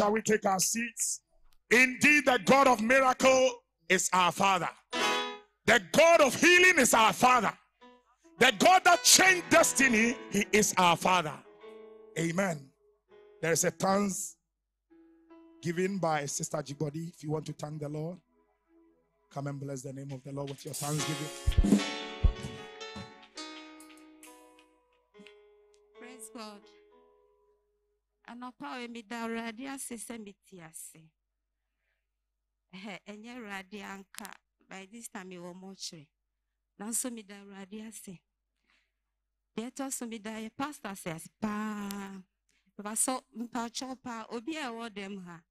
shall we take our seats? Indeed, the God of miracle is our Father. The God of healing is our Father. The God that changed destiny, He is our Father. Amen. There is a thanks given by Sister Jibodi. If you want to thank the Lord, come and bless the name of the Lord with your thanksgiving. Praise God. Anɔpa a meda Awurade ase sɛ mete ase. Ɛnyɛ Awurade anka. By this time mewɔ mɔkyerɛ. Nanso meda Awurade ase. Deɛ ɛtɔ so meda yɛ pastor sɛ ase paa. Baba sɛ mpakyɛw paa obi a ɛwɔ dɛm ha.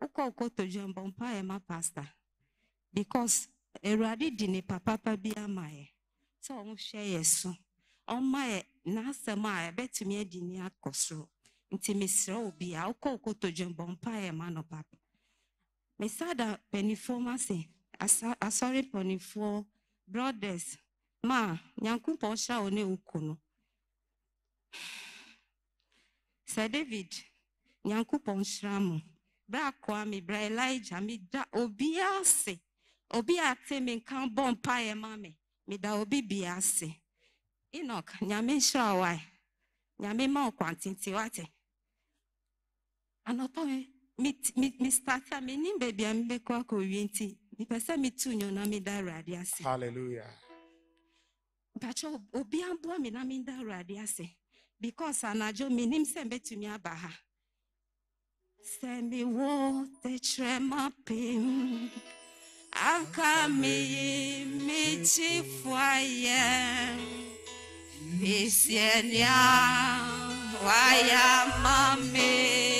Wokɔ wokɔtɔdwa mbɔ mpaeɛ ma pastor. Because Awurade di ne papapa bi ama yɛ. Sɛ ɔmo hwɛ yɛ so. ɔmma yɛ n'asɛm a ɛbɛtumi adi ni akɔ soro nti mesrɛ wo bi a wokɔ wokɔtɔdwa bɔ mpaeɛ ma no papa. Mesa da panifoɔ m ase. Asɔre panifoɔ brothers ma nyankopɔn hyɛ wo ne wo ku no. Sɛ david nyankopɔn hyira mo. Berɛ akoa me berɛ elija meda obiaa ase. Obi a te me nka bɔ mpaeɛ ma me meda obi bia ase. Enoch, nyame nhyira wo ae. Nyame ma wo kwantente. Anɔpa me, me, me, me menim baabi a mebɛkɔ akɔwie nti, mepɛ sɛ metu nnwom na meda Awurade ase. Hallelujah. Mpakyɛ obi aboa me na meda Awurade ase. Because anadwo menim sɛ mbɛtumi aba ha. Sɛ mewɔ tɛkyerɛma pem, anka meyi me kyifo ayɛ. Isienia waya mame dosu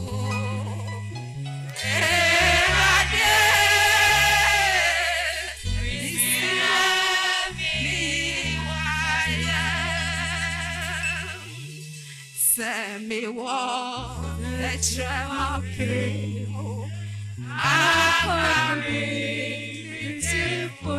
walk, let your people. I can be beautiful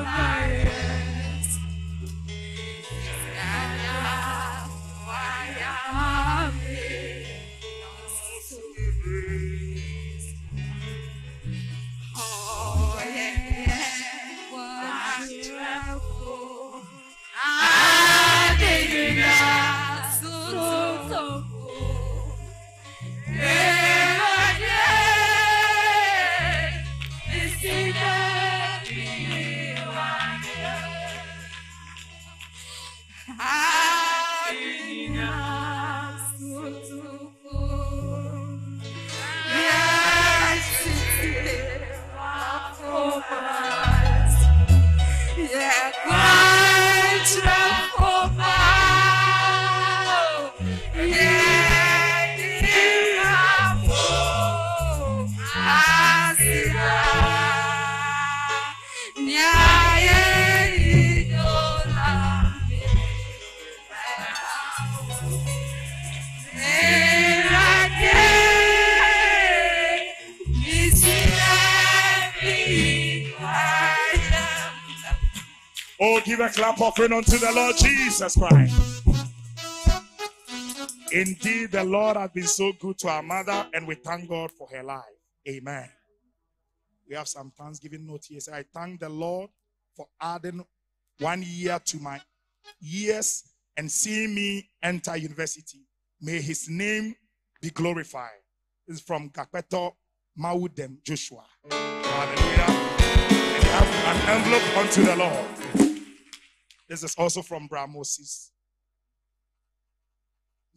give a clap offering unto the Lord Jesus Christ. Indeed, the Lord has been so good to our mother, and we thank God for her life. Amen. We have some Thanksgiving note here. I thank the Lord for adding one year to my years and seeing me enter university. May his name be glorified. This is from Gakpeto Maudem Joshua. Hallelujah. And have an envelope unto the Lord. This is also from Bramosis.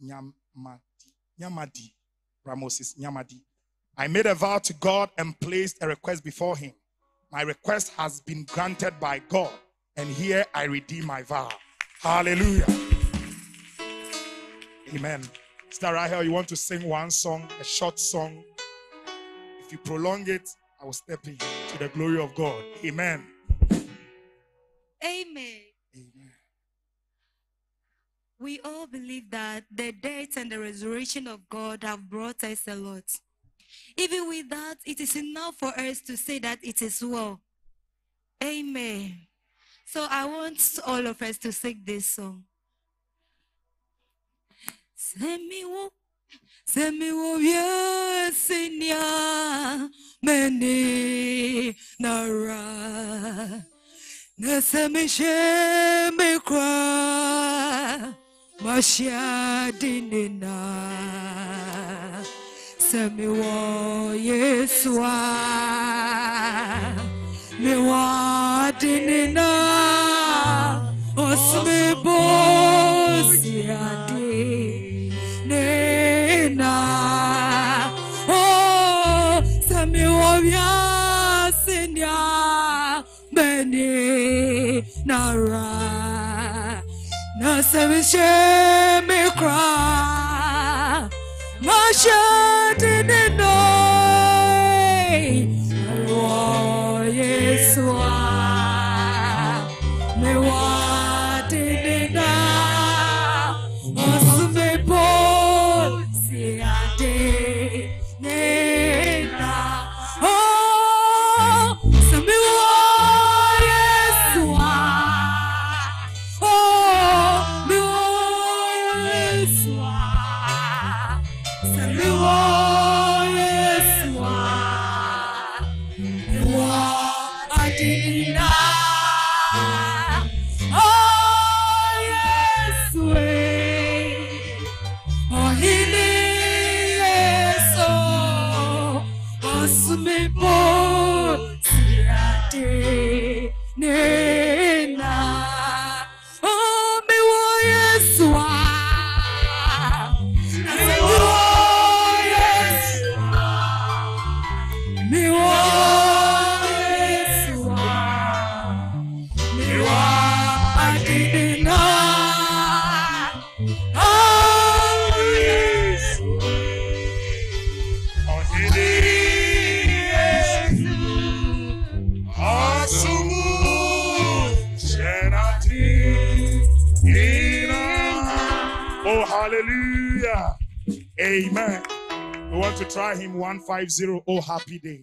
Nyamadi. Nyamadi. Bramosis Nyamadi. I made a vow to God and placed a request before him. My request has been granted by God, and here I redeem my vow. Hallelujah. Amen. Sister Rahel, you want to sing one song, a short song. If you prolong it, I will step in to the glory of God. Amen. Amen. We all believe that the death and the resurrection of God have brought us a lot. Even with that, it is enough for us to say that it is well. Amen. So I want all of us to sing this song. Semiwo, semiwo yesinya meni nara. Nesemi shemi kwa mashadinina semiwo yeswa miwa dinina osmebosi adi nina oh semiwo yasinya beni nara má ṣe mi me mi kúrò má ṣe dín nínú. to try him 150. Oh, happy day.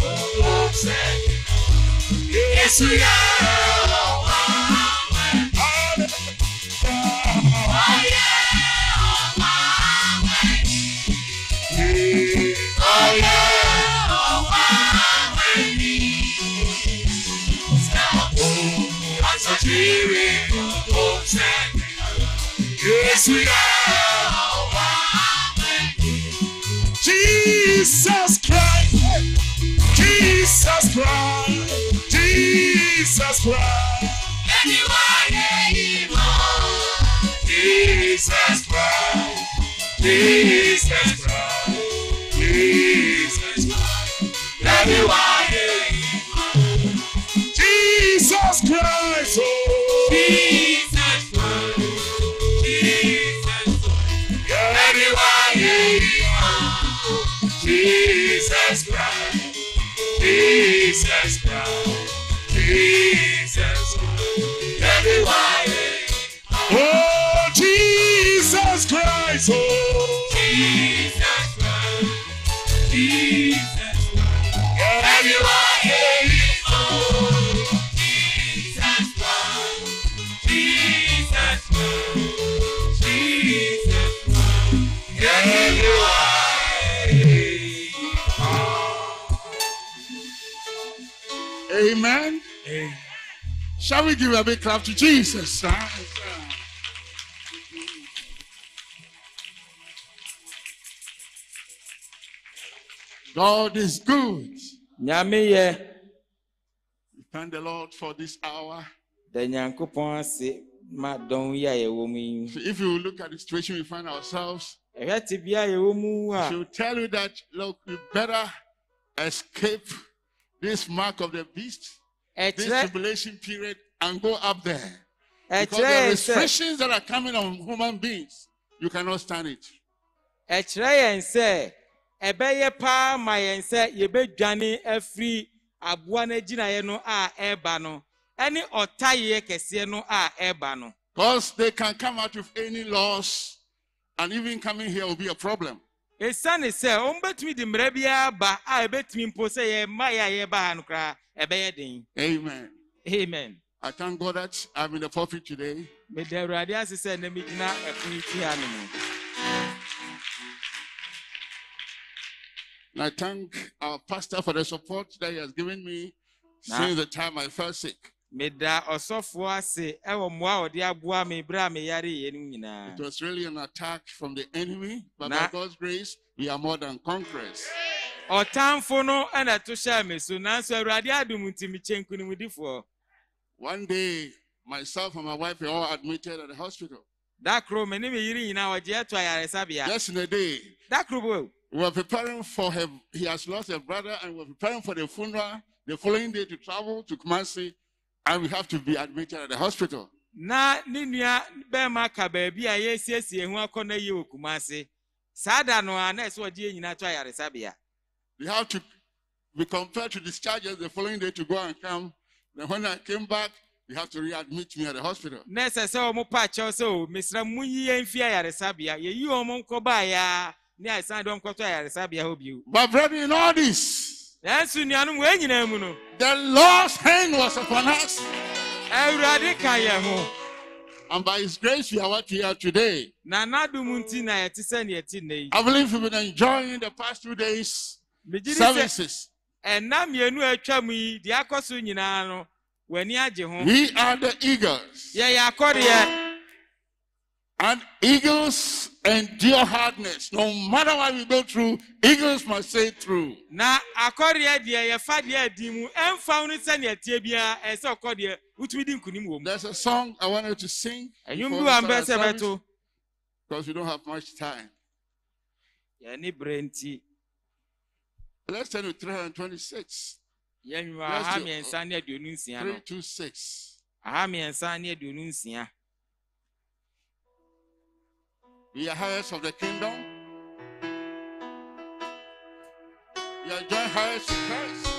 Yes, we are! a big clap to Jesus. God is good. We thank the Lord for this hour. If you look at the situation we find ourselves, she will tell you that look, you better escape this mark of the beast, this tribulation period and go up there. Because the yɛn restrictions that are coming on human beings, you cannot stand it. ɛkyerɛ yɛn sɛ ɛbɛyɛ paa ma yɛn sɛ yɛbɛdwane afiri aboa no agyinaeɛ no a ɛreba no ɛne ɔtayeɛ kɛseɛ no a ɛreba no Because they can come out with any laws, and even coming here will be a problem. ɛsiane sɛ ɔmbɛtumi de mmara biara ba a ɛbɛtumi mpo sɛ yɛmma yɛ a yɛba ha no koraa ɛbɛyɛ den Amen. amen I thank God that I'm in the pulpit today. mede awurade ase sɛ na megyina ɛpono yi ti ha no mu And I thank our pastor for the support that he has given me Nah. since the time I fell sick. meda ɔsɔfoɔ ase ɛwɔ mmoa a ɔde aboa me berɛ a meyareeɛ no nyinaa It was really an attack from the enemy, but Nah. by God's grace, we are more than conquerors. ɔtamfo no ɛna ɛto hyɛɛ me so nanso awurade adom nti mekyɛ nkonimdifoɔ One day, myself and my wife were all admitted at the hospital. da koro me ne me yere nyinaa wɔgye ɛto ayaresabea Just in a day, da bo we were preparing for her. He has lost a brother, and we were preparing for the funeral the following day to travel to Kumasi, and we have to be admitted at the hospital. na ne nua bɛrima ka baabi a yɛsiesie ho akɔ no yie wɔ kumase saa da no a na ɛsɛ ɔgye yɛn nyinaa to ayaresabea We have to be compelled to discharge us the following day to go and come. Then when I came back, they have to readmit me at the hospital. na ɛsɛ sɛ ɔmo pa akyɛw sɛ o mesrɛ mo yi yɛn fi ayaresabea yɛyi ɔmo nkɔ baeɛ a ne asan de ɔmo kɔtɔ ayaresabea hɔ bio But brethren, in all this, nanso nuanom wei nyinaa mu no the Lord's hand was upon us, awurade ka yɛn ho and by His grace, we are what we are today. na n'adom nti na yɛte sɛ ne yɛte nna yi I believe we've been enjoying the past two days megye di sɛ services. Ɛnna mmienu atwa mu yi deɛ akɔ so nyinaa no w'ani agye ho We are the eagles, yɛyɛ akɔdeɛ and eagles endure hardness. No matter what we go through, eagles must say through. na akɔdeɛ deɛ yɛfa deɛ adi mu ɛmfa wo no sɛnea tie biara ɛsɛ sɛ ɔkɔdeɛ wotumi di nkonim wɔ mu There's a song I wanted to sing before bi mpɛ start sɛ bɛto because we don't have much time. yɛne berɛ nti Let's turn to 326. yɛnwuma Yes, aha mmiɛnsa ne aduonu nsia no 326. aha mmiɛnsa ne aduonu nsia We are heirs of the kingdom. We are joint heirs to Christ.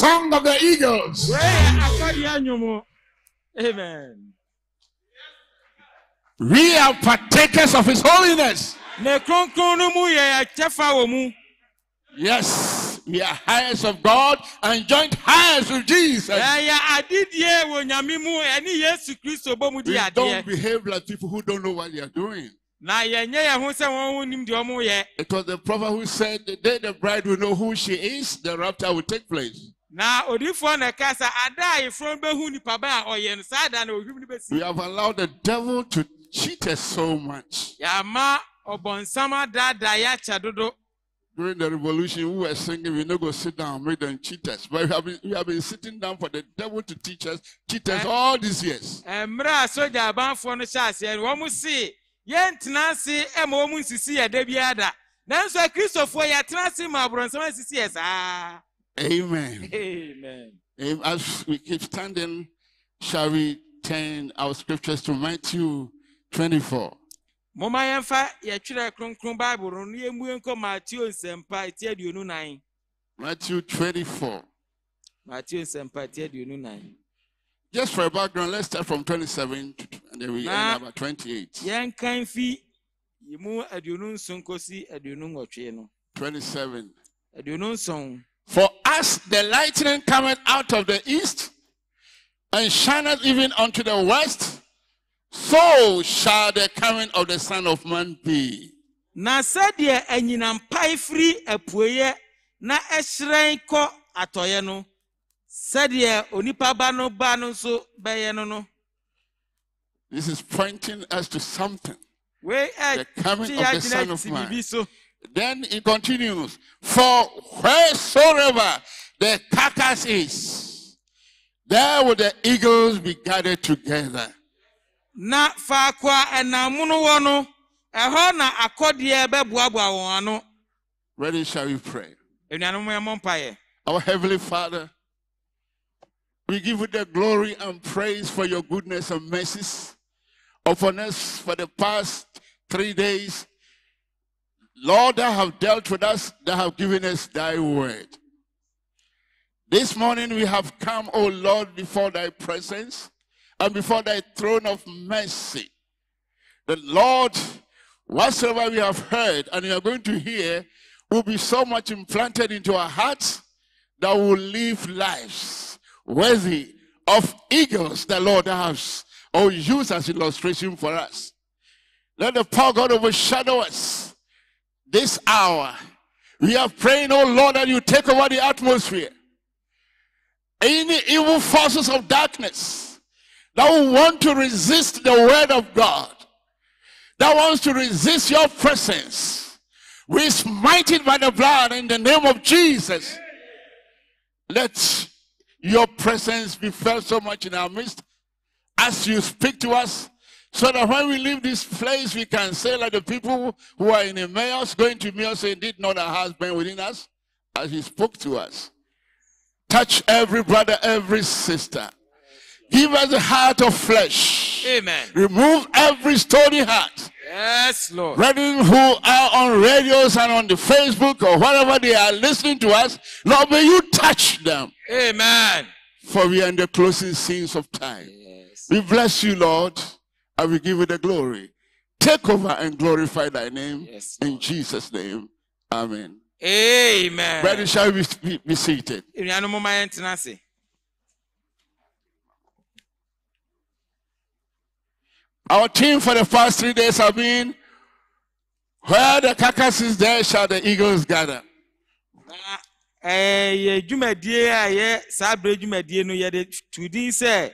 Song of the eagles. wei yɛ akɔdeɛ anwom amen We are partakers of his holiness. ne kronkron no mu yɛ kyɛfa wɔ mu Yes, we are heirs of God and joint heirs with Jesus. ɛyɛ adidie wɔ nyame mu ɛne yesu kristo bɔ mu di We don't behave like people who don't know what they are doing. na yɛnyɛ yɛn ho sɛ wɔn ho nim deɛ ɔmo yɛ It was the prophet who said, The day the bride will know who she is, the rapture will take place. Na odiifoɔ na ɛka sa ada a yɛfrɛ no nipa ba a ɔyɛ no saa da na ohwim no bɛsi We have allowed the devil to cheat us so much. yɛama ɔbɔnsam adaadaa yɛakyɛ dodo During the revolution, we were singing, we no go sit down, make them cheat us. But we have, been, we have been sitting down for the devil to teach us, cheat us all these years. mmerɛ a sogya abanfoɔ no hyɛ aseɛ no wɔn se yɛntena ase ma wɔn nsisi yɛ da biara da nanso akristofoɔ yɛtena ase ma aborɔnsam asisi yɛ saa Amen. amen. As we keep standing, shall we turn our scriptures to Matthew 24? momma yɛmfa yɛtwerɛ kronkron bible no na yɛmmue nkɔ mateo nsɛmpa eti aduonu nan Matthew 24. mateo nsɛmpa eti aduonu nan Just for a background, let's start from 27 to, and then we end about 28. yɛnkan fi mu aduonu nson kɔsi aduonu nwɔtwe no 27. aduonu nson For as the lightning cometh out of the east and shineth even unto the west, so shall the coming of the Son of Man be. na sɛdeɛ anyinampae firi apueyɛ na ɛhyerɛn kɔ atɔeɛ no sɛdeɛ onipa ba no ba no nso bɛyɛ no no This is pointing us to something. wei The coming of the Son of Man. Then it continues, For wheresoever the carcass is, there will the eagles be gathered together. na faako a ɛnam no wɔ no ɛhɔ na akɔdeɛ bɛboaboa wɔn ano Ready shall we pray. anuanom yɛmmɔ mpaeɛ Our Heavenly Father, we give you the glory and praise for your goodness and mercies upon us for the past three days. Lord, that have dealt with us, that have given us thy word. This morning we have come, O Lord, before thy presence and before thy throne of mercy. The Lord, whatsoever we have heard and we are going to hear, will be so much implanted into our hearts that will live lives worthy of eagles the Lord has or use as illustration for us. Let the power of God overshadow us this hour. We are praying, oh Lord, that you take over the atmosphere. Any evil forces of darkness that will want to resist the word of God, that wants to resist your presence, we smite it by the blood in the name of Jesus. Let your presence be felt so much in our midst as you speak to us, so that when we leave this place, we can say, like the people who are in Emmaus, going to Emmaus, say, Did not our husband within us? As he spoke to us. Touch every brother, every sister. Give us a heart of flesh. amen Remove every stony heart. yes lord Brethren who are on radios and on the Facebook or wherever they are listening to us, Lord, may you touch them. amen For we are in the closing scenes of time. yes We bless you, Lord. I will give you the glory. Take over and glorify thy name. Yes, In Jesus' name. Amen. amen Brethren, shall we be, be seated? nnuanom momma yɛntena ase Our team for the past three days have been where the carcass is there shall the eagles gather. na eh, ɛyɛ dwumadie a yɛ saa dwumadie no yɛde to din sɛ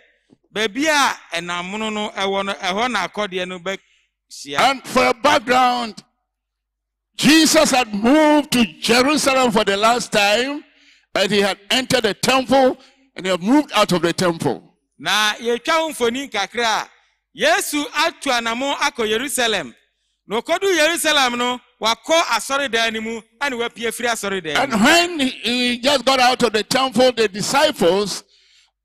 baabi a ɛnamono no ɛwɔ no ɛhɔ na akɔdeɛ no bɛhyia. And for a background, Jesus had moved to Jerusalem for the last time, and he had entered the temple and he had moved out of the temple. na yɛtwa ho mfoni kakra a yesu atu anamo akɔ yerusalem. Na ɔkɔdu yerusalem no wakɔ asɔredan no mu ɛne wapue firi asɔredan And when he- he just got out of the temple, the disciples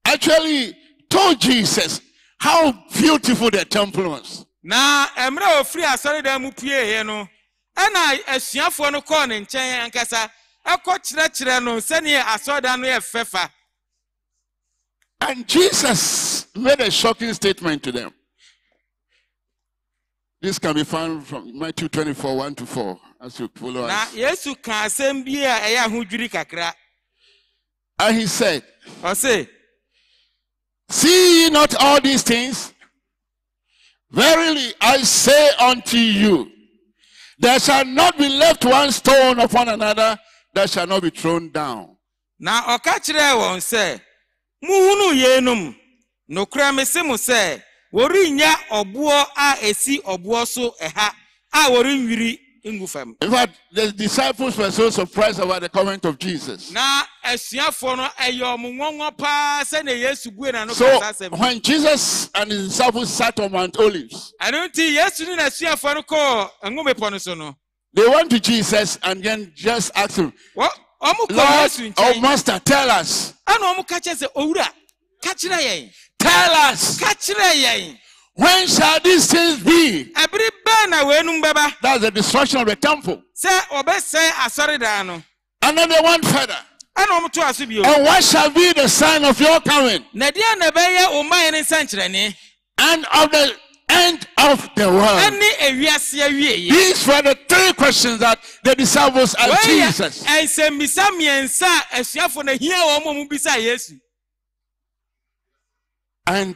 actually told Jesus how beautiful the temple was. na mmerɛ a ofiri asɔredan mu pueeɛ no ɛna asuafoɔ no kɔɔ ne nkyɛn ankasa ɛkɔ kyerɛkyerɛ no sɛnea asɔredan no yɛ fɛfa And Jesus made a shocking statement to them. This can be found from Matthew 24 1 to 4 as you follow na us. yesu ka asɛm bi a ɛyɛ ahodwiri kakra And he said, I ɔse See not all these things? Verily I say unto you, there shall not be left one stone upon another that shall not be thrown down. na ɔka kyerɛɛ wɔn sɛ muhunu yeinom nokora mese mo sɛ wɔrennya ɔboɔ a esi ɔboɔ so ɛha a wɔrenwiri In fact, the disciples were so surprised about the comment of Jesus. na asuafoɔ no ɛyɛ ɔmo nwɔnwɔ paa sɛnea yesu bue n'ano So kasa asɛm. when Jesus and his disciples sat on Mount Olives, ɛno nti yesu ne n'asuafoɔ no kɔɔ ngomepɔ no so no. they went to Jesus and then just asked him, wɔ- ɔmo kɔ Lord, yesu oh nkyɛn Master, tell us, ɛna ɔmo ka kyerɛ sɛ owura ka kyerɛ yɛn. Tell us, ka kyerɛ yɛn when shall these things be? ɛbere bɛɛ na weenum bɛba That's the destruction of the temple. sɛ ɔbɛsɛe asɔredan no And then they went further. ɛna ɔmo to aso bio And what shall be the sign of your coming na deɛ na ɛbɛyɛ ɔman ne nsɛnkyerɛnne and of the end of the world? ɛne ewiase awieyi These were the three questions that the disciples asked wɔyɛ Jesus. nsɛmmisa mmiɛnsa a asuafo no hia wɔn mo mu bisa yesu And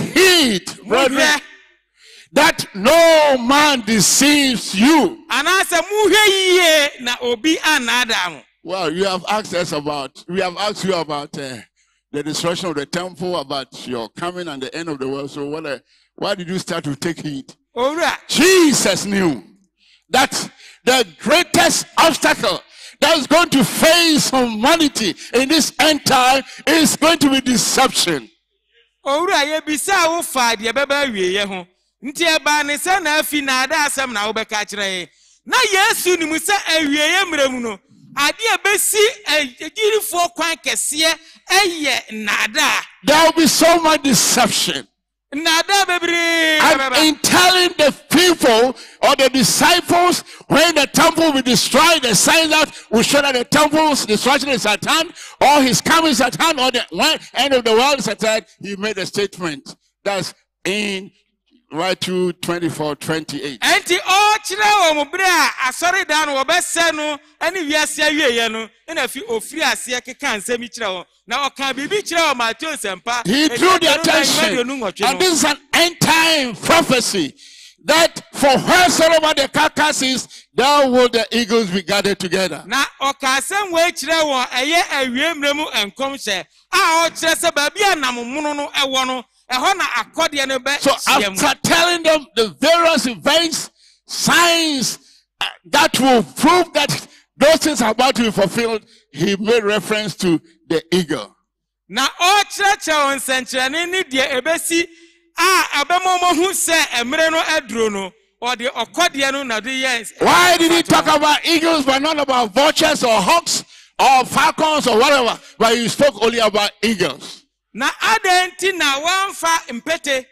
heed, brethren, that no man deceives you. anaasɛ mohwɛ yie na obi anaadaa mo Well, you have asked us about, we have asked you about uh, the destruction of the temple, about your coming and the end of the world. So, what, uh, why did you start to take heed? All right. Jesus knew that the greatest obstacle that is going to face humanity in this end time is going to be deception. Owura yɛbisa wo fa deɛ bɛba awieeɛ ho. Nti ɛbaa ne sɛ na afi na ada asɛm na wobɛka kyerɛ yɛn. Na yesu nim sɛ awieeɛ mmerɛ mu no adeɛ bɛsi agyirifoɔ kwan kɛseɛ ɛyɛ nnaadaa. There will be so much deception. And in telling the people or the disciples when the temple will be destroyed, the sign that will show that the temple's destruction is at hand, or his coming is at hand, or the end of the world is at hand, he made a statement. That's in Matthew 24 28. ɛnti ɔkyerɛ wɔ mo bere a asɔredan no wɔbɛsɛ no ne wiase awieeɛ no ɛna fi ofiri aseɛ keka nsɛm kyerɛ wɔn na ɔka biribi kyerɛ wɔ mateo nsɛmpa He drew the attention. And this is an end time prophecy that for wheresoever the carcass is, there will the eagles be gathered together. na ɔka asɛm wei kyerɛ wɔn ɛyɛ awie mmerɛ mu nkɔmhyɛ a ɔkyerɛ sɛ baabi a namomono no ɛwɔ no So after telling them the various events, signs uh, that will prove that those things are about to be fulfilled, he made reference to the eagle. na ɔkyerɛkyerɛ wɔn nsɛnkyerɛnne ne deɛ ɛbɛsi a ho sɛ mmerɛ no aduro no ɔde ɔkɔdeɛ no na ɔde yɛ Why did he talk about eagles but not about vultures or hawks or falcons or whatever? But he spoke only about eagles. Na adɛn nti na wɔamfa mpete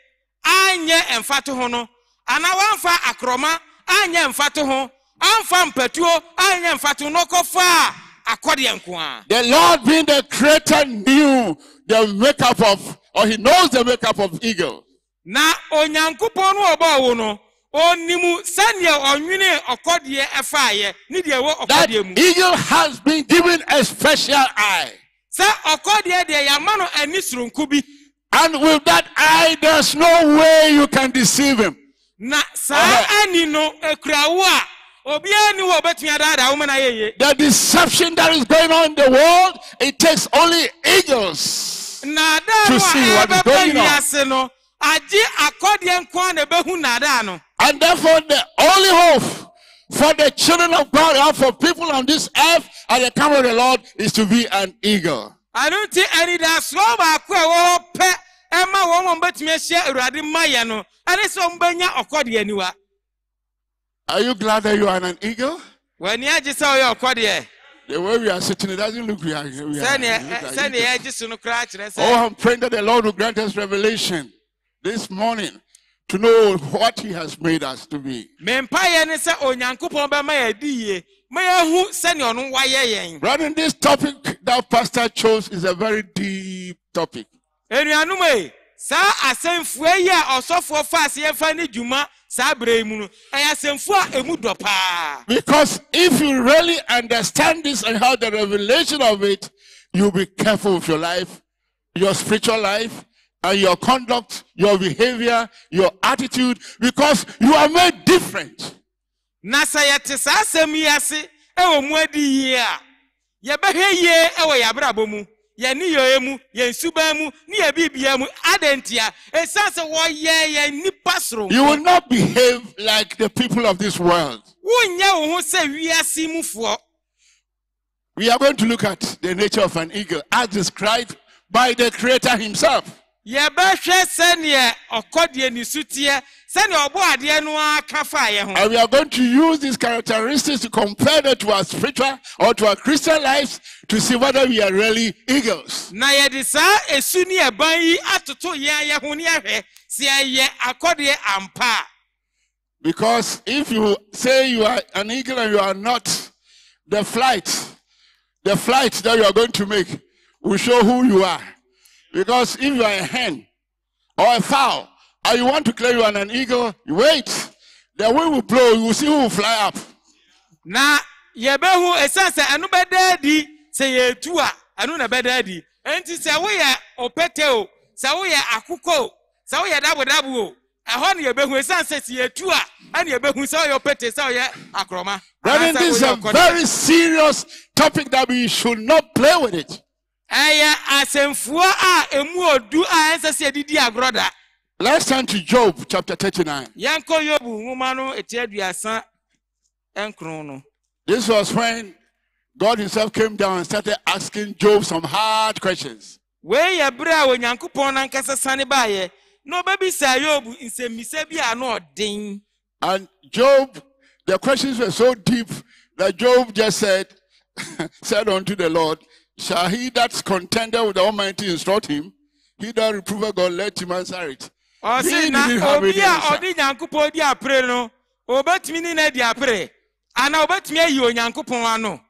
anyɛ mfato ho no. Anaa wɔamfa akorɔma anyɛ mfato ho. Amfa mpatuo anyɛ mfato ho. Na ɔkɔfaa akɔdeɛ nko a. The Lord, being the creator, knew the makeup of, or he knows the makeup of eagle. na onyankopɔn no a ɔbɔɔ wo no onimu sɛnea ɔnwene ɔkɔdeɛ ɛfaeɛ ne deɛ ɛwɔ That ɔkɔdeɛ mu. eagle has been given a special eye. Sɛ ɔkɔdeɛ deɛ yɛama no ani soronko bi And with that eye, there's no way you can deceive him. na saa ani no ekura wo a The deception that is going on in the world, it takes only nnaadaa To see what is going on. And therefore, the only hope for the children of God or for people on this earth at the coming of the Lord is to be an eagle. ɛno nti anidasoɔ baako a ɛwɔ hɔ pɛ ɛma wɔn wɔn bɛtumi ahyia awurade mmayɛ no ɛne sɛ wɔn bɛnya ɔkɔdeɛ niwa Are you glad that you are an eagle? w'ani agye sɛ ɔyɛ ɔkɔdeɛ The way we are sitting, it doesn't look we are. We are we sɛnea look ɛ- like sɛnea eagles. yɛagye so no koraa kyerɛ Oh, I'm praying that the Lord will grant us revelation this morning to know what He has made us to be. Mempaeɛ ne sɛ onyankopɔn bɛma yɛadi yie ma yɛahu sɛnea ɔno wayɛ yɛn Brethren, this topic that Pastor chose is a very deep topic. anuanom saa asɛmfua yi a ɔsɔfoɔ fa ase yɛmfa ne dwuma saa berɛ mu no ɛyɛ asɛmfua a ɛmu dɔ paa Because if you really understand this and have the revelation of it, you'll be careful with your life, your spiritual life, and your conduct, your behavior, your attitude, because you are made different. Na sɛ yɛte saa asɛm yi ase ɛwɔ mu adi yie a yɛbɛhwɛ yie ɛwɔ yɛabrabɔ mu yɛn nneyɛe mu yɛn suban mu ne yɛn biribia mu adantia ɛsiane sɛ wɔyɛ yɛn nnipa soro You will not behave like the people of this world. wonyɛ wo ho sɛ wiase mufoɔ We are going to look at the nature of an eagle as described by the Creator Himself. Yɛbɛhwɛ sɛneɛ ɔkɔdeɛ ne suteɛ sɛneɛ ɔbɔ adeɛ no ara ka faa yɛ ho And we are going to use these characteristics to compare them to our spiritual or to our Christian lives to see whether we are really eagles. na yɛde saa esu ne ɛban yi atoto yɛn yɛ ho ne ahwɛ sɛ ɛyɛ akɔdeɛ ampa Because if you say you are an eagle and you are not, the flight, the flight that you are going to make will show who you are. Because if you are a hen or a fowl and you want to claim you are an eagle, you wait. The wind will blow, you will see who will fly up. na yɛbɛhu ɛsiane sɛ ɛno bɛda adi sɛ yɛtu a ɛno na bɛda adi enti sɛ woyɛ opete o sɛ woyɛ akokɔ o sɛ woyɛ dabodabo o ɛhɔ ne yɛbɛhu ɛsiane sɛ sɛ yɛtu a ɛne yɛbɛhu sɛ woyɛ opete sɛ woyɛ akorɔma anaasɛ this is a very serious topic that we should not play with it. Ɛyɛ asɛmfuo a emu odu a ɛnsɛ sɛ yɛdidi agorɔ da Let's turn to Job chapter 39. yɛnkɔ yobu nwoma no eti aduasa nkron no This was when God Himself came down and started asking Job some hard questions. wei yɛ bere a onyankopɔn nankasa sane baeɛ na ɔbɛbisa yobu nsɛmmisa bi a na ɔden And Job, the questions were so deep that Job just said, said unto the Lord, Shall he that contended with the Almighty instruct him? He that reproved God, let him answer it. He na obi a ɔde nyankopɔn di apere no obetumi ne na di apere ana obetumi ayi onyankopɔn ano.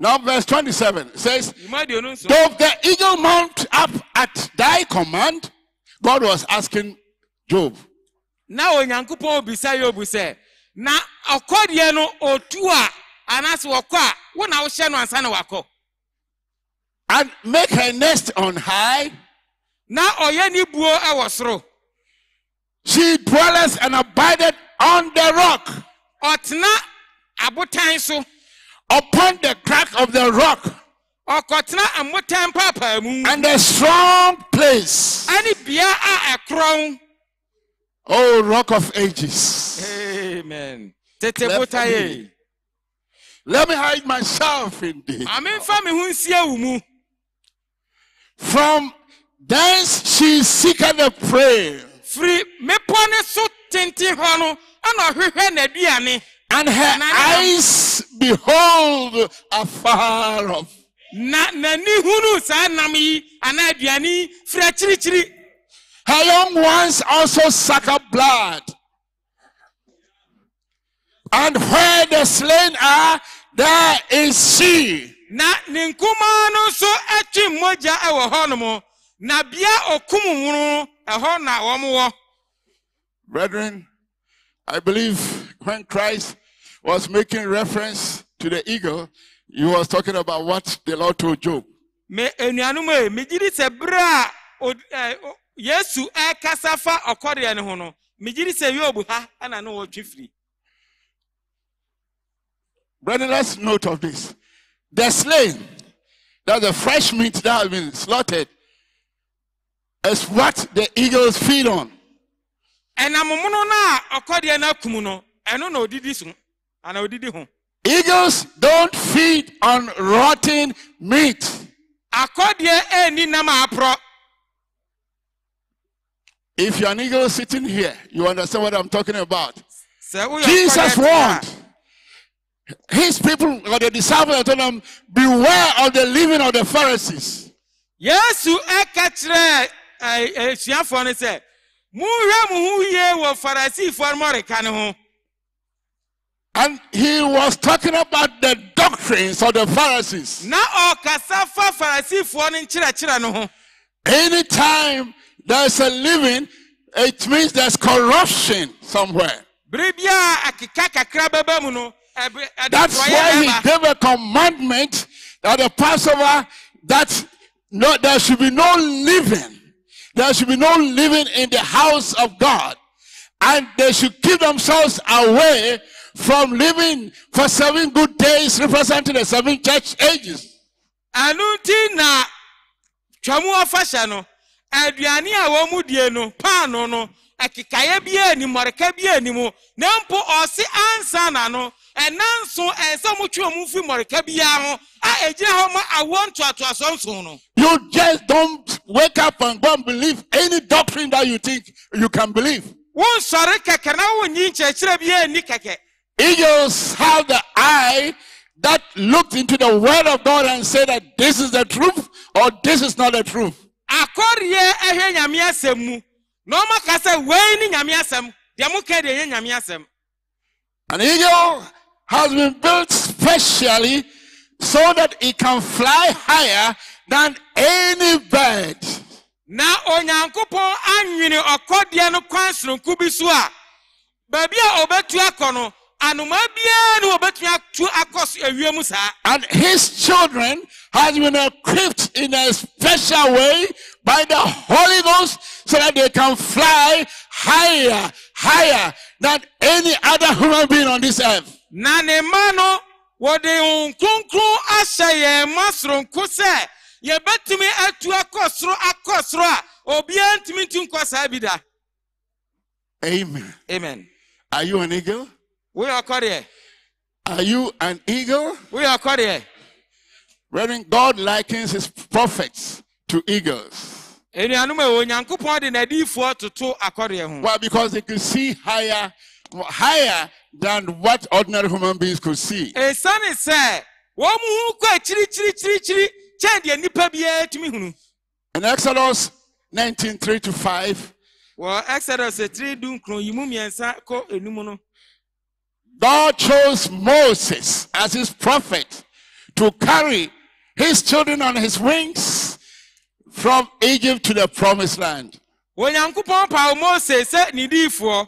Now, verse 27 says, Though the eagle mount up at thy command, God was asking Job, na onyankopɔn bisa yobu sɛ na ɔkɔdeɛ no otu a anaasɛ wɔkɔ a wo na wohyɛ no ansa na wakɔ and make her nest on high. na ɔyɛ ne buo ɛwɔ soro She dwelleth and abideth on the rock. ɔtena abotan so Upon the crack of the rock ɔkɔtena mmotan paapaa mu and a strong place. ɛne bea a ɛkorɔn Oh, rock of ages. amen tete botae me. Let me hide myself in thee. amemfa me ho nsie wo mu From Thence she seeketh the prey, firi mmepɔ ne so tenten hɔ no ɛna ɔhwehwɛ n'aduane and her eyes behold afar off. na n'ani hunu saa nam yi anaa aduane firi akyirikyiri Her young ones also suck up blood. And where the slain are, there is she. Na ne nkumaa no nso atwe mmogya wɔ hɔnom na bea okum nwunu ɛhɔ na wɔn wɔ Brethren, I believe when Christ was making reference to the eagle, he was talking about what the Lord told Job. me enuanom a megye di sɛ bere a yesu ɛrekasa fa ɔkɔdeɛ no ho no megye di sɛ yob ha ɛna ne wɔtwe firi Brethren, let's note of this. The slain, that's the fresh meat that has been slaughtered, is what the eagles feed on. ɛnam mono no a ɔkɔdeɛ no akum no ɛno na odidi so ana odidi ho Eagles don't feed on rotten meat. akɔdeɛ ɛnni nam a aporɔ If you're an eagle sitting here, you understand what I'm talking about. Jesus warned his people or the disciples told them, Beware of the living of the Pharisees. yesu ɛka kyerɛ eh, ɛ, eh, asuafoɔ no sɛ monhwɛ mo ho yie wɔ farisifoɔ no mɔreka no ho And he was talking about the doctrines of the Pharisees. na ɔkasa fa farisifoɔ no nkyerɛkyerɛ no ho Anytime there's a living, it means there's corruption somewhere. bere bi a akeka kakra bɛba mu no That's why he gave a commandment that the Passover that no, there should be no living. There should be no living in the house of God. And they should keep themselves away from living for seven good days representing the seven church ages. ɛno nti na twam ɔfahyɛ no aduane a wɔn mu die no paano no ɛkekaeɛ bi anim mmɔreka bi anim na mpo ɔse ansa na no ɛna nso ɛsɛ motwe ɔmo fi mmɔreka biara ho a ɛgyina hɔ ma awoɔ ntoatoasoɔ nson no You just don't wake up and go and believe any doctrine that you think you can believe. wonsɔre kɛkɛ na wonyi nkyerɛkyerɛ bi anni kɛkɛ Eagles have the eye that looked into the word of God and said that this is the truth or this is not the truth. akɔreɛ ɛhwɛ nyame asɛm mu na ɔmaka sɛ wei ne nyame asɛm. Deɛ moka deɛ ɛnyɛ nyame asɛm. An eagle has been built specially so that it can fly higher than any bird. na onyankopɔn anwene ɔkɔdeɛ no kwan soronko bi so a baabi a ɔbɛtu akɔ no anomaa biara ne wɔbɛtumi atu akɔ so saa. And his children has been equipped in a special way by the Holy Ghost so that they can fly higher, higher than any other human being on this earth. na ne mma no wɔde Honhom kronkron ahyɛ yɛn ma soronko sɛ yɛbɛtumi atu akɔ soro akɔ soro a obiara ntumi ntu nkɔ saa bi da Amen. amen Are you an eagle? woyɛ ɔkɔdeɛ Are you an eagle? woyɛ ɔkɔdeɛ Brethren, God likens his prophets to eagles. Enuanom a onyankopɔn de n'adiifoɔ toto akɔdeɛ ho Why? Because they could see higher, higher than what ordinary human beings could see. esiane sɛ wɔn mo ho kɔ akyirikyirikyirikyiri kyɛn deɛ nnipa biara tumi hunu In Exodus 19 3 to 5, wɔ exodus tiri du nkron yi mu mmiɛnsa kɔ enum no God chose Moses as his prophet to carry his children on his wings from Egypt to the promised land. onyankopɔn paw mose sɛ ne diifoɔ.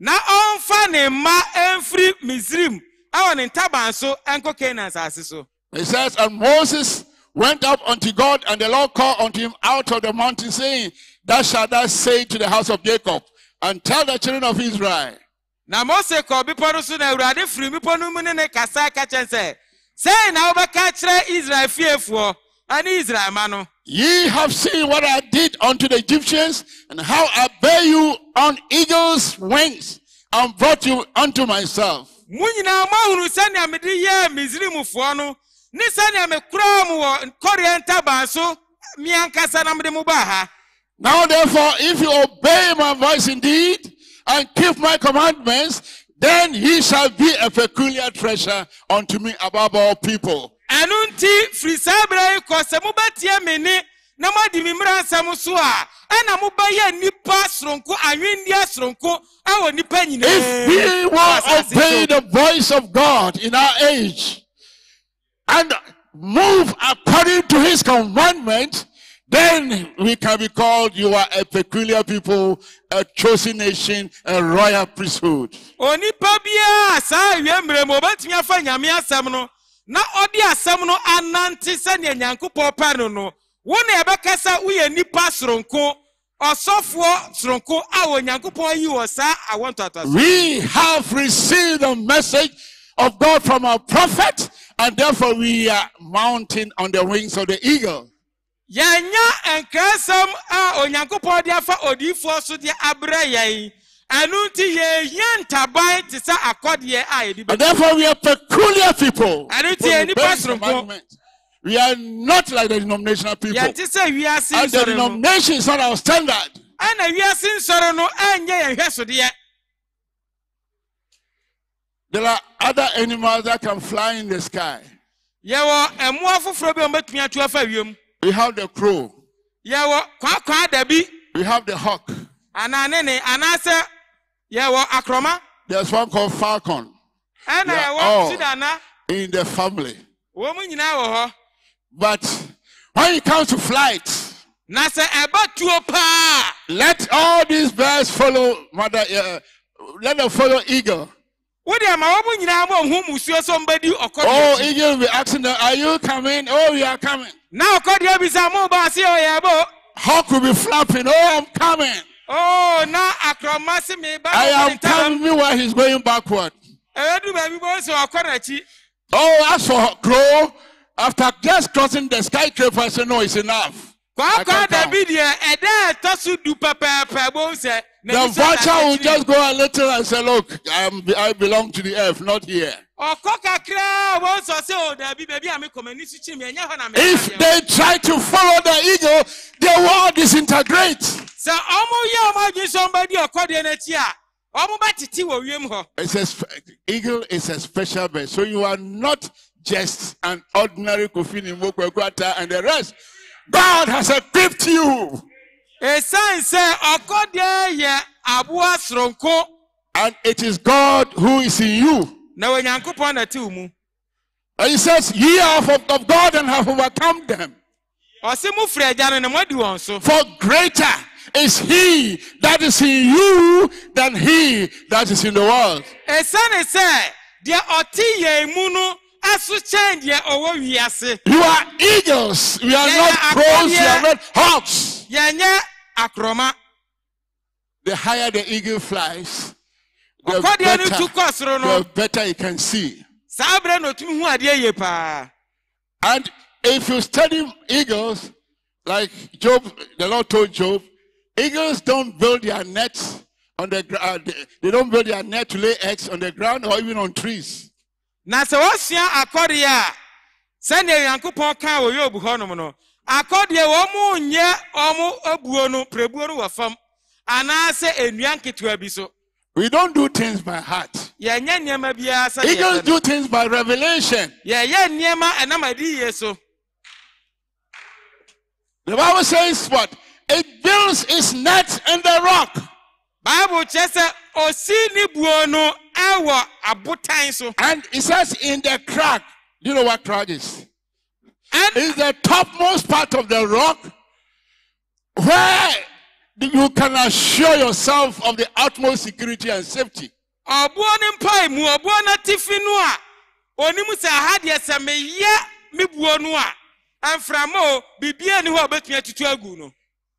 Na ɔmfa ne mma mfiri misrim ɛwɔ ne ntaban so nkɔ canaan asase so. It says, And Moses went up unto God, and the Lord called unto him out of the mountain, saying, Thus shalt thou say to the house of Jacob, and tell the children of Israel, na mose kɔ bepɔ no so na awurade firi bepɔ no mu ne ne kasa ka kyɛn sɛ na wobɛka kyerɛ israel fiefoɔ ɛne israel ma Ye have seen what I did unto the Egyptians, and how I bare you on eagle's wings, and brought you unto myself. mo nyinaa moahunu sɛnea mede yɛɛ misrimfoɔ no ne sɛnea mekoraa mo wɔ kɔreɛ ntaban so me na mede mo baa ha Now, therefore, if you obey my voice indeed and keep my commandments, then ye shall be a peculiar treasure unto me above all people. Ɛno nti firi saa berɛ yi kɔ sɛ mobɛtie me ne na moadi me mmara nsɛm so a ɛna mobɛyɛ nnipa soronko anwenneɛ soronko ɛwɔ nnipa If we will obey the voice of God in our age and move according to his commandment, then we can be called you are a peculiar people, a chosen nation, a royal priesthood. onipa biara saa awie mmerɛ mu obɛtumi afa nyame asɛm no na ɔde asɛm no anante sɛnea nyankopɔn pɛ no no wo na ɛbɛka sɛ woyɛ nnipa soronko ɔsɔfoɔ soronko a onyankopɔn yi wɔ saa awɔ ntoatoaso We have received the message of God from our prophet, and therefore we are mounting on the wings of the eagle. yɛnya nkrasɛm a onyankopɔn de afa odiyifoɔ so de abrɛ yɛn ɛno nti yɛhia ntaban te sɛ akɔdeɛ a yɛde And bɛ therefore we are peculiar people. I don't We see any obey person go. commandments. We are not like the denominational people. yɛnte sɛ wiase And the nsɔre no denomination is not our standard. ɛna wiase nsɔre no ɛnyɛ yɛn hwɛsodeɛ There are other animals that can fly in the sky. yɛwɔ mmoa foforɔ bi a wɔbɛtumi atu afa wiem We have the crow. yɛwɔ kwaakwaa dabi We have the hawk. Anaasɛ yɛwɔ akorɔma There's one called falcon Yeah, yɛwɔ oh. sudana in the family. wɔn mu nyinaa wɔ But when it comes to flight, na sɛ ɛba tuo let all these birds follow mother. Uh, let them follow eagle. wodeɛ ma wɔn mu nyinaa ma ohun musuo sɛ ɔmbɛdi ɔkɔdeɛ Oh, eagle will be asking them, "Are you coming? Oh, we are coming." na ɔkɔdeɛ bi sɛ mo ba ase ɔyɛ bo Hawk will be flapping. Oh, I'm coming. Oo na akorɔma si mi ba I mo am ne ntam coming. Meanwhile, he's going backward. ɛyɛdu baabi bɔ sɛ ɔkɔ n'akyi Oh, as for crow, after just crossing the skyscraper, I said, "No, it's enough." I kwakwa can't dabi deɛ ɛda ɛtɔ so du pɛpɛɛpɛ bo sɛ The vulture will just go a little and say, Look, I'm, I belong to the earth, not here. ɔkɔ kakra bo sɔ sɛ o dabi baabi a mi kɔ m'ani so kyerɛ mi ɛnyɛ hɔ na mi If they try to follow the eagle, they will all disintegrate. sɛ ɔmo yɛ ɔmo adwi sɛ ɔmo bɛ di ɔkɔdeɛ n'akyi a ɔmo bɛ tete wɔ wiem hɔ It's a, sp- eagle is a special bird. So you are not just an ordinary Kofini Mokwekwata and the rest. God has equipped you. esan sɛ ɔkɔdeɛ yɛ aboa soronko And it is God who is in you. na onyankopɔn na te wo mu And he says, Ye are of, of God and have overcome them. ɔse mo firi agya no na moadi wɔn so For greater is he that is in you than he that is in the world. sɛ deɛ ɔte yɛn mu no aso kyɛn deɛ ɔwɔ wiase You are eagles. We are not crows. We are not hawks. The higher the eagle flies, the ɔkɔdeɛ no tu better, the better you can see. saa berɛ na ɔtumi hu adeɛ yie paa And if you study eagles, like Job, the Lord told Job, eagles don't build their nets on the ground. Uh, they, they don't build their net to lay eggs on the ground or even on trees. Na sɛ wɔsua akɔdeɛ a sɛnea nyankopɔn kaa wɔ yob hɔnom no akɔdeɛ wɔn nyɛ wɔn abuo no prɛbuo no wɔ fam anaasɛ nnua nketewa bi so We don't do things by heart. yɛpɛ no. do things by revelation. The Bible says what? It builds its net in the rock. bible sɛ osi ne buo no ɛwɔ abotan so And it says in the crack. Do you know what crack is? ɛn It's the topmost part of the rock where you can assure yourself of the utmost security and safety. ɔboɔ ne mpae mu ɔboɔ no atifi no a onim sɛ aha deɛ sɛ meyɛ me buo no a ɛmframa o biribiara ni hɔ a obɛtumi atutu agu no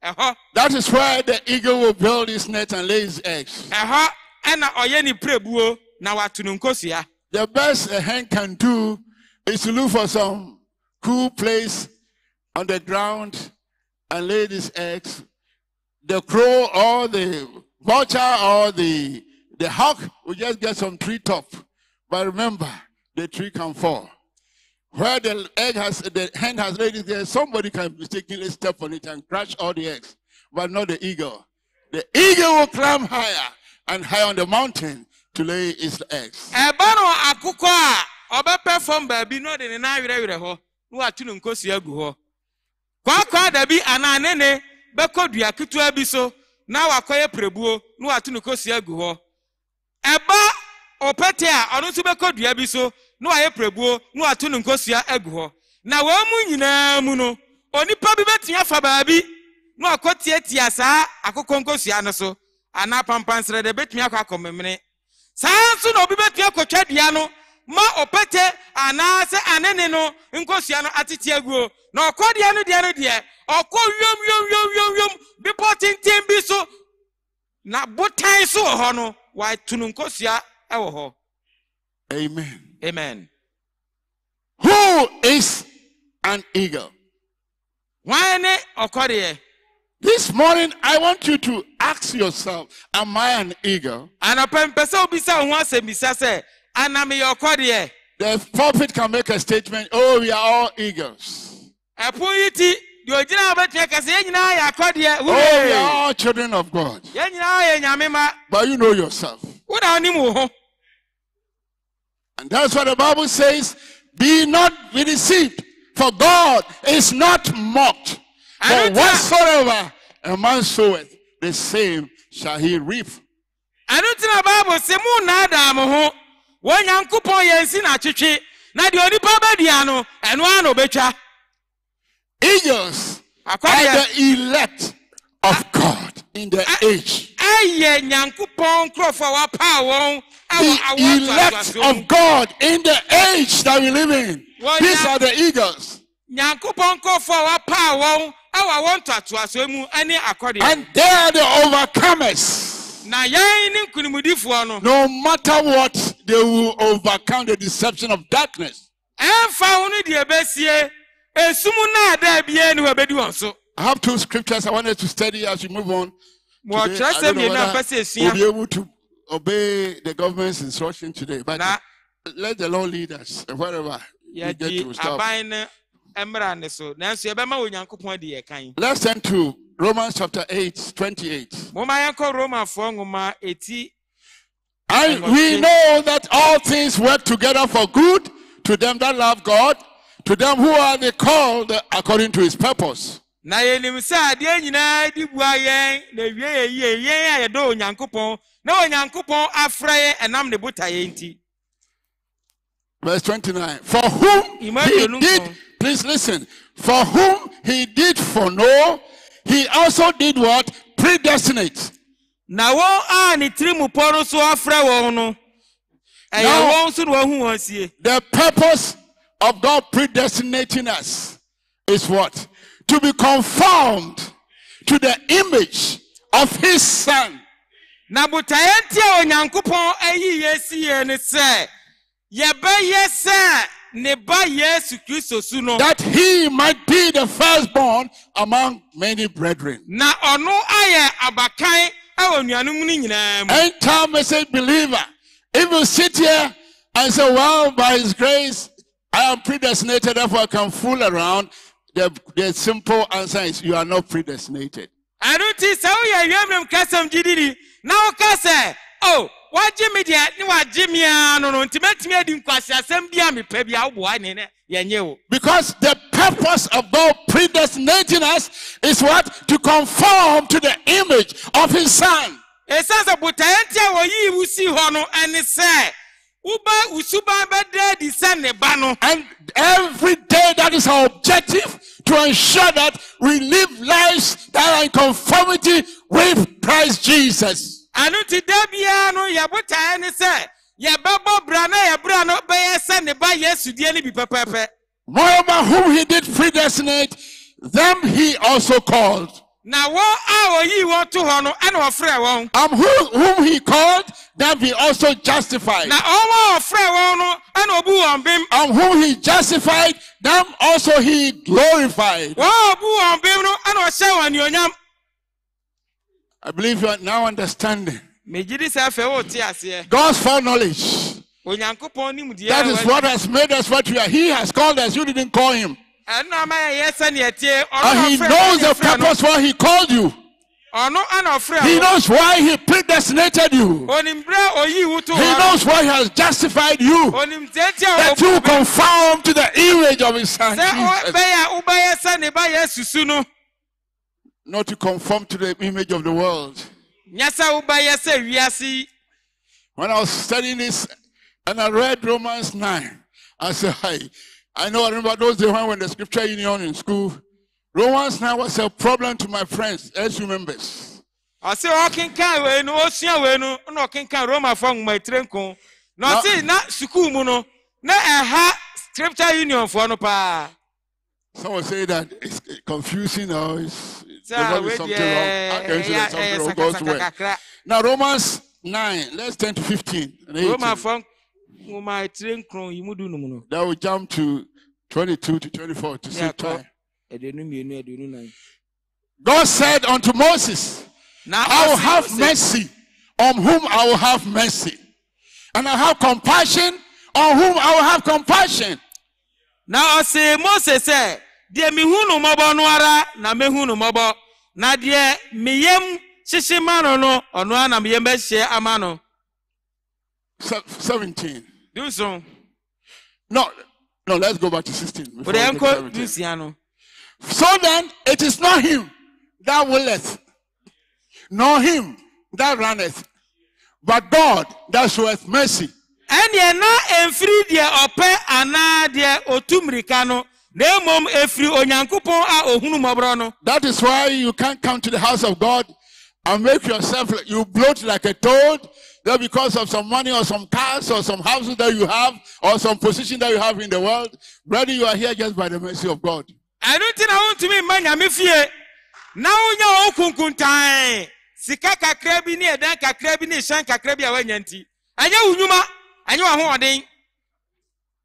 ɛhɔ That is where the eagle will build his net and lay his eggs. Uh-huh. ɛhɔ ɛna ɔyɛ ne prɛbuo na wato no nkosua The best a hen can do is to look for some cool place on the ground and lay these eggs. The crow or the vulture or the, the hawk will just get some tree top. But remember, the tree can fall. Where the egg has the hen has laid it there, somebody can mistakenly step on it and crush all the eggs, but not the eagle. The eagle will climb higher and higher on the mountain to lay its eggs. no akokɔ a ɔbɛpɛ fam baabi na ɔde ne nan werɛwerɛ hɔ na watu ne nkosi agu hɔ kwaakwa dabi anaa nene bɛkɔ dua ketewa bi so na wakɔyɛ pirebuo na watu ne nkosi agu hɔ ɛba ɔpɛte a ɔno nso bɛkɔ so na wayɛ pirebuo na hɔ. Na wɔn mu nyinaa mu no onipa bi bɛtumi afa baabi na wakɔ tiatia saa akokɔ nkosua no so. Anaa pampansere de bɛtumi akɔ akɔmemene saa nso na obi bɛtumi akɔtwa dua no ma ɔpɛtɛ anaasɛ anene no nkosua no atete aguo. Na ɔkɔ deɛ no deɛ no deɛ ɔkɔ wiem wiem wiem wiem wiem bepɔ tenten bi so. Na botan so wɔ hɔ no watu no nkosua wɔ hɔ. Amen. amen Who is an eagle? hwan ne ɔkɔdeɛ This morning, I want you to ask yourself, Am I an eagle? anɔpɛ mpɛ sɛ obisa wo ho asɛmmisa sɛ ana meyɛ ɔkɔdeɛ The prophet can make a statement, Oh, we are all eagles. ɛpo yi ti deɛ ogyina a wobɛtumi aka sɛ yɛn nyinaa yɛ akɔdeɛ Oh, we are all children of God. yɛn nyinaa yɛ nyame ma But you know yourself. wo na wonim wo ho And that's what the Bible says Be not deceived, for God is not mocked. I For whatsoever a man soweth, the same shall he reap. ɛno nti na bible sɛ mo nnaadaa mo ho wɔn nyankopɔn yɛ nsi n'atwetwe na deɛ onipa bɛdua no ɛno ara na Eagles are the elect of God in the age. Ɛyɛ nyankopɔn nkurɔfoɔ a wapaa wɔn ɛwɔ The awoɔ elect ntoatoasoɔ mu of God in the age that we live in. Well, These yeah. are the eagles. nyankopɔn nkurɔfoɔ a wapaa wɔn ɛwɔ awoɔ ntoatoasoɔ mu ɛne akɔdeɛ And they are the overcomers. na yɛn ne nkonimdifoɔ no No matter what, they will overcome the deception of darkness. ɛmfa wo no deɛ ɛbɛsie esum naadaa biara ne wɔbɛdi wɔn so I have two scriptures I wanted to study as we move on. Today, I kyerɛsɛm don't know mmienu a whether mpɛ sɛ we'll be able to obey the government's instruction today. But na let the Lord lead us wherever we get to stop. aban no eh, mmra ne so nanso yɛbɛma onyankopɔn adi yɛ kan Let's turn to Romans chapter 8, 28. momma yɛnkɔ romafoɔ nwoma eti And we know that all things work together for good to them that love God, to them who are the called according to his purpose. Na yɛnim sɛ adeɛ nyinaa de bua yɛn na wie yɛ yie yɛn a yɛdɔ onyankopɔn na onyankopɔn afrɛ yɛn ɛnam ne botaeɛ nti Verse 29. For whom he did, please listen. For whom he did foreknow, he also did what? Predestinate. na wɔn a ne tiri mu pɔ no so afrɛ wɔn no ɛyɛ Now- wɔn nso na wɔahu wɔn sie The purpose of God predestinating us is what? To be conformed to the image of his son. na botaeɛ nti onyankopɔn ayi yɛ yɛ ne sɛ yɛbɛyɛ sɛ ne ba yesu kristo su no that he might be the firstborn among many brethren. na ɔno ayɛ abakan ɛwɔ nuanom no nyinaa mu End time message believer. If you sit here and say, Well, by his grace, I am predestinated, therefore I can fool around, the, the simple answer is you are not predestinated. ɛno nti sɛ woyɛ awiamrem kasɛm gyididi na woka sɛ o wagye me deɛ ne wagye me ara no no nti mɛtumi adi nkwaseasɛm bi a mepɛ bi a woboa ne ne yɛnyɛ wo Because the purpose of God predestinating us is what? To conform to the image of his son. ɛsiane sɛ botaeɛ nti a wɔyii wo sii hɔ no ɛne sɛ woba wo suban bɛda adi sɛ ne ba no And every day that is our objective to ensure that we live lives that are in conformity with Christ Jesus. ɛno nti da biara no yɛ botaeɛ ne sɛ yɛbɛbɔ bra na yɛbra no bɛyɛ sɛ ne ba yesu die no bi pɛpɛpɛ Moreover, whom he did predestinate, them he also called. Na wɔn a oyii wɔn to hɔ no ɛna ɔfrɛ wɔn Um, who, whom he called, them he also justified. na ɔmo a ɔfrɛ wɔn no ɛna obu wɔn bem Um, whom he justified, them also he glorified. wɔn a obu wɔn bem no ɛna ɔhyɛ wɔn anuonyam I believe you are now understanding. megye di sɛ afei wote aseɛ God's foreknowledge onyankopɔn nim deɛ That is what has made us what we are. He has called us. You didn't call him. Ɛno ama yɛyɛ sɛneɛ tie ɔno And he knows the wo, ɛne frɛ no. purpose why he called you. ɔno ana ɔfrɛ He knows why he predestinated you. onim berɛ a oyii wo to He knows why he has justified you. onim tiatia a That you conform to the image of his son. Jesus. ɔbɛyɛ a wobɛyɛ sɛ ne ba yɛ susu no Not to conform to the image of the world. nyɛ sɛ wobɛyɛ sɛ wiase When I was studying this and I read Romans 9, I said, Hey, I know I remember those days when in the scripture union in school. Romans 9 was a problem to my friends, SU members. ɔse ɔkenkan wei no ɔsua wei no na ɔkenkan romafoɔ nwoma etire nko na Na- ɔse na sukuu mu no na eh, ɛha scripture unionfoɔ no paa Some will say that it's confusing or it's, sɛ there wei is something wrong. deɛ I can ah, say ɛyɛ there's something wrong God's sakasaka way. Now, Romans 9, let's turn to 15 and 18. Romafoɔ nwoma etire nkron yi mu du num no Then we jump to 22 to 24 to ne save akɔ time. aduonu mmienu aduonu nan God said unto Moses, na I will ɔse- have ɔse- mercy on whom I will have mercy, and I have compassion on whom I will have compassion. na ɔse mose sɛ deɛ mihu no mmɔbɔ no ara na mehu no mmɔbɔ na deɛ meyam hyehye ma no no ɔno ara na meyam bɛhyɛ ama no Se- 17. Dunson No, no, let's go back to 16. before wòde we go to nkɔ 17. dunsia So then, it is not him that willeth, nor him that runneth, but God that showeth mercy. ɛneɛ na ɛmfiri deɛ ɔpɛ anaa deɛ otu mmirika no na mmom ɛfiri onyankopɔn a ohunu mmɔborɔ no That is why you can't come to the house of God and make yourself, you bloat like a toad, that because of some money or some cars or some houses that you have or some position that you have in the world. Brother, you are here just by the mercy of God. I don't think I nti na wontumi mma nyame fie na wonya wo kunkuntan sika kakra bi ne ɛdan kakra bi ne hyɛn kakra bi a woanya nti ɛnyɛ wo nnwuma ɛnyɛ w'ahoɔden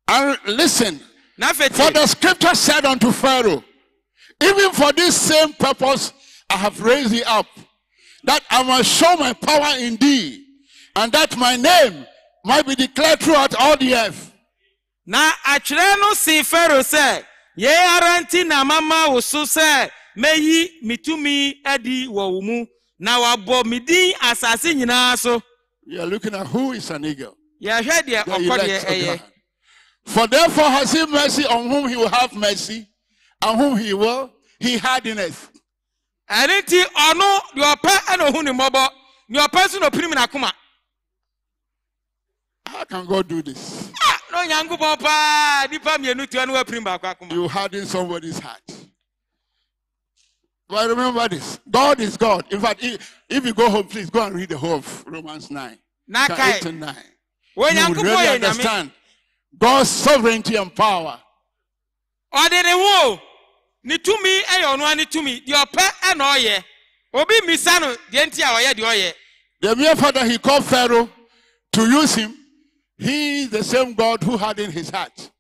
And listen, for the scripture said unto Pharaoh, even for this same purpose I have raised thee up, that I must show my power in thee, and that my name might be declared throughout all the earth. na atwerɛ no si faro sɛ yei ara nti na mama wo so sɛ meyi me tumi adi wɔ wo mu na wabɔ me din asase nyinaa so You are looking at who is an eagle. yɛhwɛ deɛ ɔkɔ deɛ ɛyɛ For therefore has he mercy on whom he will have mercy, and whom he will, he hardeneth. ɛne nti ɔno deɛ ɔpɛ ɛna ohu ne mmɔbɔ deɛ ɔpɛ nso na opirim n'akoma How can God do this? Ah, na onyankopɔn paa nipa mmienu tua no wapirim baako akoma You harden somebody's heart. But remember this God is God. In fact, if, if you go home, please go and read the whole of Romans 9. na chapter kae 8 and 9. You will really understand God's sovereignty and power. ɔde ne ho ne tumi yɛ ɔno ne tumi deɛ ɔpɛ ɛna ɔyɛ obi mmisa no deɛ nti a ɔyɛ deɛ ɔyɛ The mere fact that he called Pharaoh to use him, he the same God who hardened his heart.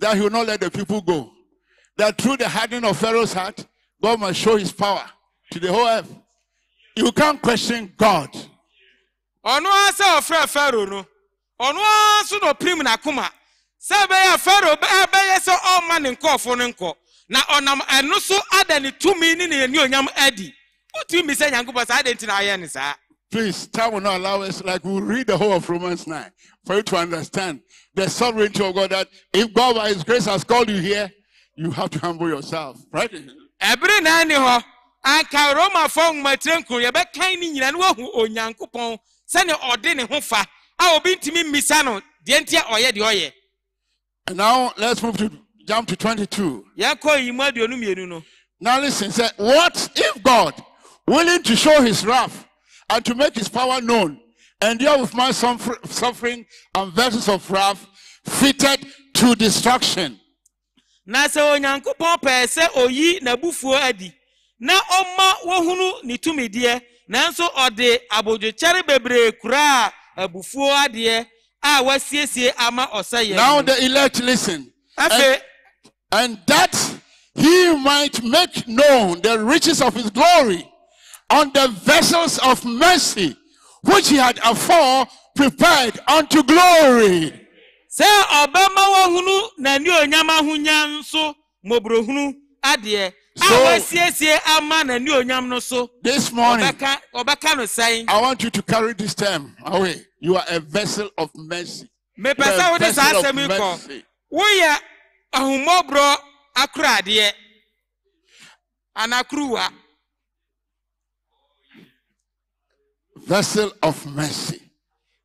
That he will not let the people go. That through the hardening of Pharaoh's heart, God must show his power to the whole earth. You can't question God. na ɔnam ɛno so ada ne tumi ne ne anuonyam adi wotumi mi nyankopɔn saa adɛn nti na ayɛ ne saa Please, time will not allow us, like we'll read the whole of Romans 9 for you to understand the sovereignty of God. That if God by his grace has called you here, you have to humble yourself. Right? ɛbere na ɛni hɔ anka romafoɔ nwomatire nkuro yɛbɛkan ne nyina ne wahu onyankopɔn sɛnea ɔde ne ho fa a obi ntumi mmisa no deɛ nti a ɔyɛ deɛ ɔyɛ And now let's move to jump to 22. yɛnkɔ yi mu aduonu mmienu no Now listen, say, what if God, willing to show his wrath and to make his power known, endure with my suffering and vessels of wrath fitted to destruction? na sɛ onyankopɔn pɛɛ sɛ oyi n'abufuo adi na ɔma wɔhunu ne tumideɛ nanso ɔde abodwokyɛre bebree kuraa abufuo adeɛ a wasiesie ama ɔsɛyɛ Now the elect listen. afei and that he might make known the riches of his glory on the vessels of mercy which he had afore prepared unto glory. sɛ ɔbɛma wɔhunu n'ani onyam ahonya nso mmɔborɔhunu adeɛ a So- wasiesie ama n'ani onyam no so This morning, ɔbɛka ɔbɛka no sɛn I want you to carry this term away. You are a vessel of mercy. mepɛ You are sɛ wode saa asɛm yi kɔ woyɛ ahummɔborɔ akoradeɛ anakuruwa Vessel of mercy.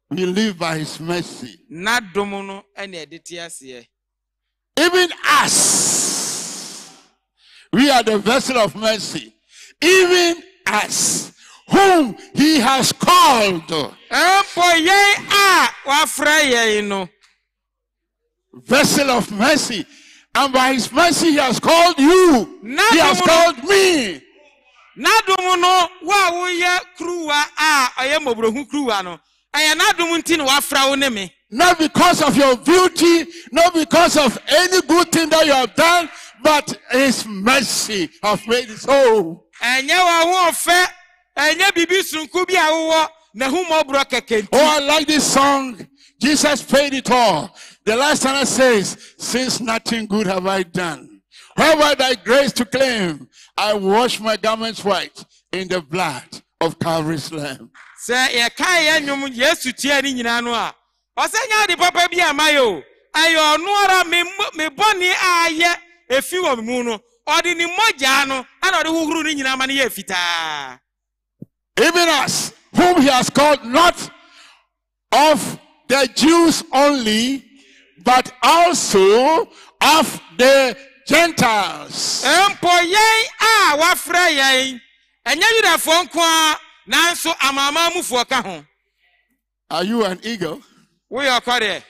We live by his mercy. n'adom no ɛna ɛde te aseɛ Even us, we are the vessel of mercy. Even us, whom he has called. mpo yɛn a wafrɛ yɛn no Vessel of mercy. And by his mercy, he has called you. He has called me. N'adom no wo a woyɛ kuruwa a ɔyɛ mmɔborɔhu kuruwa no ɛyɛ n'adom nti na wafra wo ne me Not because of your beauty, not because of any good thing that you have done, but his mercy has made it so. ɛnyɛ wɔn ho ɔfɛ ɛnyɛ biribi sonko bi a wowɔ na hummɔborɔ kɛkɛ Oh, I like this song. Jesus paid it all. The last time says, Since nothing good have I done, whereby thy grace to claim, I wash my garments white in the blood of Calvary's Lamb. sɛ yɛka yɛ nnwom yesu tia ne nyinaa no ah. a ɔsɛ nyɛ ade papa bi ama yɛ o ɛyɛ ɔno ara me mmɔ- me bɔne a ayɛ efi wɔ me mu no. Ɔde ne mmɔgyaa no. Ɛna ɔde hohoro ne nyinaa ma no yɛ fitaa Even us, whom he has called not of the Jews only, but also of the Gentiles. mpo yɛn a wafrɛ yɛn ɛnyɛ yudafoɔ nko a nanso amaamanmufoɔ ka ho Are you an eagle? woyɛ ɔkɔdeɛ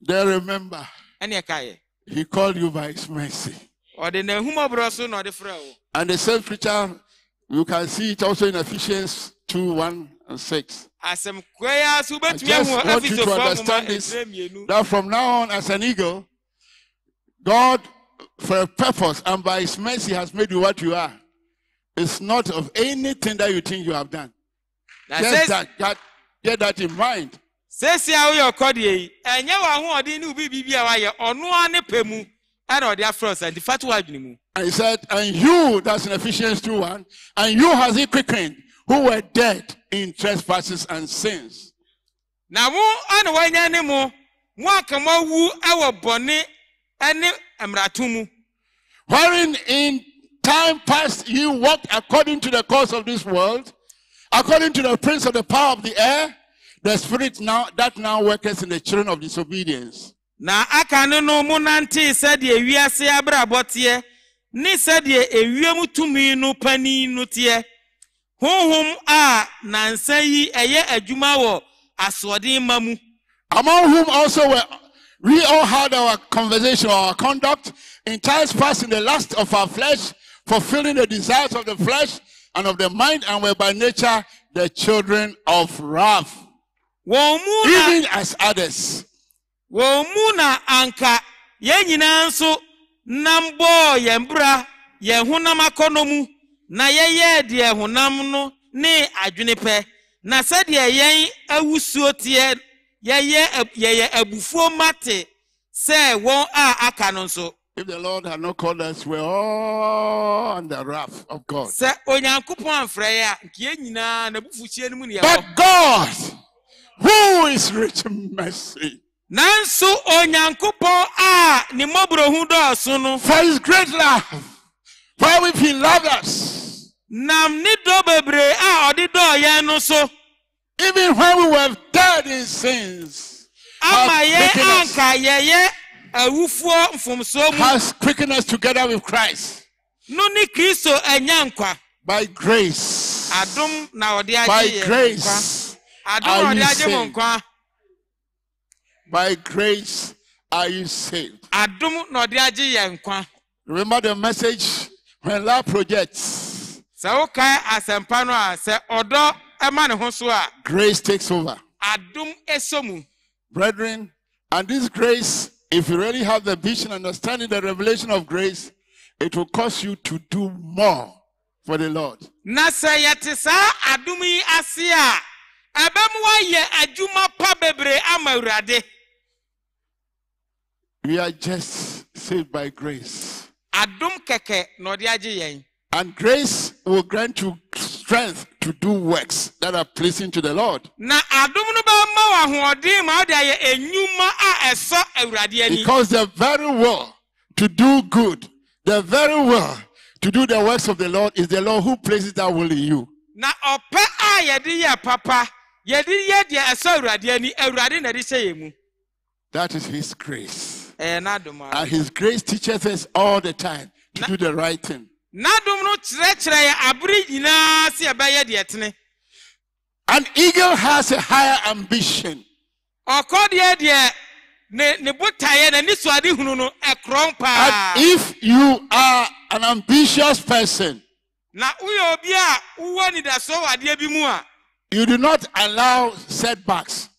Then remember, ɛne ɛka yɛ he called you by his mercy. ɔde n'ahumɔborɔ so na ɔde frɛ wo And the same scripture, you can see it also in Ephesians 2 1 and 6. asɛm kua yi a so wobɛtumi just want you to understand this. That from now on, as an eagle, God, for a purpose and by his mercy, has made you what you are. It's not of anything that you think you have done. na Just sɛ that, that, get that in mind. sɛsi a woyɛ ɔkɔdeɛ yi ɛnyɛ w'ahoɔden ne wo biribi a wayɛ ɔno ara ne pɛ mu ɛna ɔde afrɛ wo sɛ nti fa to w'adwene mu he said, and you, that's in Ephesians 2 1, and you has he quickened who were dead in trespasses and sins. na mo ana wanya ne mo mo aka moawu ɛwɔ bɔne ɛne mmarato Wherein in time past you walked according to the course of this world, according to the prince of the power of the air, the spirit now that now worketh in the children of disobedience. na aka ne no mo nante sɛdeɛ wiase abrabɔ teɛ ne sɛdeɛ ewiem tumi no panin no teɛ. Honhom a nansa yi ɛyɛ adwuma wɔ asoɔden ma mu. Among whom also were we all had our conversation our conduct. In times past in the lust of our flesh, fulfilling the desires of the flesh and of the mind, and were by nature the children of wrath, wɔn mu na even as others. wɔn mu na anka yɛn nyinaa nso nam bɔɔ yɛn bra yɛn honam akɔnɔ mu na yɛyɛɛ deɛ honam no ne adwene pɛ na sɛdeɛ yɛn awusuo teɛ yɛyɛ ab- yɛyɛ abufuo mate sɛ wɔn a aka no nso. If the Lord had not called us, we're all under wrath of God. But God, who is rich in mercy, nanso onyankopɔn a ne mmɔborɔhu dɔɔso no for his great love, wherewith he loved us, nam ne dɔ bebree a ɔde dɔɔ yɛn no so. Even when we were dead in sins, has quickened us, anka yɛyɛ awufoɔ mfomsoɔ mu has quickened us together with Christ. No ne kristo anya nkwa. By grace. adom na ɔde By agye yɛn nkwa. Grace are you saved. By grace are you saved. adom na ɔde agye yɛn nkwa. Remember the message when love projects, sɛ wokae asɛmpa no a sɛ ɔdɔ ɛma ne ho so a grace takes over. Brethren, and this grace, if you really have the vision, understanding the revelation of grace, it will cause you to do more for the Lord. na sɛ yɛte saa adom yi ase a ɛbɛm woayɛ adwuma pa ama awurade We are just saved by grace. adom kɛkɛ na ɔde agye yɛn And grace will grant you strength to do works that are pleasing to the Lord. na adom no bɛma wɔ ahoɔden ma wode ayɛ enwuma a ɛsɔ awurade ani Because the very will to do good, the very will to do the works of the Lord is the Lord who places that will in you. na ɔpɛ a yɛde yɛ papa yɛde yɛ deɛ ɛsɔ awurade ani awurade na ɛde hyɛ yɛn mu That is His grace. ɛyɛ n'adom ara And His grace teaches us all the time to do the right thing. N'adom no kyerɛkyerɛ yɛ abere nyinaa sɛ yɛbɛyɛ deɛ tene An eagle has a higher ambition. ɔkɔ deɛ deɛ ne ne botaeɛ n'ani so ade hunu no ɛkorɔn paa And if you are an ambitious person, na woyɛ obi a wowɔ anidasoɔ wɔ adeɛ bi mu a you do not allow setbacks,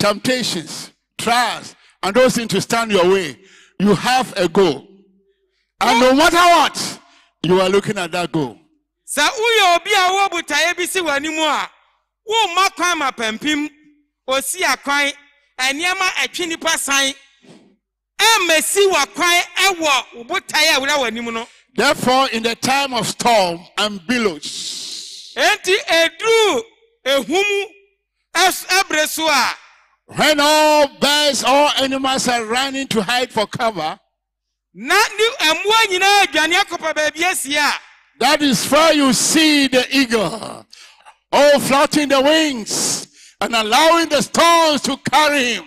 temptations, trials, and those things to stand your way. You have a goal. And no matter what, you are looking at that goal. sɛ woyɛ obi a wowɔ botaeɛ bi si w'anim a womma kwan ma pampim osi akwan nneɛma ɛtwe nipa san ɛmmɛsi w'akwan ɛwɔ wo botaeɛ a wura w'anim no Therefore, in the time of storm and billows, enti eduru ehum ɛbere so a when all birds, all animals are running to hide for cover, that is where you see the eagle, oh, flaunting the wings and allowing the storms to carry him.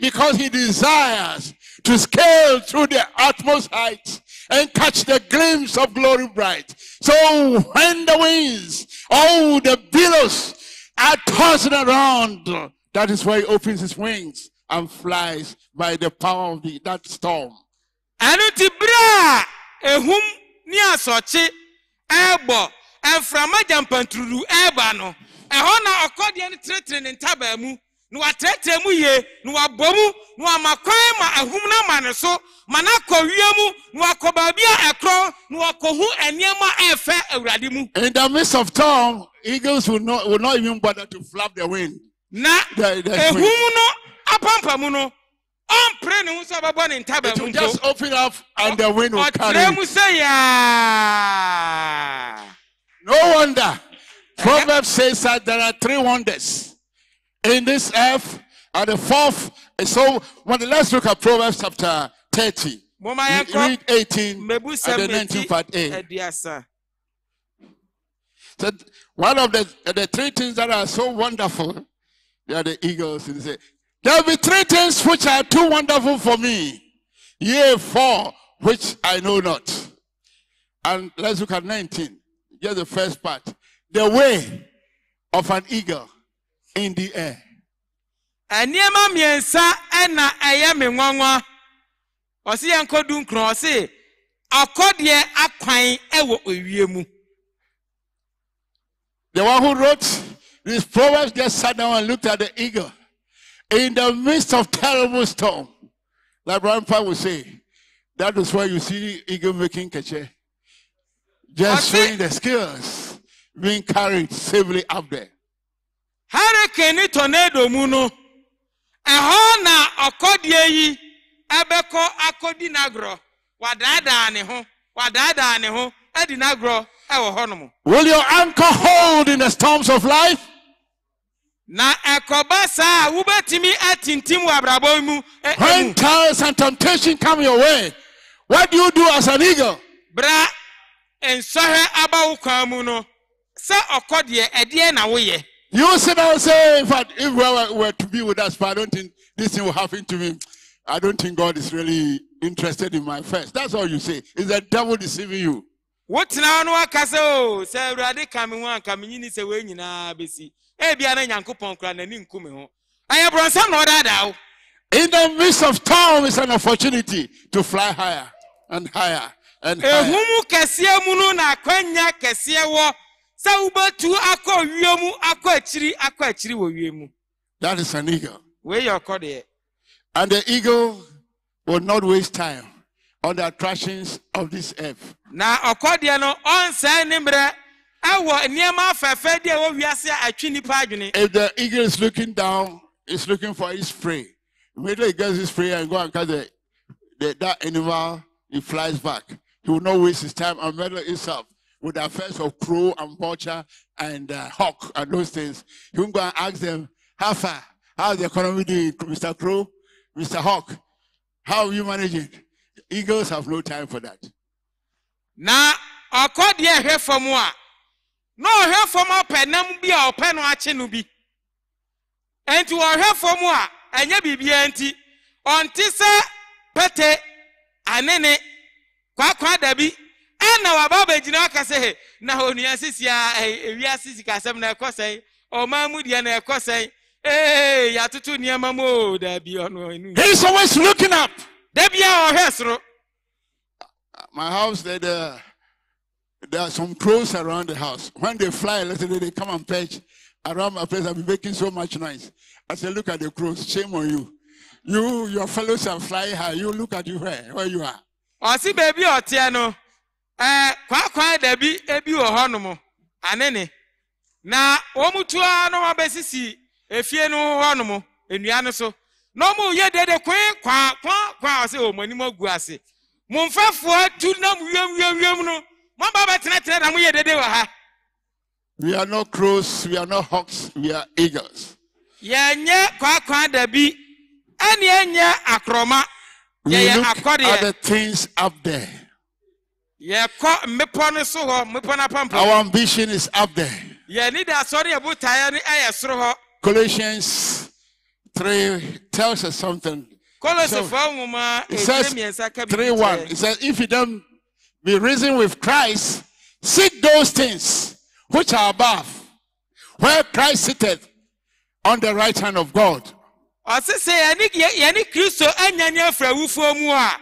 Because he desires to scale through the utmost heights and catch the glimpse of glory bright. So when the winds, oh, the billows are tossing around, that is where he opens his wings and flies by the power of the, that storm. Ɛno nti bere a ehum ne asɔkye ɛrebɔ mframa gyampantururu ɛreba no ɛhɔ na ɔkɔdeɛ no tenetene ne ntabaa mu na watrɛtrɛ mu yie na wabɔ mu na wama kwan ma ahum no ama ne so ma no akɔ wie mu na wakɔ baabi a ɛkorɔ na wakɔhu nneɛma ɛfɛ awurade mu In the midst of storm, eagles will not, will not even bother to flap their wing. na ehum no apampa mu no ɔmpere ne ho sɛ ɔbɛbɔ ne It will just open up and the wind will carry it. No wonder. Proverbs says that there are three wonders in this earth, and the fourth is so. When, let's look at Proverbs chapter 30. Moma Re- yɛnkɔ Read 18 mmɛbusɛm and the 19 part A. So one of the, the three things that are so wonderful, they are the eagles. There will be three things which are too wonderful for me. Yea, four which I know not. And let's look at 19. Just the first part. The way of an eagle in the air. nneɛma mmiɛnsa ɛna ɛyɛ me nwanwa ɔsi yɛn nkɔ ɔsi akɔdeɛ akwan ɛwɔ owie mu The one who wrote this Proverbs just sat down and looked at the eagle in the midst of terrible storm. Like Brian Paul would say, that is where you see eagle making catcher. Just Okay. showing the skills being carried safely up there. hurricane ne tornado mu no ɛhɔ na ɔkɔdeɛ yi ɛbɛkɔ akɔdi n'agorɔ wadaadaa ne ho wadaadaa ne ho ɛdi n'agorɔ ɛwɔ hɔnom Will your anchor hold in the storms of life? Na ɛkɔba saa a wobɛtumi atintim wɔ abrabɔ mu When trials and temptation come your way, what do you do as an eagle? bra nsɔhwɛ aba wo kwan mu no sɛ ɔkɔdeɛ ɛdeɛ na woyɛ You sit down say, in fact, if were, were to be with us, but I don't think this thing will happen to me. I don't think God is really interested in my first. That's all you say. It's the devil deceiving you. wotena hɔ no waka sɛ o sɛ awurade ka me ho anka menyini sɛ wei nyinaa bɛsi ebia na nyankopɔn kora n'ani nku me ho ɛyɛ borɔnsam na ɔdaadaa wo In the midst of storm, it's an opportunity to fly higher and higher and higher. ehumu kɛseɛ mu no na akwanya kɛseɛ wɔ sɛ wobɛtu akɔ wie mu akɔ akyiri akɔ akyiri wɔ wie mu That is an eagle. where wei yɛ ɔkɔdeɛ And the eagle will not waste time on the attractions of this earth. na ɔkɔdeɛ no ɔnsɛe ne mmerɛ ɛwɔ nneɛma afɛɛfɛ deɛ ɛwɔ wiase atwi nipa adwene If the eagle is looking down is looking for his prey. Immediately he gets his prey and go and catch the, the, that animal, he flies back. He will not waste his time and meddle himself with the affairs of crow and vulture and uh, hawk and those things. He will go and ask them, how far? How's the economy doing, Mr. Crow, Mr. Hawk? How are you managing? Eagles have no time for that. na ɔkɔ deɛ ɛhwɛ fam a na ɔhwɛ fam apɛ nam bi a ɔpɛ no akye no bi. Nti ɔhwɛ fam a ɛnyɛ biribiara nti ɔnte sɛ pɛtɛ anene kwakwa dabi ɛna waba abɛgyina aka sɛ he na onua sisi a ewiase sikasɛm na ɛkɔ sɛn? Ɔman mu deɛ na ɛkɔ sɛn? Ee yɛatoto nneɛma mu o dabi ɔno ɛnu He's always looking up. dabi a ɔhwɛ soro. My house, there, there, there are some crows around the house. When they fly, let's say they come and perch around my place. I'll be making so much noise. I say, look at the crows. Shame on you. You, your fellows are flying high. You look at you where, where you are. ɔsi beebi a ɔteɛ no ɛɛ kwakwan dabi ebi wɔ hɔnom anene na wɔn mu tua na wɔn abɛsisi efie no hɔnom nnua no so na wɔn yɛ dede kwan kwan kwan kwan ɔsi wɔn anim agu ase mo nfɛfoɔ tu nam wiem wiem wiem no mo aba bɛtenatena na mo yɛ dede wɔ ha We are not crows. We are not hawks. We are eagles. yɛnyɛ kwakwan dabi ɛni ɛnyɛ akorɔma We look at the things up there. yɛkɔ mmepɔ no so hɔ mmepɔ no apampam Our ambition is up there. yɛni da asɔre yɛ botaeɛ no ɛyɛ soro hɔ. Colossians 3 tells us something. Kolosifoɔ nwoma It says 3 1. It says, If you don't be risen with Christ, seek those things which are above, where Christ sitteth on the right hand of God. ɔsi yɛne yɛne kristo anya ne afra awufoɔ mu a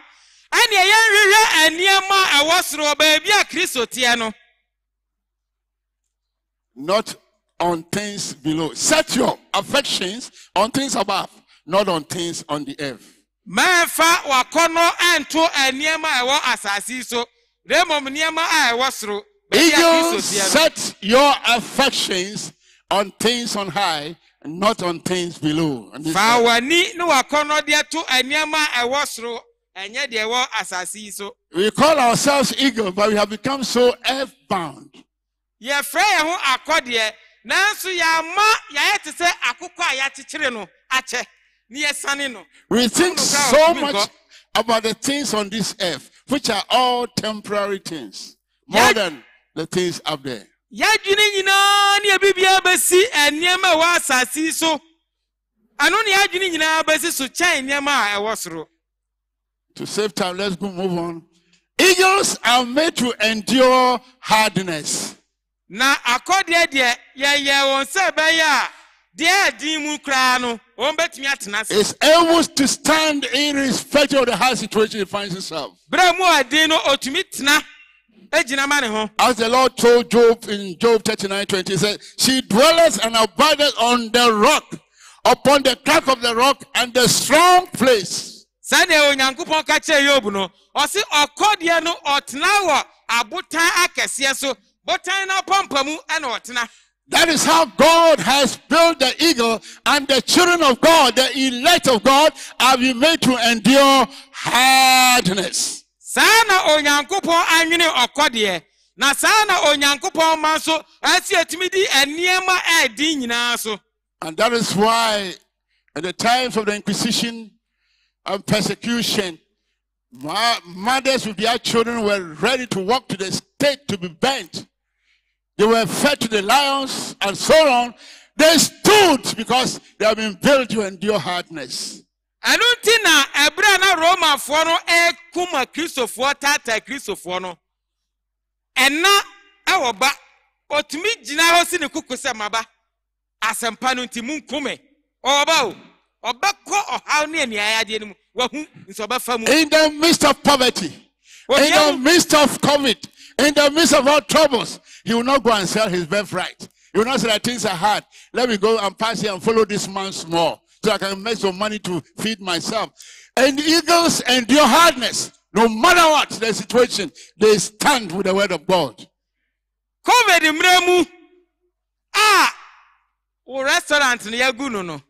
ɛnea yɛnhwehwɛ nneɛma ɛwɔ soro baabi a kristo teɛ no Not on things below. Set your affections on things above, not on things on the earth. mɛmfa wakɔnɔ ɛnto nneɛma ɛwɔ asase so na mmom nneɛma a ɛwɔ soro baabi a kristo Eagles, set your affections on things on high, and not on things below. on fa w'ani ne wakɔnɔ deɛ to nneɛma a ɛwɔ soro ɛnyɛ deɛ ɛwɔ asase yi so. We call ourselves eagles, but we have become so earthbound. yɛfrɛ yɛn ho akɔdeɛ nanso yɛama yɛayɛ te sɛ akokɔ a yɛakyekyere no akyɛ ne yɛsane no. We think so much about the things on this earth, which are all temporary things, more Yeah. than the things up there. yɛadwene nyinaa ne yɛbibia bɛsi nneɛma a ɛwɔ asase so ɛno ne yɛadwene nyinaa bɛsi so kyɛn nneɛma a ɛwɔ soro To save time, let's go move on. Eagles are made to endure hardness. na akɔdeɛ deɛ yɛyɛ wɔn sɛ ɛbɛyɛ a It's able to stand irrespective of the hard situation it finds ho. As the Lord told Job in Job 39 20, he said, She dwelleth and abideth on the rock, upon the crack of the rock and the strong place. sɛdeɛ onyankopɔn ka kyerɛ yob no ɔse ɔkɔdeɛ no ɔtena wɔ abotan akɛseɛ so botan no apampamu ɛna ɔtena That is how God has built the eagle, and the children of God, the elect of God, have been made to endure hardness. saa na onyankopɔn anwene na saa na onyankopɔn ma nso ɛsi atumi di nneɛma a ɛdi nyinaa so And that is why, at the times of the Inquisition and persecution, mothers with their children were ready to walk to the stake to be burnt. They were fed to the lions and so on. They stood because they have been built to endure hardness. ɛno nti na ɛberɛ na romafoɔ no ɛkum akristofoɔ taataa kristofoɔ no ɛna ɛwɔ ba ɔtumi gyina hɔ si ne kuku sɛ maba asɛmpa no nti munkume ɔwɔ ba o ɔbɛkɔ ɔhaw ne aniayadeɛ no mu. Wahu nso ɔbɛfa mu. In the midst of poverty, in the midst of COVID, in the midst of all troubles, he will not go and sell his birthright. He will not say that things are hard. Let me go and pass here and follow this man small so I can make some money to feed myself. And eagles endure hardness. No matter what the situation, they stand with the word of God. covid mmerɛ mu a ah! wo restaurant no yɛagu no no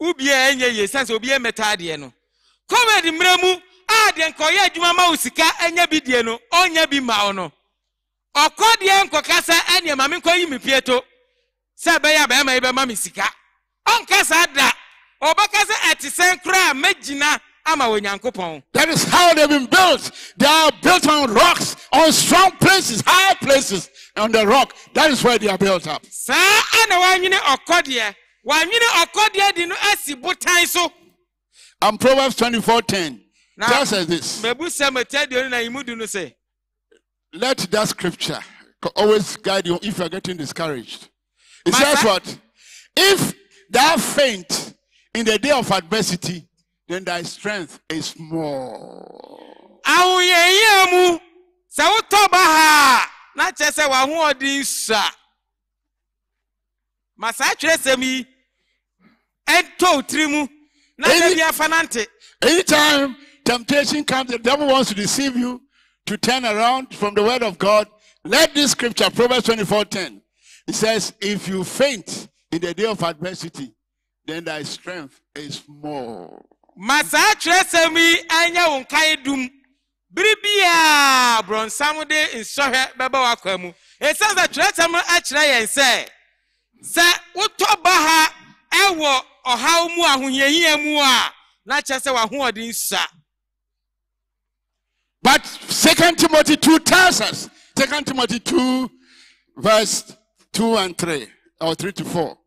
ubi a ɛnyɛ yie sɛ sɛ obi mmɛta adeɛ no covid mmerɛ mu a ah, deɛ nka ɔyɛ adwuma ma wo sika ɛnyɛ bi die no ɔnyɛ bi ma no ɔkɔ deɛ nkɔka sɛ ɛneɛ ma me nkɔ yi me pie to sɛ ɛbɛyɛ bɛrima yi bɛma me sika ɔnka saa da ɔbɛka sɛ ɛte sɛn koraa mɛgyina ama onyankopɔn That is how they've been built. They are built on rocks, on strong places, high places, on the rock. That is where they are built up. saa ana wɔanwene ɔkɔdeɛ wɔanwene ɔkɔdeɛ de no asi botan so And Proverbs 24:10 Now- tells us this. mabu sɛ mataaduo no na yimu du no sɛ Let that scripture always guide you if you are getting discouraged. It Master- says what? If thou faint in the day of adversity, then thy strength is small. ahoyɛyia mu sɛ wotɔ ba ha a na kyerɛ sɛ w'ahoɔden sua ma saa twerɛsɛm yi ɛntɔ wo tiri mu na da Ɛyi- bi afa nante Anytime temptation comes, the devil wants to deceive you to turn around from the word of God. Let this scripture, Proverbs 24:10, it says, If you faint in the day of adversity, then thy strength is small. de nsɔhwɛ mu sɛ no akyerɛ yɛn sɛ sɛ wotɔ ɛwɔ ɔhaw mu ahohiahia mu a na kyerɛ sɛ w'ahoɔden But Second Timothy 2 tells us, Second Timothy 2, verse 2 and 3, or 3 to 4.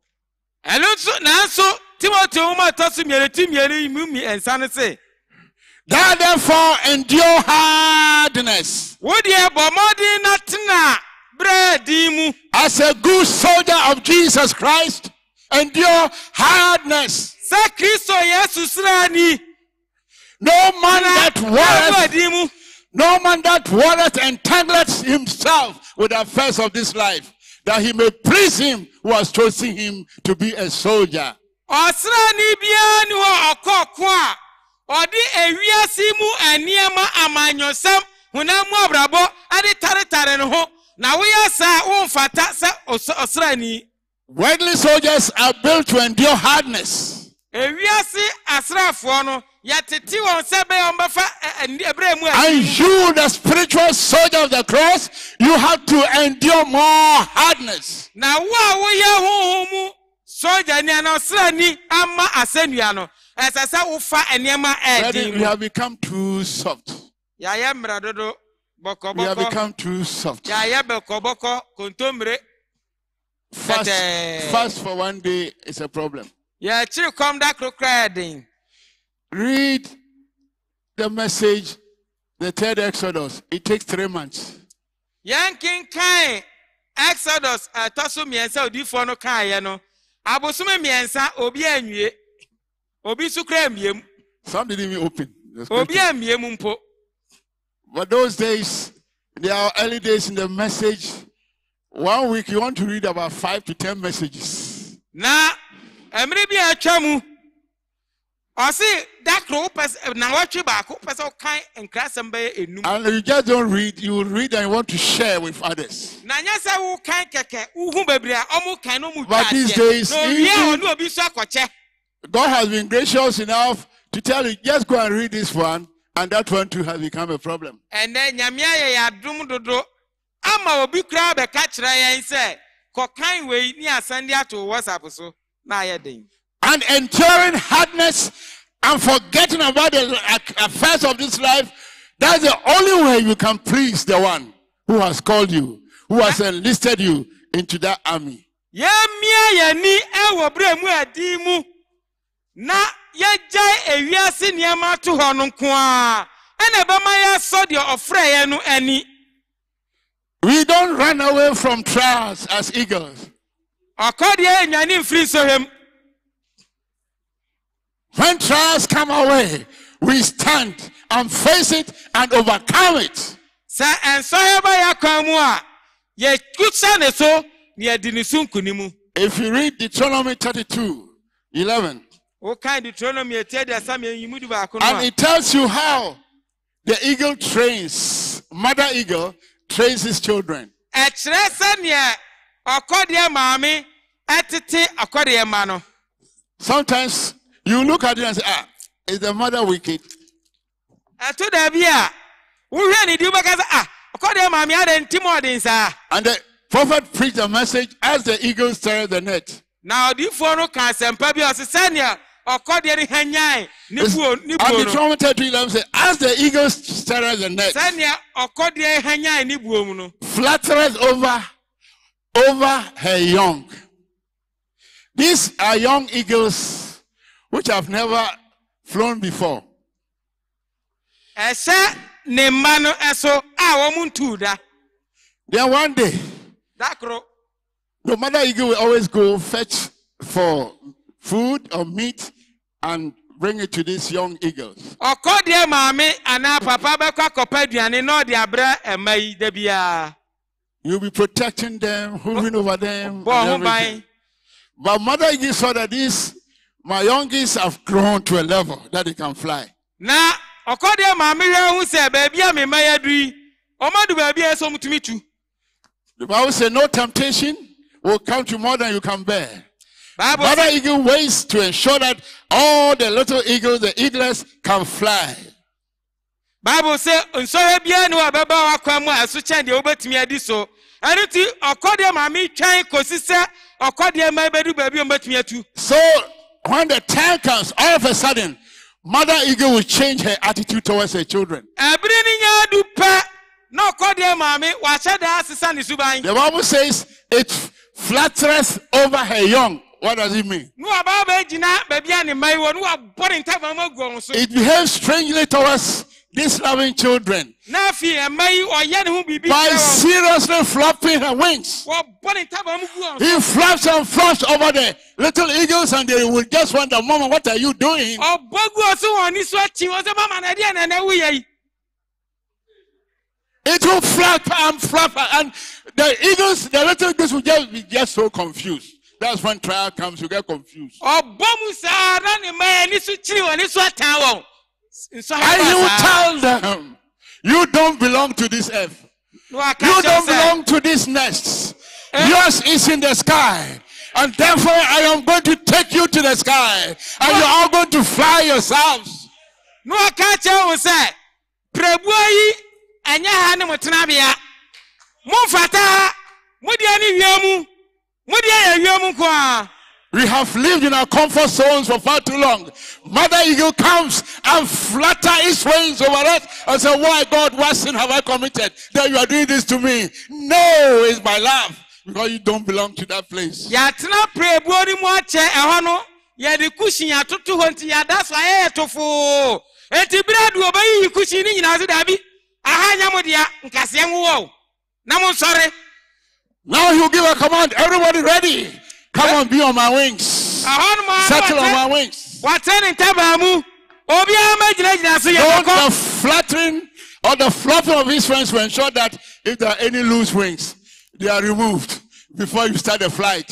ɛno nso nanso timoteo nwoma a ɛtɔ so mmienu ti mmienu yi mu mmiɛnsa no se Thou therefore endure hardness wodeɛ bɔ mmɔden na tena berɛ din mu as a good soldier of Jesus Christ. Endure hardness. sɛ kristo yesu srani No man that berɛ warreth, din mu no man that warreth entangleth himself with the affairs of this life, that he may please him who has chosen him to be a soldier. ɔsrani biara ni hɔ ɔkɔɔko a ɔde ewiase mu nneɛma amanyɔsɛm abrabɔ taretare ne ho na woyɛ saa womfata sɛ ɔsrani Worldly soldiers are built to endure hardness. ewiase asraafoɔ no And you, the spiritual soldier of the cross, you have to endure more hardness. Brethren, we have become too soft. We have become too soft. Fast, fast for one day is a problem. Read the message, the third Exodus. It takes three months. yɛnkenkan exodus ɛtɔ so mmiɛnsa a odiyifoɔ no kaeɛ no abosome mmiɛnsa obi anwie obi nso mmiem Some didn't even open. obi ammiem mpo But those days, there are early days in the message. One week, you want to read about five to ten messages. na mmere bi atwa mu ɔse da koro wopɛ sɛ baako wopɛ sɛ nkrasɛm bɛyɛ enum And you just don't read, you read and you want to share with others. na nyɛ sɛ wokan kɛkɛ wohu bebree a ɔmo kan no mu But these days, na owie a even- obi so akɔkyɛ. God has been gracious enough to tell you, just go and read this one, and that one too has become a problem. ɛnɛ nyame ayɛ yɛ adom dodo. Ama obi koraa bɛka kyerɛ yɛn sɛ kɔkan wei ne asan de ato whatsapp so na ayɛ den And enduring hardness and forgetting about the affairs of this life, that's the only way you can please the one who has called you, who has enlisted you into that army. yɛmmia yɛni ɛwɔ berɛ mu adi mu na yɛgyae ewiase nneɛma to hɔ no nko ɛna ɛbɛma yɛasɔ deɛ ɔfrɛ yɛn no ani We don't run away from trials as eagles. ɔkɔdeɛ mfiri nsɔhwɛm When trials come our way, we stand and face it and overcome it. sɛ ɛnsɔhwɛ ba yɛ kwan mu a yɛkusa ne so na yɛdi ne so nkonim If you read Deuteronomy 32 11, wokan deuteronomy ɛti aduasa mmienu du baako no and a it tells you how the eagle trains, mother eagle trains his children. ɛkyerɛ sɛneɛ ɔkɔdeɛ maame ɛtete ɔkɔdeɛ ma no Sometimes You look at it and say, ah, is the mother wicked? ɛto daabi a wohwɛ ne di wobɛka sɛ ah ɔkɔdeɛ maame adɛ ntim ɔden saa And the prophet preached a message as the eagles stir the net. na ɔdiifoɔ no ka asɛmpa bi a ɔse sɛnea no hanyae ne It's- buo ne And buo the no trumpet 11 says, as the eagles stir the net, sɛnea ɔkɔdeɛ hanyae ne buo mu no flattereth over, over her young. These are young eagles which I've never flown before. ɛhyɛ ne mma no a ah, wɔn ntuu da Then one day, da koro the mother eagle will always go fetch for food or meat and bring it to these young eagles. ɔkɔdeɛ maame anaa papa bɛkɔ akɔpa aduane na ɔde abrɛ ɛma yi da biara You'll be protecting them, hovering over them. and ɔho everything. ban But mother eagle saw that these, my youngest have grown to a level that they can fly. na ɔkɔdeɛ maame hwɛ ho sɛ baabi a me mma yɛ aduru yi ɔmadu baabi a ɛsɛ ɔmo tumi tu The Bible says no temptation will come to more than you can bear. baabu Mother sɛ eagle waits to ensure that all the little eagles, the eaglets, can fly. baabu sɛ nsɔhwɛ biara ni wɔ bɛba wakwan mu a ɛso kyɛn deɛ wobɛtumi adi so ɛno ti ɔkɔdeɛ maame twɛn kosi sɛ ɔkɔdeɛ mma bɛdu baabi a ɔmbɛtumi atu So when the time comes, all of a sudden, mother eagle will change her attitude towards her children. ɛbere ni nya adu pɛ na ɔkɔdeɛ maame wahyɛ da asesa ne suban The Bible says it flattereth over her young. What does it mean? ne wabaa bɛgyina baabi a ne mma yi wɔ ne wabɔ ne ntabaa mu agu wɔn so It behaves strangely towards these loving children na afei mma yi ɔyɛ ne ho biribi by kyerɛ wɔn seriously flopping her wings. wɔbɔ ne ntabaa mu gu wɔn so He flaps and flaps over the little eagles, and they will just wonder, Mama, what are you doing? ɔbɔ gu wɔn so wɔn ani so akyi wɔn sɛ mama na ɛdeɛ na ɛna wuyɛ yi It will flap and flap, and the eagles, the little eagles will just be just so confused. That's when trial comes, you get confused. Ɔbɔ mu saa na ne mma yɛ ani so kyiri wɔn ani so atan wɔn nsɔ ha And he will tell them, You don't belong to this earth. You don't belong to this nest. Yours is in the sky. And therefore, I am going to take you to the sky. And you're all going to fly yourselves. na waka kyerɛ wɔn sɛ pirabuo yi ɛnyɛ ha ne mo tenabea mo mfata ha mo deɛ ne wia mu mo deɛ yɛ wia mu nko a We have lived in our comfort zones for far too long. Mother eagle comes and flutter its wings over us and say, Why, God, what sin have I committed that you are doing this to me? No, it's my love because you don't belong to that place. yɛatena pirabuo no mu akyɛ ɛhɔ no yɛde kusin atoto hɔ nti yɛada so ayɛ eh, yɛ tofoo enti berɛ adu ɔbɛyiyi kusin no nyinaa so daabi aha nya mo dea nkaseɛ nwowɔ o na monsɔre Now he'll give a command. Everybody ready? Come on, be on my wings. ɛhɔ no mu Settle on my wings. wɔte ne ntabaa mu obiara Don't the flattering or the flopping of his wings will ensure that if there are any loose wings, they are removed before you start the flight.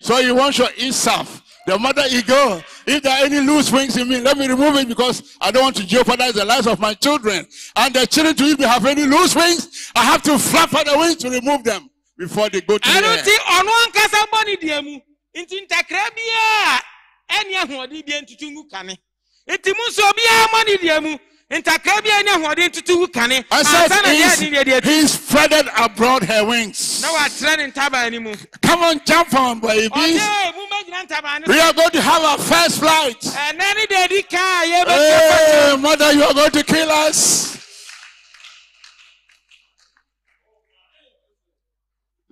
So you want your ISAF, the mother eagle. If there are any loose wings in me, let me remove it because I don't want to jeopardize the lives of my children. And the children, if they have any loose wings, I have to flap at the wings to remove them before they go to the ɛno air. nti ɔno ankasa bɔ ne deɛ mu nti ntakra biara ɛne ahoɔden bia ntutu ngu kane nti mu nso obiara mmɔ ne deɛ mu ntakra biara ne ahoɔden ntutu ngu kane I ansa said, na deɛ he's, ade deɛ deɛ tu he's spreaded abroad her wings. na watrɛ ne ntabaa no mu Come on, jump on, babies. ɔde mu bɛgyina ntabaa no We so are going to have our first flight. ɛnɛ ne deɛ di kan a yɛbɛkɔ Hey, mother, you are going to kill us.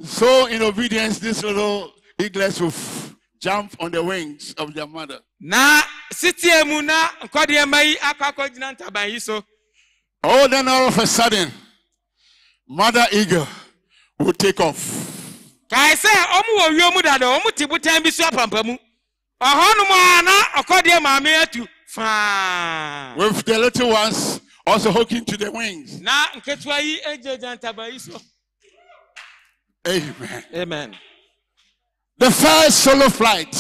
So, in obedience, these little eaglets will f- jump on the wings of their mother. na sitie mu na nkɔdeɛ ma yi akɔ akɔgyina ntaban yi so Oh, then all of a sudden, mother eagle will take off. kae sɛ ɔmo wɔ wiem dada ɔmo te botan bi so apampamu ɔhɔ nom a na ɔkɔdeɛ maame atu faa With the little ones also hooking to the wings. na nketewa yi egyinagyina ntaban yi so Amen. amen The first solo flight.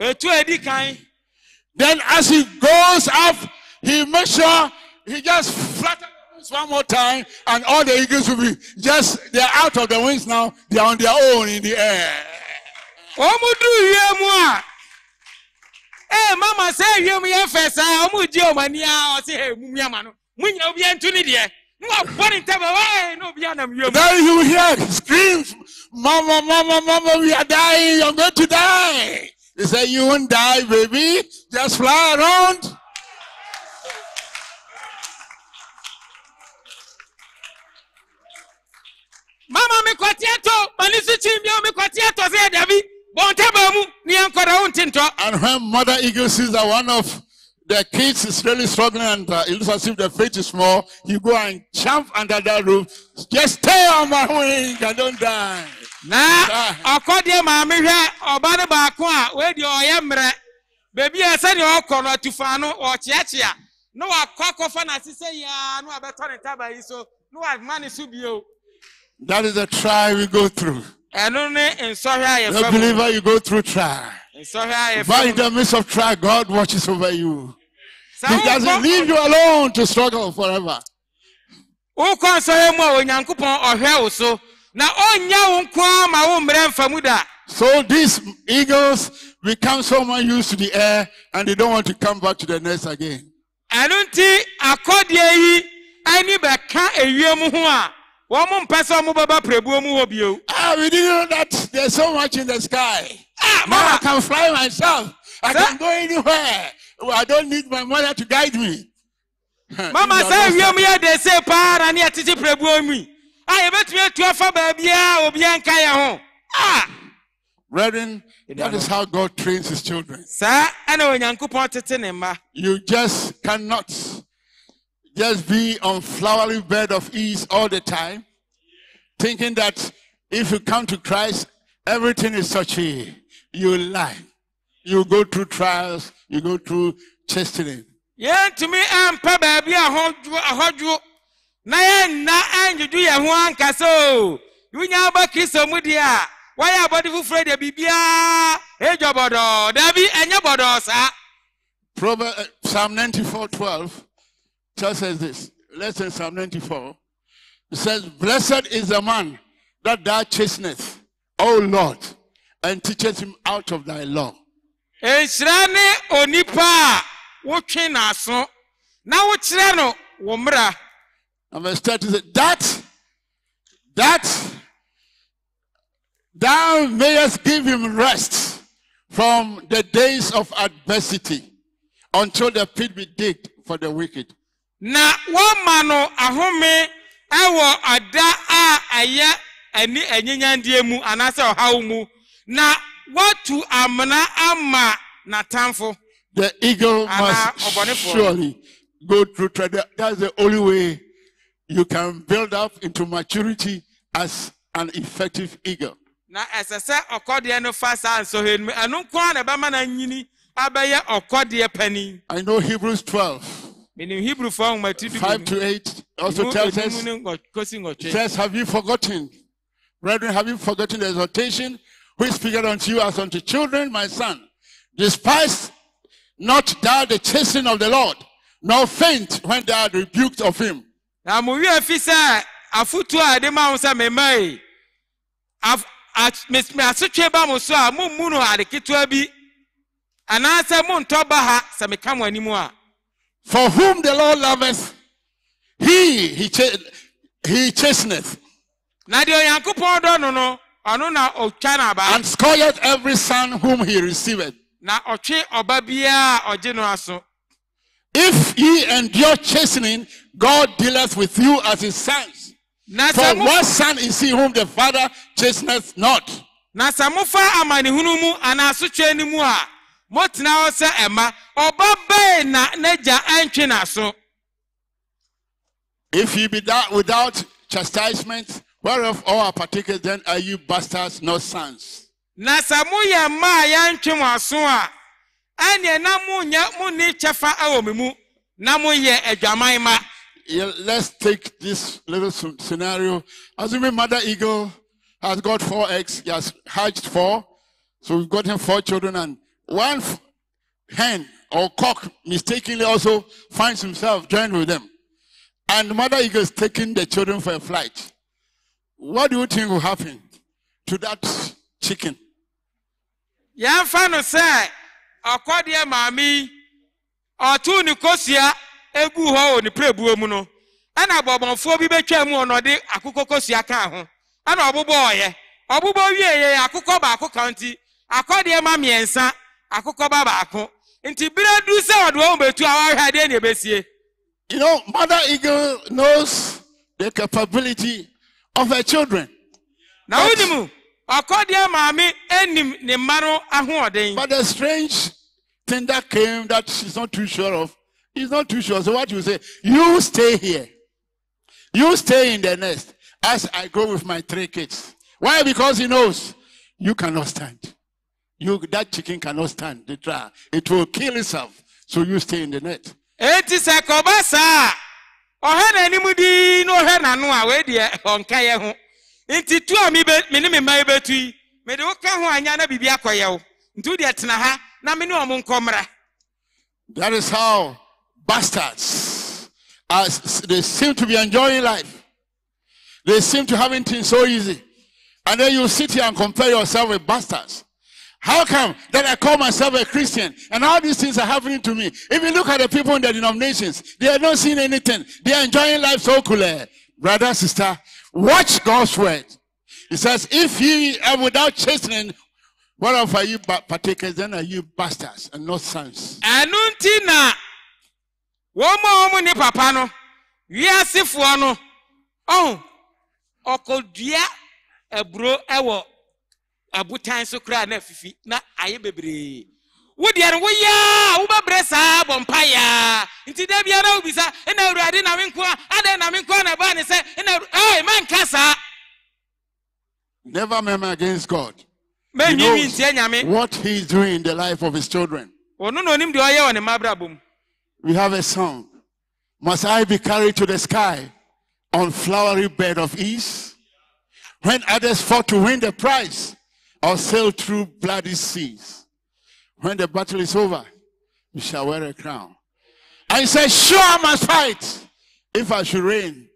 etu a edi Then, as he goes up, he makes sure he just flattens one more time, and all the eagles will be just they're out of the wings now. They're on their own in the air. wɔn mo duru wie mu a ee mama sɛ ewiem yɛ fɛ saa ɔmo gye ɔmo ani a ɔsi hɛ mu miama no mu nyina obi ntu ne deɛ ne wa bɔ ne ntɛm ɛwɔ na obi anam wiem. Then you hear screams, Mama, Mama, Mama, we are dying. You're going to die. He said, You won't die, baby. Just fly around. mama mi kɔteɛ tɔ mani so kyi bia mi kɔteɛ tɔ sɛ dabi bɔn ni nkɔda wo. And when Mother Eagle sees that one of the kids is really struggling and uh, it looks as if the faith is small, you go and jump under that roof. Just stay on my wing and don't die. na ɔkɔdeɛ maame hwɛ ɔba no baako a wadi ɔyɛ mmerɛ beebi a sɛdeɛ ɔkɔ no atufa no ɔkyeakyea na wakɔ akɔfa n'ase sɛ yaa na wabɛtɔ ne taba yi so na wama ne so bio That is the trial we go through. ɛno ne nsɔhwɛ a mu believer, you go through trial. But in the midst of trial, God watches over you. He doesn't leave you alone to struggle forever. wokɔ nsɔhwɛ mu a onyankopɔn ɔhwɛ wo so na ɔnyɛ wo nko ara ma wo mmerɛ mfa mu da So these eagles become so much used to the air and they don't want to come back to the nest again. ɛno nti akɔdeɛ yi ani bɛka ewiem ho a wɔn mpɛ sɛ wɔn bɛba prɛbuo mu hɔ bio. Ah, we didn't know that there's so much in the sky. Ah, Now I mama can fly myself. I can go anywhere. I don't need my mother to guide me. mama sɛ ewiem yɛ de se paa na ne yɛtete prɛbuo mu a yɛbɛtumi atu afa baabiara obiara nka ho. Ah, Brethren, that is how God trains his children. saa ɛna onyankopɔn tete ne. You just cannot just be on flowery bed of ease all the time, thinking that if you come to Christ, everything is such a you lie. You go through trials, you go through chastening. yɛntumi ampa baabi ahɔdwo na yɛnna andwudwu yɛn ho ankasa o wonya ba kristo mu deɛ a wɔyɛ abɔde foforɔ deɛ biribiara ɛdwa bɔdɔɔ dabi ɛnyɛ bɔdɔɔ saa Proverbs, uh, Psalm 94 12 tells us this. Let's Psalm 94. It says, Blessed is the man that thou chasteneth, O Lord, and teacheth him out of thy law. nhyira ne onipa a wotwe n'aso na wokyerɛ no wo mmara And verse 30 says, That, that thou mayest give him rest from the days of adversity until the pit be digged for the wicked. na wɔma no ahome ɛwɔ ada a ɛyɛ ani anyinyandeɛ mu anaasɛ ɔhaw mu na wɔtu amena ama n'atamfo The eagle must surely go through trial. That- That's the only way you can build up into maturity as an effective eagle. na ɛsɛ sɛ ɔkɔdeɛ no fa saa nsɔhwɛ no mu ɛno nko ara na ɛbɛma no anyini abɛyɛ ɔkɔdeɛ panin I know Hebrews 12, menim hebrufoɔ nwoma ti 5 to 8 also tells us, kosi it nwɔtwe says, Have you forgotten? Brethren, have you forgotten the exhortation which speaketh unto you as unto children, my son? Despise not thou the chastening of the Lord, nor faint when thou art rebuked of him. na mo wi afi sɛ afotu a ɛde ma wo sɛ mema yi af- me asotwe ba mo so a mommu no ade ketewa bi anaasɛ monntɔ ba ha sɛ meka mo anim a For whom the Lord loveth, he he, cha- he chasteneth, na deɛ onyankopɔn dɔ no no and scourgeth every son whom he receiveth. If ye endure chastening, God dealeth with you as his sons. na For what son is he whom the father chasteneth not? na sɛ mofa amanehunu mu anaa asotwe no mu a motena hɔ sɛ ɛma ɔba bɛɛ na n'agya antwe n'aso If ye be that without chastisement, whereof all are partakers, then are you bastards, not sons. na sɛ moyɛ mma a yɛantwe mo aso a ɛneɛ na monyɛ monni kyɛfa wɔ me mu na moyɛ adwaman ma let's take this little scenario. Assuming Mother Eagle has got four eggs, he has hatched four. So we've got him four children, and one hen or cock mistakenly also finds himself joined with them. And Mother Eagle is taking the children for a flight. What do you think will happen to that chicken? yɛmfa no sɛ ɔkɔdeɛ maame ɔtoo ne kosua egu hɔ wɔ ne prɛbuo mu no ɛna bɔbɔnfoɔ bi betwa mu ɔno ɔde akokɔ kosua kaa ho. Ɛna ɔbobɔ ɔyɛ. Ɔbobɔ wie yɛ akokɔ baako kan ti akɔdeɛ ma mmiɛnsa akokɔ ba baako. Nti bere du sɛ ɔde wɔn betu a wɔahwɛ adeɛ na ebesie. You know, Mother Eagle knows the capability of her children. na wonim ɔkɔdeɛ maame enim ne mma no ahoɔden But the strange thing that came that she's not too sure of, he's not too sure. So what you say, you stay here. You stay in the nest as I go with my three kids. Why? Because he knows you cannot stand. You that chicken cannot stand the trial. It will kill itself. So you stay in the net. Eti sɛ kɔba saa a ɔhɛ n'anim dii na ɔhɛ n'ano a wei deɛ ɔnka yɛ ho nti tu a mi ne mi mma yi betu yi mede wo ka ho anya na biribi akɔ yɛ wo nti wo tena ha na me ne ɔmo nkɔ mmra That is how bastards, as they seem to be enjoying life, they seem to having things so easy, and then you sit here and compare yourself with bastards. How come that I call myself a Christian and all these things are happening to me? If you look at the people in the denominations, they are not seeing anything. They are enjoying life so cool. eh? Brother, sister, watch God's word. It says, if ye are without chastening, whereof are you partakers, then are you bastards and not sons. ɛno nti na a wɔn ne papa no wiasefoɔ no ɔho ɔkɔdua aburo ɛwɔ abotan so koraa na afifi na ayɛ bebree wodeɛ no woyɛ a wobɛbrɛ saa bɔ mpa yaa nti da biara wobisa ɛna awurade na me nko a adɛn na me nko a na ɛbaa ne sɛ ɛna manka saa Never murmur against God. What he knows what He's doing in the life of His children. ɔno na onim deɛ ɔyɛ wɔ ne mmabrabɔ mu We have a song. Must I be carried to the sky on flowery bed of ease? When others fought to win the prize or sail through bloody seas. When the battle is over, you shall wear a crown. And he said, sure I must fight. If I should reign,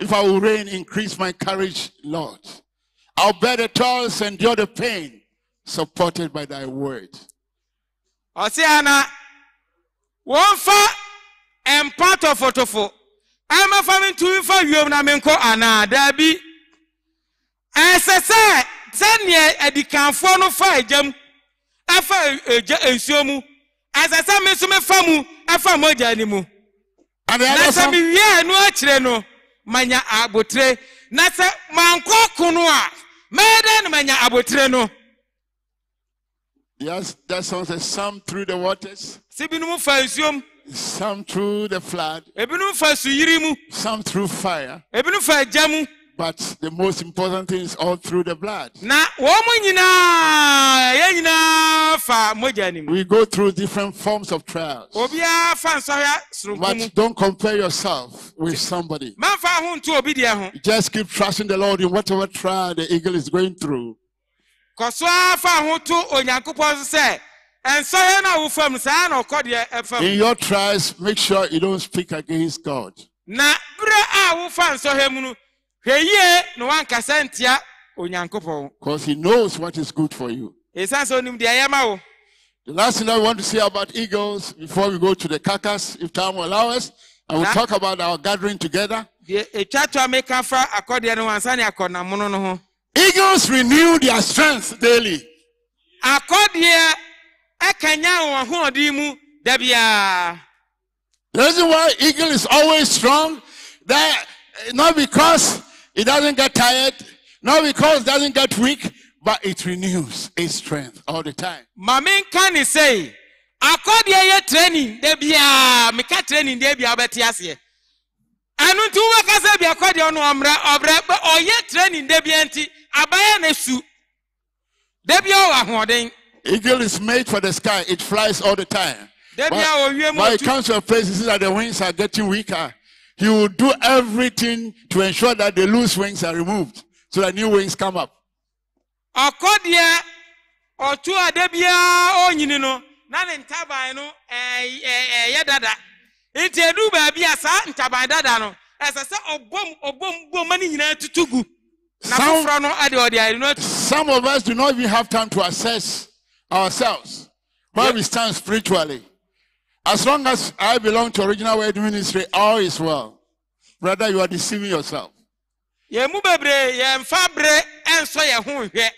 if I will reign, increase my courage, Lord. I'll bear the toils, endure the pain, supported by thy word. ɔse ana wɔmfa mpa tɔfotɔfo ɛmɛfa me ntumi fa wiem na menkɔ anaa daabi ɛsɛ sɛ sɛneɛ adikanfoɔ no fa agyam ɛfa agya nsuo mu ɛsɛ sɛ me nso mefa mu ɛfa mogya ni mu. Na sɛ mewie no akyire no manya abotire na sɛ mankɔ ko no a mɛyɛ dɛn no manya abotire no? Yes, that song says, some through the waters, some through the flood, mu. Some through fire. Ebinom fa agya mu But the most important thing is all through the blood. na wɔn mo nyinaa yɛn nyinaa fa mogya nim We go through different forms of trials. obiara fa nsɔhwɛ soronko mu But don't compare yourself with somebody. mɛmfa ho nto obi deɛ ho Just keep trusting the Lord in whatever trial the eagle is going through. kɔ so ara fa ho to onyankopɔn so sɛ nsɔhwɛ no a wofam saa na ɔkɔ deɛ ɛfam In your trials, make sure you don't speak against God. Hwɛ yie na woankasa ntia onyankopɔn Because He knows what is good for you. ɛsiane sɛ onim deɛ ɛyɛ ma wo The last thing I want to say about eagles before we go to the carcass, if time will allow us, and we'll Nah. talk about our gathering together. Eagles renew their strength daily. The reason why eagle is always strong, that eh, not because it doesn't get tired, not because it doesn't get weak, but it renews its strength all the time. ma menka ne sɛ akɔdeɛ yɛ training da biara meka training da biara wobɛte aseɛ ɛno nti wobɛka sɛ bi akɔdeɛ no ɔmmerɛ ɔbrɛ ɔyɛ training da biara nti abayɛ no su da biara wɔ ahoɔden Eagle is made for the sky, it flies all the time. But, biara ɔwie mu but it comes to a place, you see that the wings are getting weaker. He will do everything to ensure that the loose wings are removed so that new wings come up. ɔkɔdeɛ ɔto a da biara ɔnyini no na ne ntaban no ɛyɛ dada nti edu baabi a saa ntaban dada no ɛsɛ sɛ ɔbɔm ɔbɔm bɔm ma ne nyinaa tutu gu na Some- foforɔ no ɛde ɔde ayɛ no atu Some of us do not even have time to assess ourselves. where we stand spiritually. As long as I belong to Original Word Ministry, all is well. Brother, you are deceiving yourself. yɛn mu bebree yɛmfa bere nsɔ yɛn ho nhwɛ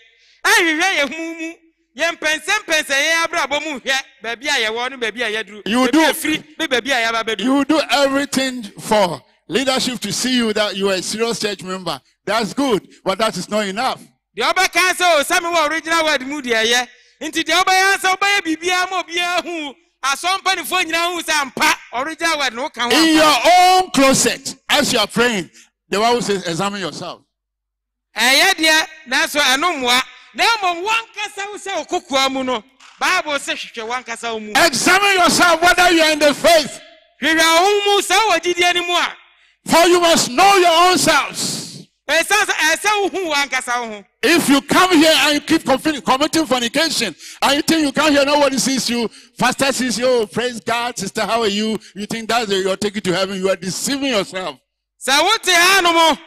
ahwehwɛ yɛn ho mu yɛn mpɛnsɛmpɛnsɛ yɛn abrabɔ mu nhwɛ baabi a yɛwɔ no baabi a yɛduru You baabi do- a yɛfiri ne baabi a yɛaba bɛduru You do everything for leadership to see you that you are a serious church member. That's good, but that is not enough. deɛ ɔbɛka sɛ o wɔ original word mu deɛ ɛyɛ nti deɛ ɔbɛyɛ sɛ ɔbɛyɛ biribiara ma obiara hu asɔ mpanifoɔ nyinaa hu sɛ ampa original word no woka ho In your own closet, as you are praying, the Bible says, examine yourself. ɛyɛ deɛ nanso ɛno mmoa na mmom wankasa wo sɛ wo kokoa mu no bible sɛ hwehwɛ wankasa wo mu Examine yourself whether you are in the faith, hwehwɛ wo ho mu sɛ wowɔ gyidie no mu a for you must know your own selves. If you come here and you keep committing, fornication, and you think you come here, nobody sees you, pastor sees you, oh, praise God, sister, how are you? You think that's you're taking to heaven, you are deceiving yourself. sɛ wote ha no mo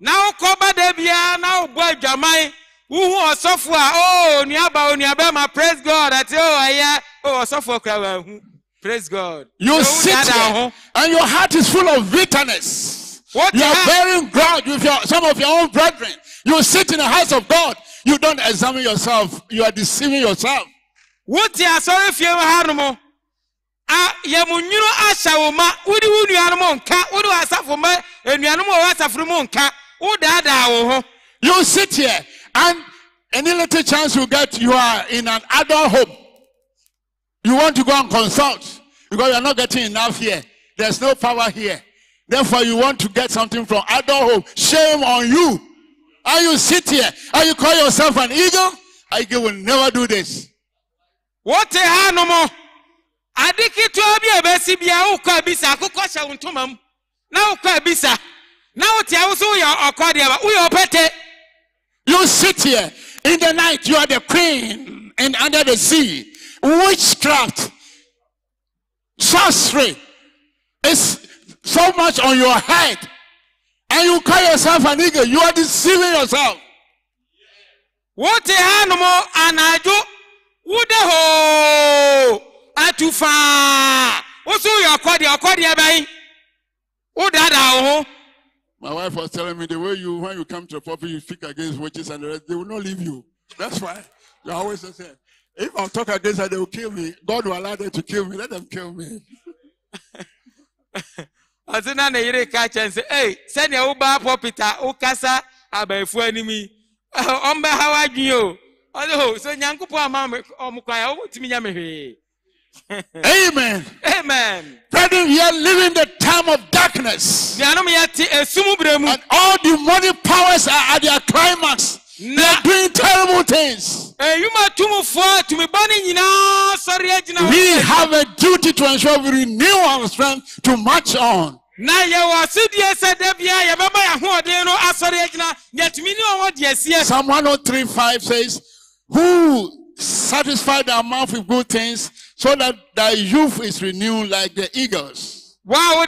na wokɔ ba da biara na wobɔ adwaman wohu ɔsɔfo a o nuaba o nuabɛma praise god ate o ɛyɛ o ɔsɔfo kura wahu praise god. You sit here, and your heart is full of bitterness. Wote You are bearing grudge with your, some of your own brethren. You sit in the house of God. You don't examine yourself. You are deceiving yourself. wote asɔre fie mu ha no mo a yɛmo nwunu ahyɛ wo ma wode wo nuanom nka wode wɔ asafo ma anuanom a wɔwɔ asafo no mu nka wodaadaa wo ho You sit here, and any little chance you get, you are in an adult home. You want to go and consult because you are not getting enough here. There's no power here. Therefore, you want to get something from adult home. Shame on you. And you sit here and you call yourself an eagle. Eagle will never do this. wote ha no mo ade ketewa bi a ɛbɛsi bia wokɔ abisa akokɔ hyɛ wo ntoma mu na wokɔ abisa na wote a wo so woyɛ ɔkɔ deɛ ba woyɛ You sit here in the night, you are the queen and under the sea. Witchcraft, sorcery is so much on your head. And you call yourself an eagle. You are deceiving yourself. wote ha no mo anadwo wode hoo atu faa wo so woyɛ ɔkɔ deɛ ɔkɔ deɛ bɛn wodaadaa wo ho My wife was telling me the way you, when you come to a pulpit, you speak against witches and the rest, they will not leave you. That's why you always say, if I talk against her, they will kill me. God will allow them to kill me. Let them kill me. ɔse na ne yere ka kyɛn sɛ ei sɛnea wobaa pɔpit a wokasa abaafo anim yi ɔmbɛha w'adwene o ɔse ho sɛ nyankopɔn ama ɔmo kwan a wobɛtumi nya me hwee Amen. amen Brethren, we are living the time of darkness. And all demonic powers are at their climax. They are doing terrible things. Enwuma tumfoɔ tumibɔ ne nyinaa sɔre agyina hɔ. We have a duty to ensure we renew our strength to march on. na yɛwɔ asodie sɛ da bia yɛbɛma yɛn ahoɔden no asɔre agyina yɛtumi ne wɔn de asie Psalm 103:5 says, Who satisfy their mouth with good things so that thy youth is renewed like the eagles. wo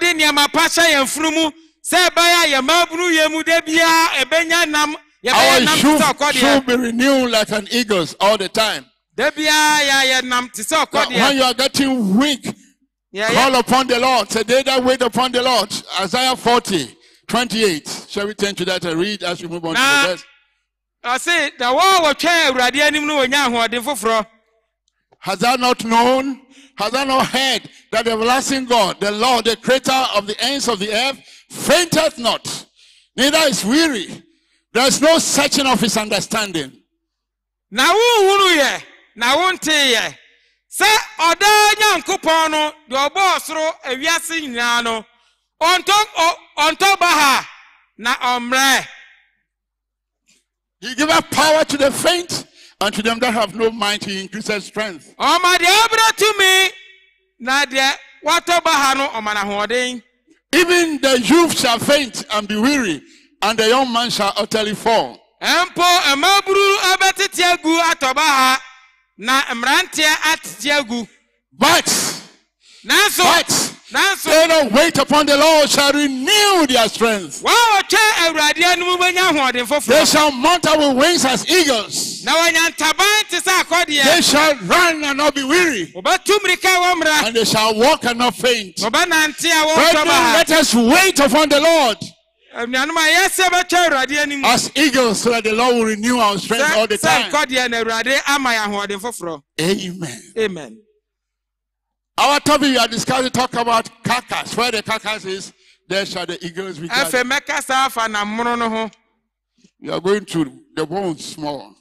a wode nneɛma pa hyɛ yɛn funu mu sɛ ɛbɛyɛ a yɛn mabunu yɛn mu da bia ɛbɛnya nam Our yɛbɛyɛ nam te youth should be renewed like an eagle's all the time. da bia yɛayɛ nam te sɛ But when you are getting weak, Yɛyɛ- call upon the Lord. Say, they that wait upon the Lord. Isaiah 40, 28. Shall we turn to that and read as we move on to the rest? ɔse na wɔn a wɔtwɛn awurade anim no wɔnya ahoɔden foforɔ Has thou not known? Has thou not heard that the everlasting God, the Lord, the creator of the ends of the earth, fainteth not, neither is weary. There is no searching of his understanding. na wonhunu yɛ na wontee yɛ sɛ ɔdaa nyankopɔn no deɛ ɔbɔɔ soro awiase nyinaa no ɔntɔ ɔntɔ ba ha na ɔmmerɛ He giveth power to the faint, and to them that have no mind, he increases strength. ɔma deɛ ɔbrɛ tumi na deɛ watɔ ba ha no ɔma Even the youth shall faint and be weary, and the young man shall utterly fall. mpo mmaburu abɛtete agu atɔ ba ha na mmeranteɛ atete agu But, nanso but, nanso They that wait upon the Lord shall renew their strength. wɔn a wɔtwa awurade anim bɛnya ahoɔden They shall mount up with wings as eagles. na wɔanya ntaban te sɛ They shall run and not be weary, wɔbɛtu mmirika wɔ and they shall walk and not faint. wɔbɛnante a wɔntɔ Brethren, let us wait upon the Lord anuanom a yɛsɛ bɛtwa awurade anim as eagles so that the Lord will renew our strength all the time. nkɔdeɛ na awurade ama yɛ ahoɔden foforɔ Amen. amen Our topic we are discussing talk about carcass. Where the carcass is, there shall the eagles be afei gathered. mɛkasa afa namono no ho We are going to the bones small.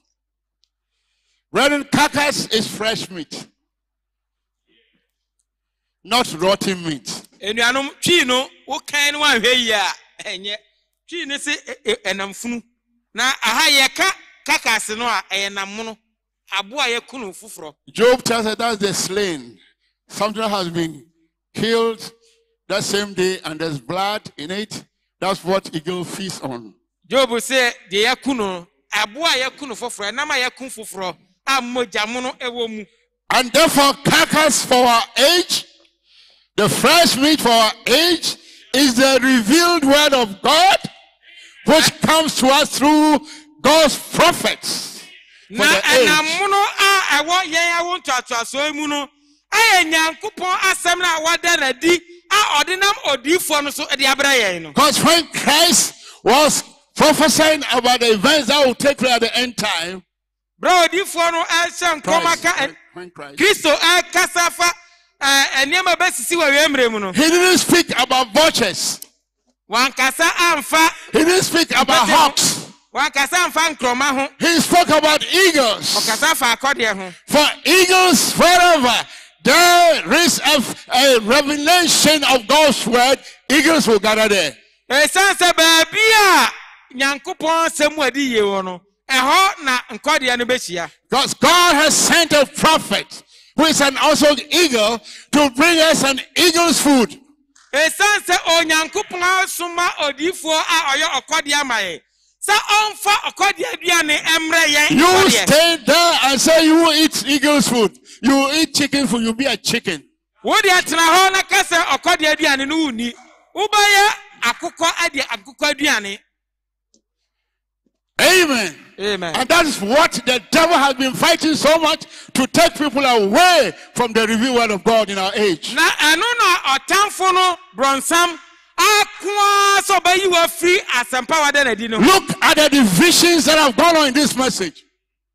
Brethren, carcass is fresh meat, not rotten meat. A ɛnyɛ twii no sɛ ɛ- ɛ- ɛnam funu na aha yɛka kakase no a ɛyɛ namono aboa a yɛku no foforɔ Job tells us that's the slain. Something has been killed that same day and there's blood in it. That's what eagle feast on. job sɛ deɛ yɛku no aboa a yɛku no foforɔ ɛnam a yɛku foforɔ a mmogya mono ɛwɔ mu And therefore, carcass for our age, the fresh meat for our age, is the revealed word of God, which comes to us through God's prophets. For na the age. ɛnamono a ɛwɔ yɛn awo ntoatoasoɔ mu no ɛyɛ nyankopɔn asɛm no a wɔda n'adi a ɔde nam odiifoɔ no so de abrɛ yɛn no Because when Christ was prophesying about the events that will take place at the end time, berɛ odiifoɔ no ɛhyɛ Christ, aka when Christ, kristo ɛkasa fa ɛɛ, nneɛma bɛsisi wɔ wiemmerɛ mu no he didn't speak about vultures. wankasa amfa He didn't speak about hawks. wankasa amfa nkurɔma ho He spoke about eagles. ɔkasa fa akɔdeɛ ho For eagles, wherever there is a, a revelation of God's word, eagles will gather there. ɛsiane sɛ baabi a nyankopɔn sɛm adi yie wɔ no ɛhɔ na nkɔdeɛ no bɛhyia Because God has sent a prophet who is an also eagle to bring us an eagle's food. ɛsiane sɛ onyankopɔn asoma odiifoɔ a ɔyɛ ɔkɔdeɛ ama yɛn sɛ ɔkɔdeɛ aduane ɛmmerɛ yɛn You stay there and say you will eat eagle's food. You will eat chicken food. You'll be a chicken. wode atena hɔ na ka sɛ ɔkɔdeɛ aduane no wonni wobɛyɛ akokɔ adeɛ akokɔ aduane Amen. amen And that is what the devil has been fighting so much to take people away from the revealed word of God in our age. na ɛno na ɔtamfo no akoa sɛ ɔbɛyi wɔ afiri asɛmpa wada n'adi no ho Look at the divisions that have gone on in this message.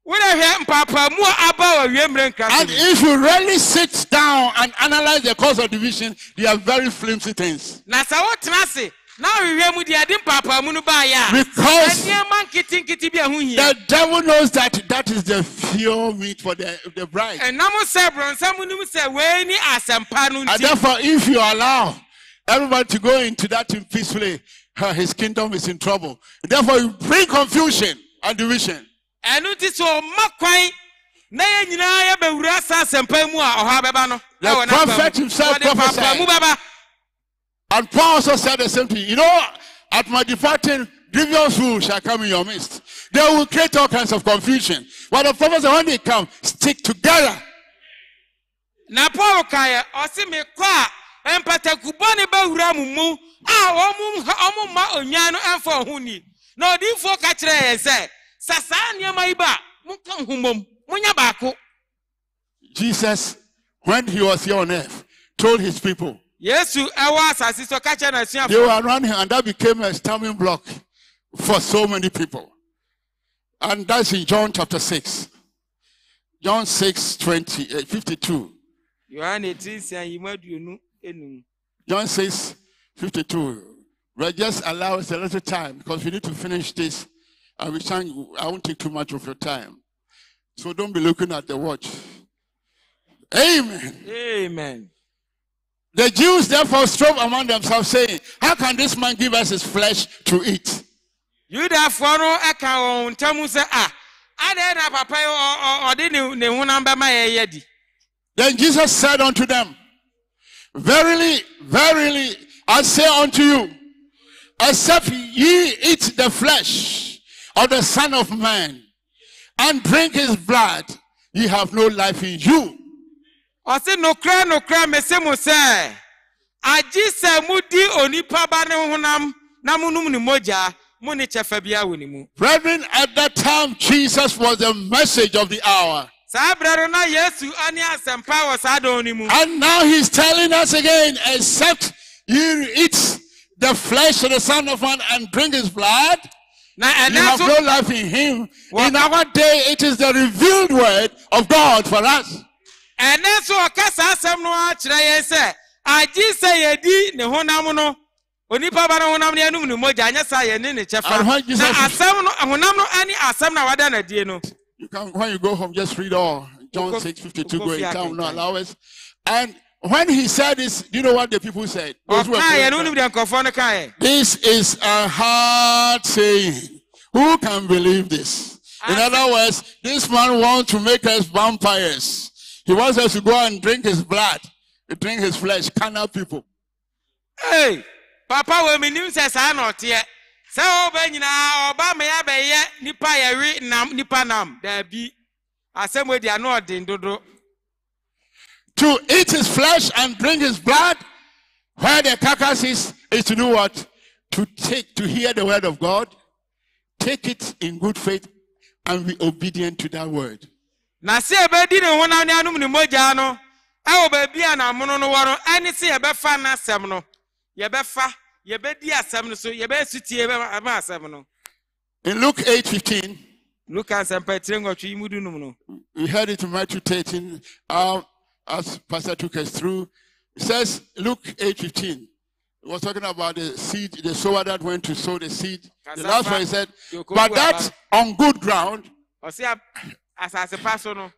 wode hwɛ mpaapaemu a aba wɔ wiemmerɛ nkra And if you really sit down and analyze the cause of division, they are very flimsy things. na wotena ase na ɔhwehwɛ mu deɛ ɛde mpaapaemu no baeɛ a Because ɛnneɛma nketenkete bi a ho hia the devil knows that that is the pure meat for the, the bride. ɛnam sɛ brɔnsam nim sɛ wei ni asɛmpa no And nti therefore, if you allow everybody to go into that peacefully, uh, his kingdom is in trouble. Therefore, you bring confusion and division. ɛno nti sɛ ɔma kwan na yɛn nyinaa yɛbɛwura saa asɛmpa mu a ɔha bɛba no The prophet himself prophesied. And Paul also said the same thing. You know, at my departing, grievous fools shall come in your midst. They will create all kinds of confusion. But the prophet said, when they come, stick together. na paul kaeɛ ɔse mekɔ a mpatakubɔne bɛwura mo mu a ɔmo nha- ɔmo ma onwan no ɛmfa ɔho ni na odiyifoɔ ka kyerɛ yɛn sɛ sɛ saa nneɛma yi ba a monka nhomom monya baako Jesus, when he was here on earth, told his people, yesu ɛwɔ asase so ka kyerɛ they were him, and that became a stumbling block for so many people. And that's in John chapter 6. John 6, 20, uh, 52. yohane ti nsia yi mu aduonu enum John 6, 52. But just allow us a little time because we need to finish this. And we can't, I won't take too much of your time. So don't be looking at the watch. Amen. amen The Jews therefore strove among themselves, saying, How can this man give us his flesh to eat? yudafoɔ no ɛka wɔn ntam sɛ ah, a adɛn na papa yi ɔ- ɔ- ɔde ne ne honam bɛma yɛyɛ di Then Jesus said unto them, Verily, verily, I say unto you, except ye eat the flesh of the Son of Man and drink his blood, ye have no life in you. Ɔse nokora nokora mese mo sɛ agye sɛ modi onipa ba ne honam na monom ne mogya mo ne kyɛfa biara wɔ ne mu Brethren, at that time, Jesus was the message of the hour. saa berɛ no na yesu ane asɛmpa wɔ saa dɔn no mu And now he's telling us again, except you eat the flesh of the Son of Man and drink his blood, na you have no life in him. What- In our day, it is the revealed word of God for us. Ɛnɛ nso ɔka saa asɛm no akyerɛ yɛn sɛ agye sɛ yɛdi ne honam no onipa ba no honam no yɛnom ne mogya anyɛ saa yɛne ne kyɛfa na asɛm no honam no ne asɛm na wada nadie no You can, when you go home, just read all. John Uko- 6 52, uko go in town, no allow us. And when he said this, do you know what the people said? This is a hard saying. Who can believe this? In other words, this man wants to make us vampires. He wants us to go and drink his blood, drink his flesh, carnal people. Hey, papa wɔ menim sɛ saa na ɔteɛ sɛ ɔba nyinaa ɔba ma yɛabɛyɛ nipa yɛwe nam nipa nam daabi asɛm adi ano ɔden dodo To eat his flesh and drink his blood, where the carcass is, is to do what? To take, to hear the word of God, take it in good faith, and be obedient to that word. Na sɛ yɛbɛdi ne honam ne anom ne mogya no ɛwɔ baabi a namono no wɔ no ɛne sɛ yɛbɛfa n'asɛm no yɛbɛfa yɛbɛdi asɛm no so yɛbɛsu tie bɛma asɛm no In Luke 8 15, luka nsɛmpa tire nwɔtwe yi mu du num no we heard it in Matthew 13, um, as Pastor took us through. It says, Luke 8:15. It was talking about the seed, the sower that went to sow the seed. The last one he said, but that on good ground, asase pa so no.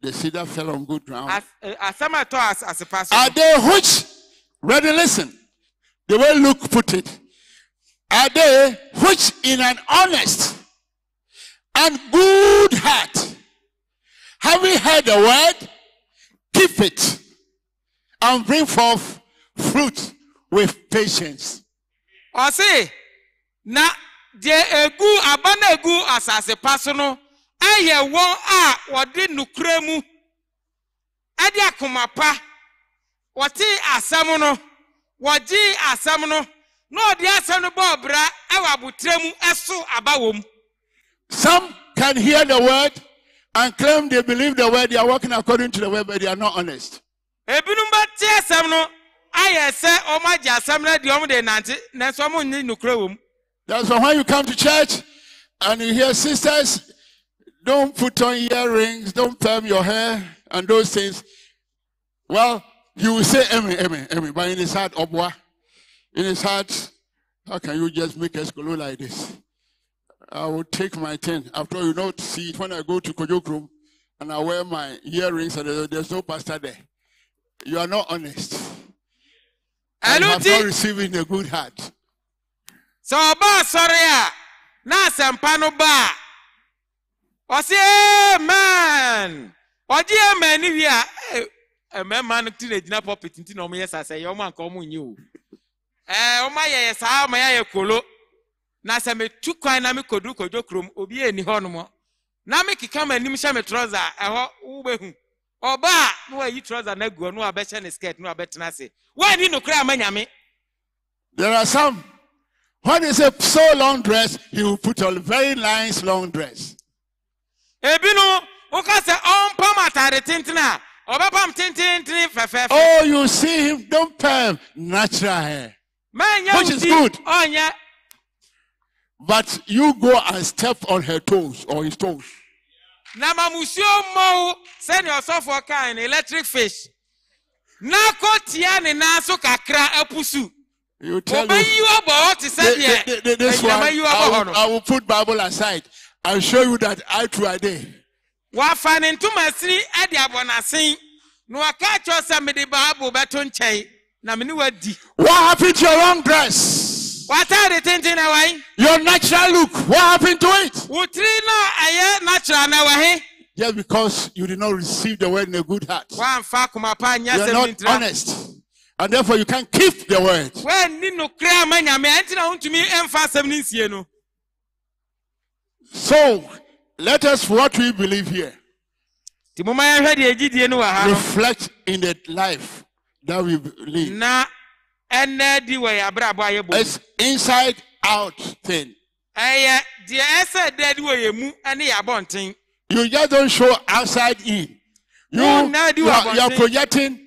The that fell on good ground, as- eh, asɛm a ɛtɔ asase pa so are they which, ready, listen, the way Luke put it, are they which in an honest and good heart, Have having heard the word, keep it and bring forth fruit with patience. ɔse na deɛ egu aba na egu asase pa so no ɛyɛ wɔn a wɔde nukura mu. Ɛde akoma pa. Wɔte asɛm no. Wɔgye asɛm no. Na ɔde asɛm no bɔ ɔbra ɛwɔ abotire mu ɛso aba wɔ mu. Some can hear the word and claim they believe the word, they are working according to the word, but they are not honest. ebinom bɛte asɛm no ayɛ sɛ wɔn agye asɛm no adi wɔn de nante nanso wɔn nye nukura wɔ mu. That's why when you come to church and you hear sisters, don't put on earrings, don't perm your hair, and those things. Well, you will say amen, amen, amen. But in his heart, obwa, in his heart, how can you just make us go like this? I will take my thing. After all, you know, see it when I go to Kojokrom and I wear my earrings and there's no pastor there. You are not honest. And you ɛnu have ti. not receiving a good heart. So, ɔba asɔre a na asɛmpa no ba a ɔse amen. Ɔgye amen ne wie a eh, eh, mmarima no ti na gyina pulpit nti na ɔmoyɛ saa sɛ ɛyɛ ɔmo anka ɔmo nye o. Ɛɛ ɔmo ayɛ yɛ saa ɔmo yɛ kolo. Na sɛ metu kwan na mekodu kodwo kurom obi yɛ ni hɔnom na mekeka m'anim hyɛ me trɔsa a ɛhɔ wobɛhu ɔba a na wayi trɔsa no agu hɔ na wabɛhyɛ ne skirt na wabɛtena ase. Woani nokora ama nyame There are some, when they say so long dress, he will put a very nice long dress. Ebi no woka sɛ ɔmpam atade tenten a ɔbɛpam tententen fɛfɛɛfɛ. Oh, you see him, don't perm, natural hair. mɛnyɛ which is wuti good. ɔnyɛ. But you go and step on her toes or his toes. na ma musuo mmɔwo sɛnea ɔsɔfoɔ kae no electric fish. Na kɔ tia ne nan so kakra apusu. You tell te sɛ Th- th- th- th- This one, agyinama yi bɔ I hɔ no I will put Bible aside and show you that I too are there. wafa ne ntoma sini de abɔ n'asen na waka kyerɛ sɛ mede baabo bɛto nkyɛn na mene wadi What happened to your long dress? watade tenten na wae Your natural look, what happened to it? wo tiri no a ɛyɛ natural na wahe Just because you did not receive the word in a good heart. woamfa akoma pa nyɛ You are not ntira honest. And therefore you can't keep the word. woanni nokora ama nyame ɛnti na wontumi ɛmfa asɛm no nsie no So let us what we believe here reflect in the life that we live. na ɛnɛ di wɔ yɛ abrabɔ a yɛbɔ mu. It's inside out thing. ɛyɛ deɛ ɛsɛ dɛ di wɔ yɛ mu ɛne yɛ abɔnten. You just don't show outside in. You, you, are, you are projecting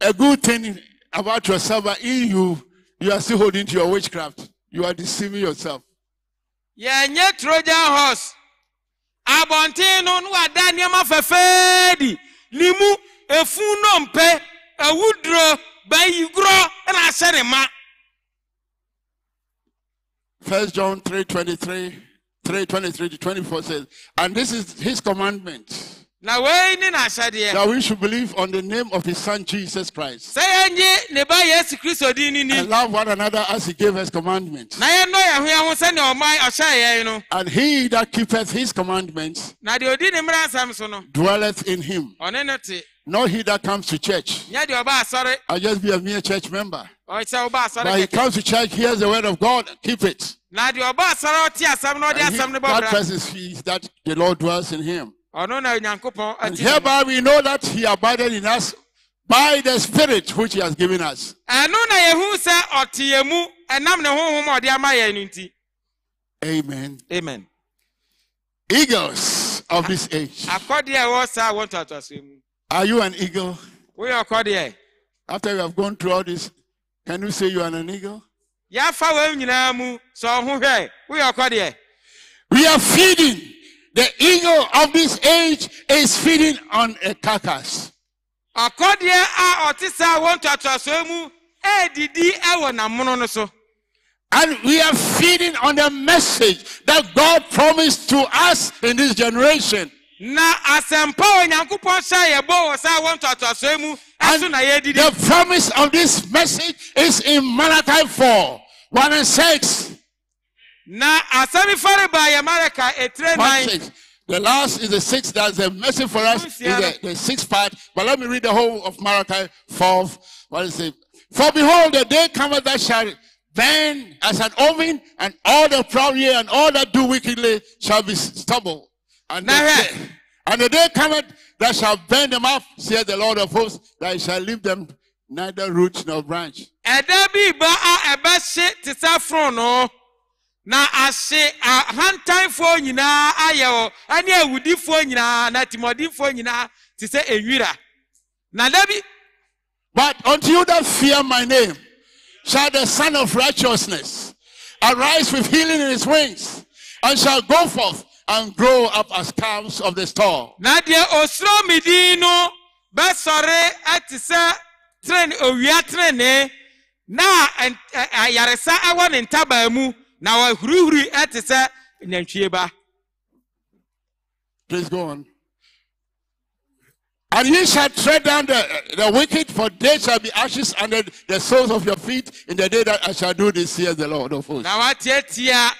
a good thing about yourself, but in you, you are still holding to your witchcraft. You are deceiving yourself. Yɛnyɛ trojan horse. Abɔnten no no wada nneɛma fɛfɛɛ di ne mu efu nnompe ewuduro bayigorɔ ɛna ahyɛ ne ma. First John 3 23, 3 23 to 24 says, And this is his commandment na wei ne n'ahyɛdeɛ that we should believe on the name of his son Jesus Christ sɛ yɛnye ne ba yesu kristo din ni ni and love one another as he gave us commandments. na yɛnnɔ yɛn ho yɛn ho sɛnea ɔman ɔhyɛ yɛn no And he that keepeth his commandments na deɛ odi ne mmara nsɛm so no dwelleth in him. Not he that comes to church. nyɛ deɛ ɔba I just be a mere church member. ɔkyɛ ɔba asɔre But he comes to church, hears the word of God, keep it. na deɛ ɔba asɔre ɔte asɛm na ɔde And he- asɛm no bɔ that person is that the Lord dwells in him. Ɔno na onyankopɔn And ati hereby we know that he abided in us by the Spirit which he has given us. ɛno na yɛhu sɛ ɔte yɛn mu ɛnam ne honhom a ɔde ama yɛn no nti Amen. amen Eagles of this age. akɔdeɛ ɛwɔ saa wɔ ntoatoasoɔ mu Are you an eagle? woyɛ ɔkɔdeɛ After you have gone through all this, can you say you are an eagle? yɛafa wɔn nyinaa mu sɛ ɔho hwɛ woyɛ ɔkɔdeɛ We are feeding. The eagle of this age is feeding on a carcass. ɔkɔdeɛ a ɔte saa wɔ ntoatoasoɔ mu ɛredidi ɛwɔ n'amono no so And we are feeding on the message that God promised to us in this generation. na asɛmpa a onyankopɔn hyɛ yɛ bɔ wɔ saa wɔ ntoatoasoɔ mu ɛso na yɛdidi the promise of this message is in Malachi 4 1 and 6. Na ba yɛ mareka etire 1 nan 6. The last is the sixth. That's the message for us. Is the, the sixth part. But let me read the whole of Malachi 4. What is it? For behold, the day cometh that shall burn as an oven, and all the proud yea, and all that do wickedly shall be stubble. And the, Now day, and the day cometh that shall burn them up, saith the Lord of hosts, that he shall leave them neither root nor branch. Na ahye ahantanfoɔ nyinaa ayɛ wɔ ɛne awudifoɔ nyinaa na timɔdenfoɔ nyinaa te sɛ enwira na da But unto you that fear my name shall the Sun of Righteousness arise with healing in his wings, and shall go forth and grow up as calves of the stall. na deɛ osuro mi din no bɛsɔre ɛte sɛ tren owia trenee na ayaresa ɛwɔ ne ntaban mu na wahurihuri ɛte eh, sɛ nantwie ba Please go on. And ye shall tread down the, the wicked, for they shall be ashes under the soles of your feet in the day that I shall do this, says the Lord of hosts. na watiatia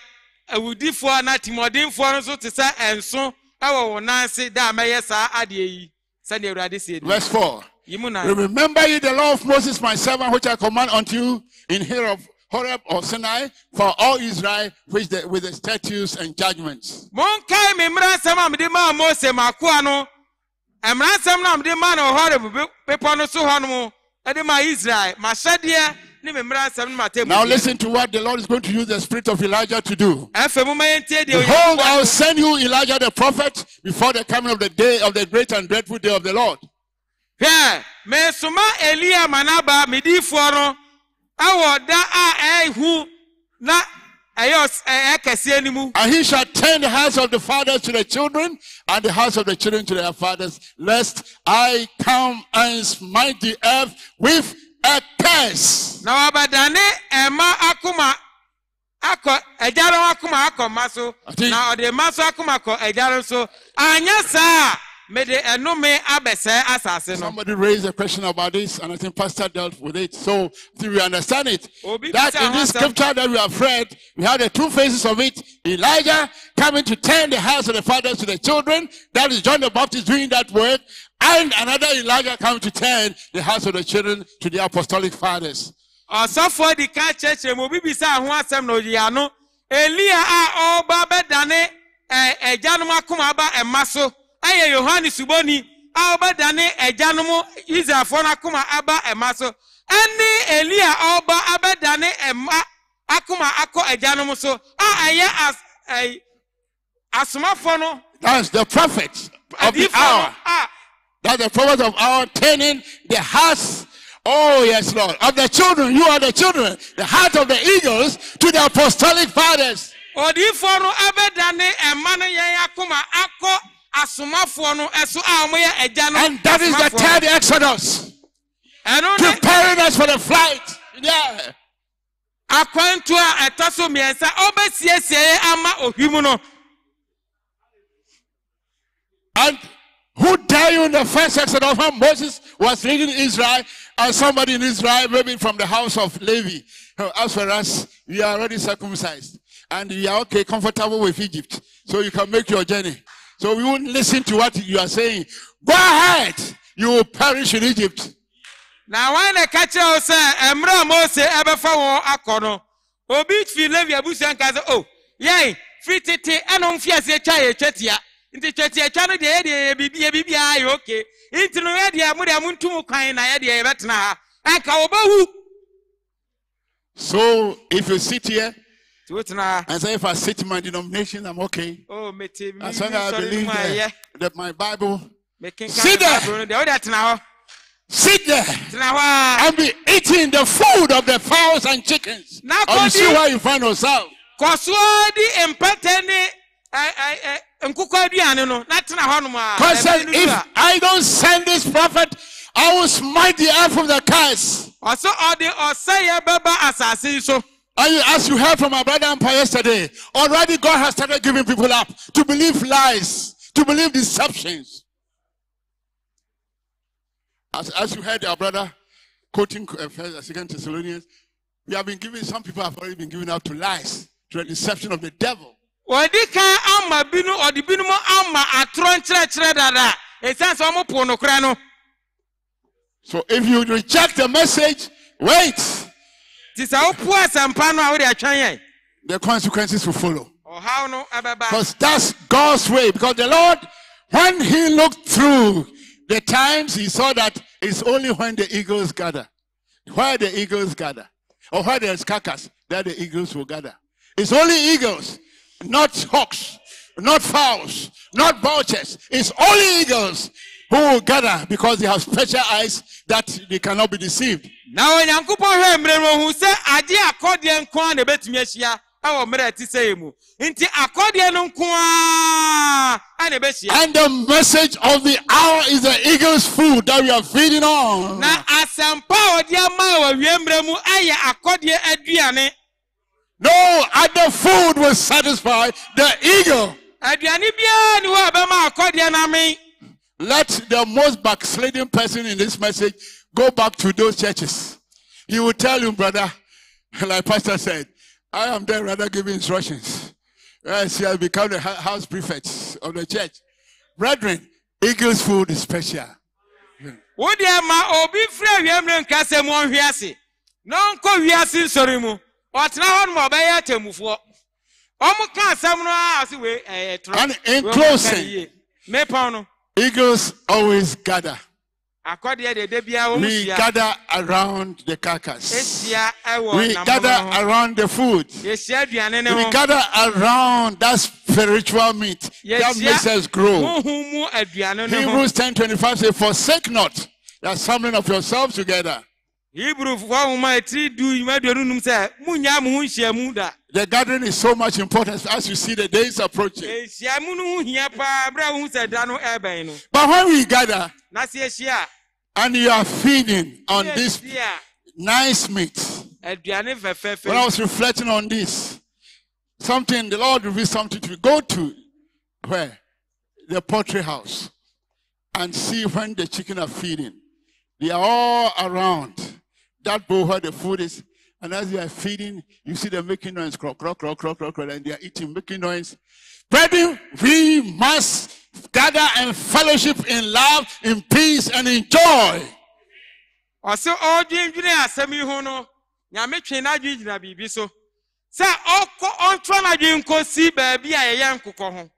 awudifoɔ eh, na timɔdenfoɔ no nso te sɛ ɛnso ɛwɔ wɔn nan ase da a mɛyɛ saa adeɛ yi sɛdeɛ awurade edi Verse 4. yi mu na Remember ye the law of Moses, my servant, which I command unto you in Horeb, Horeb or Sinai, for all Israel, which the, with the statutes and judgments. monkae me mmara nsɛm a mede maa mose makoa no mmara nsɛm no a mede maa no wɔ hɔ bepɔ no so hɔ nom ɛde maa israel mahyɛdeɛ ne me mmara nsɛm no Now listen to what the Lord is going to use the spirit of Elijah to do. afei moma yɛntie deɛ Behold, I will send you Elijah the prophet before the coming of the day of the great and dreadful day of the Lord. hwɛ mesoma elia ma n'aba mediifoɔ no ɛwɔ da a ɛhu na ɛyɛ ɔs- ɛyɛ kɛseɛ no mu. And he shall turn the hearts of the fathers to the children, and the hearts of the children to their fathers, lest I come and smite the earth with a curse. na wabɛdane ɛma akoma akɔ agyanom akoma akɔ mma so. Ati- na ɔde mma so akoma kɔ agyanom so. Anyɛ saa a mede ɛnome abɛsɛe asase no Somebody raised a question about this, and I think Pastor dealt with it. So do we understand it. That in this scripture that we have read, we have the two faces of it. Elijah coming to turn the hearts of the fathers to the children. That is John the Baptist doing that work. And another Elijah coming to turn the hearts of the children to the apostolic fathers. ɔsɔfoɔ di ka kyerɛkyerɛ mu obi bisa ho asɛm na oyi ano elia a ɔreba bɛdane ɛ agyanom akoma aba ɛma so ɛyɛ yohane suboni a ɔbɛdane agyanom israelfoɔ no akoma aba ɛma so ɛne eli a ɔreba abɛdane ɛma akoma akɔ agyanom so a ɛyɛ as ɛy asomafoɔ no That's the prophet of the no hour. a That's the prophet of our turning the hearts. Oh, yes, Lord. Of the children. You are the children. The heart of the eagles to the apostolic fathers. odiifoɔ no abɛdane ɛma no yɛn akoma akɔ asomafoɔ no ɛso a wɔyɛ agya no And that is the third Exodus. ɛno ne Preparing us for the flight. Yeah. akwantu a ɛtɔ so mmiɛnsa ɔbɛsiesie ama ohwim no And who tell you in the first Exodus when Moses was leading Israel and somebody in Israel, maybe from the house of Levi. As for us, we are already circumcised and we are okay, comfortable with Egypt. So you can make your journey. So we won't listen to what you are saying. Go ahead. You will perish in Egypt. na wɔn na ɛka kyerɛ wo sɛ mmerɛ a mose ɛbɛfa wɔn akɔ no obi fi levi abusua nka sɛ o yɛn firi tete ɛna mfi ase twa yɛ twetia nti twetia twa no deɛ yɛ deɛ yɛ bibi yɛ bibiara yɛ oke nti no yɛ deɛ mo deɛ mo ntum kwan na yɛ deɛ yɛbɛtena ha ɛnka wɔbɛwu So if you sit here and say, if I sit in my denomination, I'm okay. o mete mi As long as I believe that, that my Bible, mekenka Sit there. Bible no deɛ wode atena hɔ sit there. tena hɔ and be eating the food of the fowls and chickens. Now, Or you see where you find yourself. kɔ soɔ di mpɛtɛ ne ɛ- ɛ- ɛ, nkokɔ aduane no na tena hɔnom a God said, if I don't send this prophet, I will smite the earth with the curse. Ɔsɛ ɔde ɔsɛeɛ bɛba asase yi so And as you heard from my brother Empire yesterday, already God has started giving people up to believe lies, to believe deceptions. As, as you heard our brother quoting uh, First- Second Thessalonians, we have been giving, some people have already been given up to lies, to the deception of the devil. wɔde kan ama binu ɔde binom ama atorɔ nkyerɛkyerɛ dada ɛsiane sɛ ɔmo po nokorɛ no So if you reject the message, wait. Nti sɛ wopo asɛmpa no a wode atwɛn yɛn The consequences will follow. ɔhaw no ɛbɛba Because that's God's way. Because the Lord, when He looked through the times, He saw that it's only when the eagles gather. Where the eagles gather. Or where there's carcass, that the eagles will gather. It's only eagles, not hawks, not fowls, not vultures. It's only eagles who will gather because they have special eyes that they cannot be deceived. na onyankopɔn hwɛ mmerɛ no ohu sɛ ade akɔdeɛ nko a na ɛbɛtumi ahyia ɛwɔ mmerɛ a ɛte sɛ yɛ mu nti akɔdeɛ no nko a ɛna ɛbɛhyia And the message of the hour is the eagle's food that we are feeding on. na asɛmpa a ɔde ama wɔ awie mmerɛ mu ayɛ akɔdeɛ aduane No other food will satisfy the eagle. aduane biara ni hɔ a ɛbɛma akɔdeɛ no ame Let the most backsliding person in this message go back to those churches. He will tell you, brother, like Pastor said, I am there rather giving instructions. Eh, yes, he has become the house prefect of the church. Brethren, eagle's food is special. wodeɛ ma obi firi awie mmerɛ nkasɛ mu ɔnhwe ase na ɔnkɔ wiase nsɔre mu ɔtena hɔ nom a ɔbɛyɛ atemmufoɔ ɔmo ka asɛm no a ɔse wei ɛyɛ eh, eh, toro And in Wei ɔmo ka closing- mepɔn no Eagles always gather. akɔdeɛ deɛ da biara wɔn We gather around the carcass. We gather around the food. yɛhyia aduane ne We gather around that spiritual meat that makes us grow. honhom mu aduane ne ho Hebrews 10 25 says, Forsake not the assembling of yourselves together. Hebrew foɔ nhoma etiri du yuma aduonu num sɛ munya mo ho nhyiamu da The gathering is so much important as you see the days approaching. ehyiamu no ho hia paa abira ho sɛ da no ɛbɛn no But when we gather na se ehyia and you are feeding on this nice meat, when I was reflecting on this, something, the Lord revealed something to me. Go to where? The poultry house and see when the chicken are feeding. They are all around that bowl where the food is. And as they are feeding, you see them making noise, croak, croak, croak, croak, croak, croak, and they are eating, making noise. Brethren, we must gather and fellowship in love, in peace, and in joy. ɔsɛ ɔdwendwene asɛm yi ho no nyame twe n'adwene gyina biribi so sɛ ɔkɔ ɔntwerɛ n'adwene nkɔsi baabi a yɛyɛ nkokɔ ho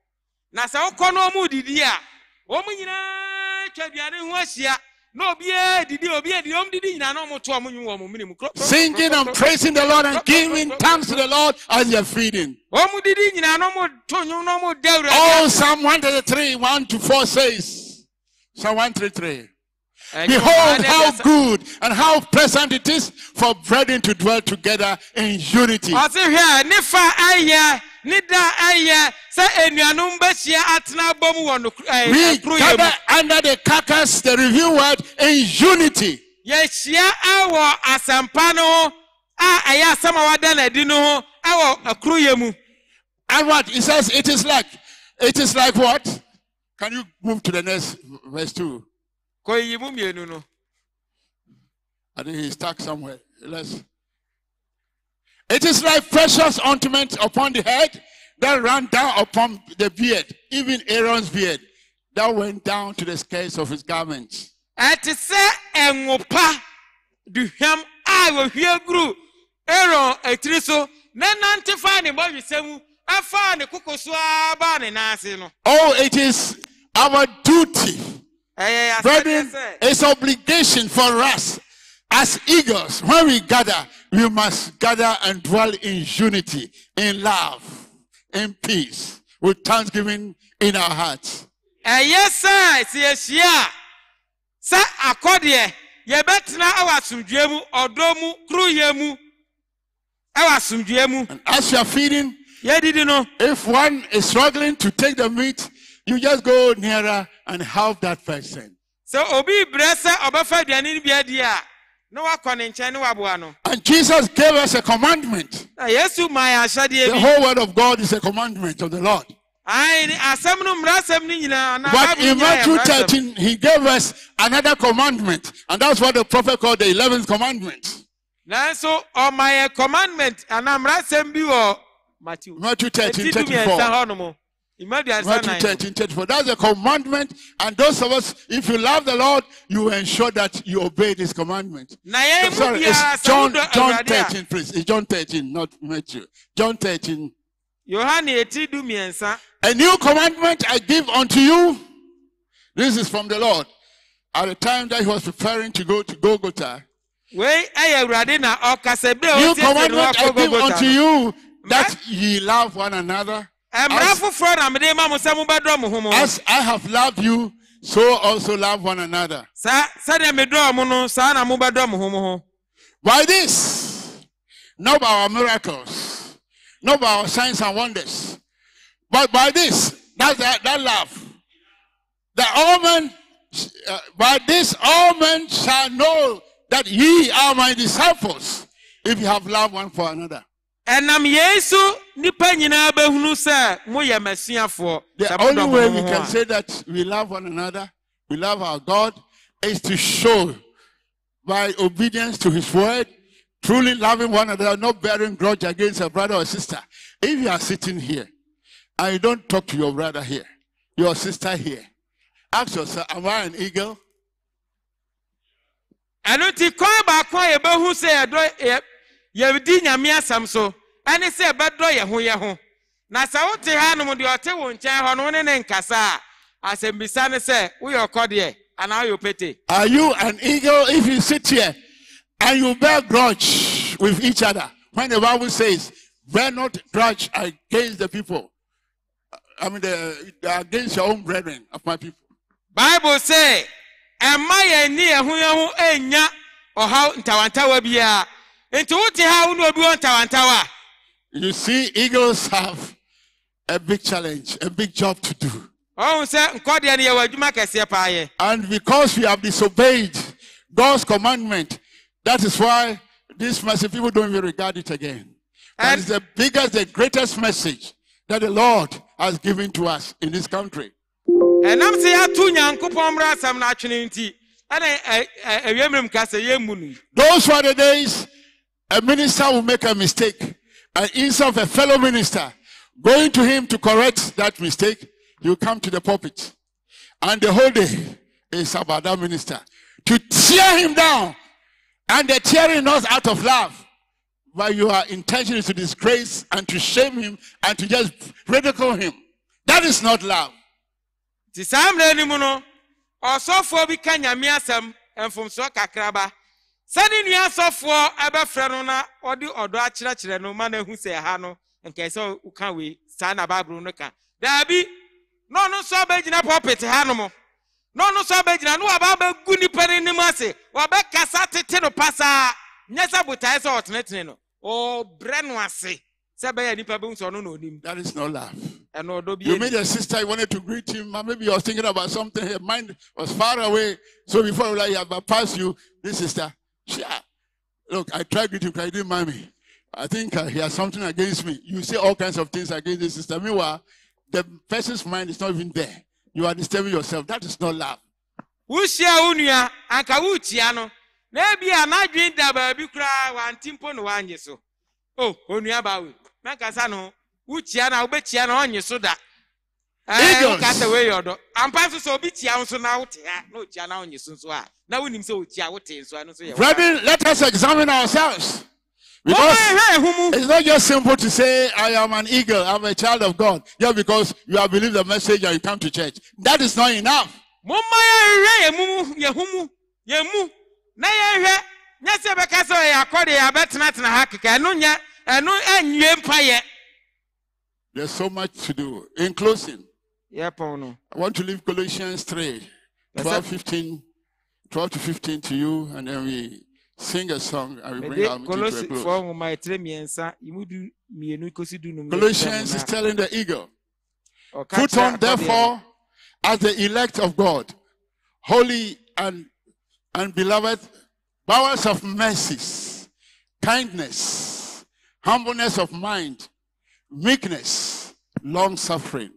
na sɛ wokɔ no ɔmu didi a wɔn nyinaa twa aduane ho ahyia na obiara didi obiara didi ɔmo didi nyinaa na ɔmo to ɔmo nwom wɔ ɔmo minimu. Kro- kro- Singing and praising the Lord and giving thanks to the Lord as you're feeding. ɔmo didi nyinaa na ɔmo to nwom na ɔmo da awurade Oh. Psalm 133, 1 to 4 says, Psalm 133. Behold, how good and how pleasant it is for brethren to dwell together in unity. ɔse hwɛ ne fa ayɛ ne da ayɛ sɛ enuanom bɛhyia atena abɔ eh, mu wɔ no We gather under the carcass, the review word, in unity. yɛhyia awɔ asɛmpa no ho a ɛyɛ asɛm a wada n'adi no ho ɛwɔ akuro yɛ mu And what? He says it is like, it is like what? Can you move to the next verse 2? Kɔyiyi mu mmienu no I think he's stuck somewhere. Let's. It is like precious ointment upon the head that ran down upon the beard, even Aaron's beard, that went down to the skirts of his garments. ɛte sɛ ɛnwo pa duhwam a wɔhwie guru aaron atiri so na nante fa ne bɔhwesɛ mu ɛfaa ne koko so ara baa ne nan ase no Oh, it is our duty, brethren, sɛ it's obligation for us as eagles. When we gather, we must gather and dwell in unity, in love, in peace, with thanksgiving in our hearts. ɛyɛ sɛ sɛ yɛhyia a sɛ akɔdeɛ yɛbɛtena ɛwɔ asomdwoe mu ɔdɔ mu kuruyɛ mu. Ɛwɔ mu. And as you are feeding, yɛdidi no. If one is struggling to take the meat, you just go nearer and help that person. So obi brɛ sɛ ɔbɛfa aduane bi adi a na wakɔ ne nkyɛn ne waboa no And Jesus gave us a commandment. na yesu ma yɛ ahyɛdeɛ The whole word of God is a commandment of the Lord. ne asɛm no mmara asɛm no nyinaa na But Bible in nyinaa yɛ Matthew mmara asɛm. 13, he gave us another commandment. And that's what the prophet called the 11th commandment. nanso ɔma yɛ commandment anaa mmara asɛm bi wɔ matthew Matthew 13, Eti dumiɛnsa 34. hɔ nom imaduansa Matthew nan 13, 34. That's a commandment. And those of us, if you love the Lord, you ensure that you obey this commandment. mu Sorry, it's John, John 13, please. It's John 13, not Matthew. John 13. yohane eti dumiɛnsa A new commandment I give unto you. This is from the Lord. At the time that he was preparing to go to Golgotha, wei ɛyɛ awurade na ɔkasa bere a new ɔsiesie ne ho commandment I give unto you that ye love one another. As- foforɔ na mede ma mo sɛ mobɛdɔ mo ho mo ho As I have loved you, so also love one another. saa sɛdeɛ medɔɔ mo no saa na mobɛdɔ mo ho mo ho By this, not by our miracles, not by our signs and wonders, but by this, that's that, that love. That all men, uh, by this, all men shall know that ye are my disciples if you have love one for another. Ɛnam yesu nnipa nyinaa bɛhunu sɛ moyɛ m'asuafoɔ The only way we can say that we love one another, we love our God, is to show by obedience to His word, truly loving one another, not bearing grudge against a brother or sister. If you are sitting here and you don't talk to your brother here, your sister here, ask yourself, Am I an eagle? ɛno nti kwan baako a yɛbɛhu sɛ yɛdɔ yɛ- yɛdi nyame asɛm so ɛne sɛ yɛbɛdɔ yɛn ho yɛn ho na sɛ wote ha nom deɛ ɔte wo nkyɛn hɔ no ne ne nkasa a asɛmbisa ne sɛ woyɛ ɔkɔdeɛ anaa woyɛ opete Are you an eagle if you sit here and you bear grudge with each other? When the Bible says, bear not grudge against the people. I mean, the, against your own brethren of my people. bible sɛ ɛma yɛn ni yɛn ho yɛn ho ɛnya ɔhaw ntawantawa biara nti wote ha wo ne obi wɔ ntawantawa You see, eagles have a big challenge, a big job to do. ɔhu sɛ nkɔdeɛ no yɛwɔ adwuma kɛseɛ paa yɛ And because we have disobeyed God's commandment, that is why this message, people don't even regard it again. That And- is the biggest, the greatest message that the Lord has given to us in this country. ɛnam sɛ yɛato nyankopɔn mmara asɛm no atwene nti ɛna ɛ- ɛ- awiemmerem ka sɛ yɛmmu no yi. Those were the days a minister will make a mistake. And instead of a fellow minister going to him to correct that mistake, you come to the pulpit. And the whole day is about that minister. To tear him down. And the tearing not out of love. But your intention is to disgrace and to shame him and to just ridicule him. That is not love. nti saa mmerɛ no mu no ɔsɔfoɔ bi ka nyame asɛm mfomsoɔ kakraba sɛde nua asɔfoɔ ɛbɛfrɛ no na ɔde ɔdɔ akyerɛkyerɛ no ma no ahu sɛ ɛha no nkɛɛ sɛ woka wei saa na baabolo no ka. Daabi na ɔno nso abɛgyina pɔpete ha no mo. Na ɔno nso abɛgyina na waba abɛgu nnipa no anim ase. Wɔbɛkasa tete no pasaa nyɛ sɛ botae sɛ ɔtenetene no. Ɔbrɛ no ase. Sɛ ɛbɛyɛ nnipa bɛhu sɛ ɔno na That is ɛno ɔdɔ bi You meet a sister, you wanted to greet him, and maybe you was thinking about something, her mind was far away. So before you like, I passed you, this sister, yeah. Look, I tried greeting, but he didn't mind me. I think uh, he has something against me. You say all kinds of things against this sister. Meanwhile, the person's mind is not even there. You are disturbing yourself. That is not love. wo nua anka worekyia no na ebi a n'adwene da baabi koraa wante mpo na wanye so o onua baa wei mɛnkasa no wokyia na wobɛkyia na ɔnye so da Ɛɛ, sɛ wei yɛ ɔdɔ ampa nso sɛ obi kyia nso na wote ha na okyia na ɔnye so nso a na wonim sɛ okyia wote nso a no nso yɛ. Brethren, let us examine ourselves. Oh, because ɛho mu it's not just simple to say, I am an eagle, I'm a child of God. Yeah, because you have believed the message and you come to church. That is not enough. momma yɛhwɛ yɛn mu yɛn ho mu yɛn mu na yɛhwɛ nyɛ sɛ bɛka sɛ ɔyɛ akɔde yɛabɛtenatena ha keka ɛno nyɛ ɛno anwie mpayɛ There's so much to do. In closing, I want to leave Colossians 3, 12, 15, 12 to 15 to you, and then we sing a song and we bring our meeting to a close. nwoma ɛtire mmiɛnsa yimu du mmienu kosi du num Colossians is telling the eagle, Put on, therefore, as the elect of God, holy and, and beloved, bowels of mercies, kindness, humbleness of mind, meekness, long suffering.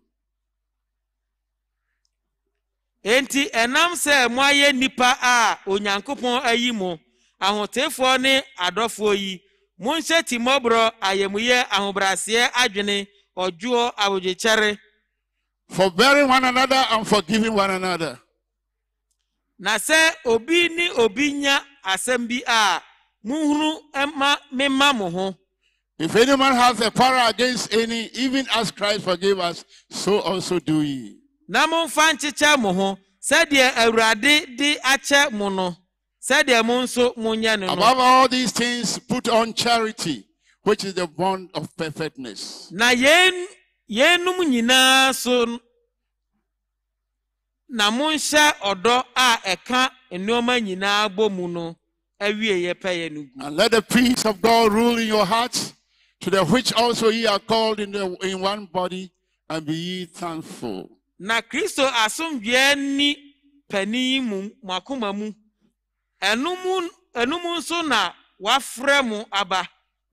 Enti ɛnam sɛ mo ayɛ nnipa a onyankopɔn ayi mo ahotefoɔ ne adɔfoɔ yi monhyɛ timmɔborɔ ayamuyɛ ahobrɛaseɛ adwene ɔdwoɔ awogyekyɛre Forbearing one another and forgiving one another. na sɛ obi ne obi nya asɛm bi a muhunu ma mema mo ho If any man has a quarrel against any, even as Christ forgave us, so also do ye. Na momfa nkyekyɛ mo ho sɛdeɛ awurade de akyɛ mo no sɛdeɛ mo nso monyɛ no Above all these things, put on charity, which is the bond of perfectness. na yɛn yɛnum nyinaa so na monhyɛ ɔdɔ a ɛka nneɛma nyinaa bɔ mu no awie yɛpɛyɛ no gu And let the peace of God rule in your hearts, to the which also ye are called in, the, in one body, and be ye thankful. Na kristo asomdwoeɛ ni panin mu mo akoma mu. Ɛno mu nso na wafrɛ mo aba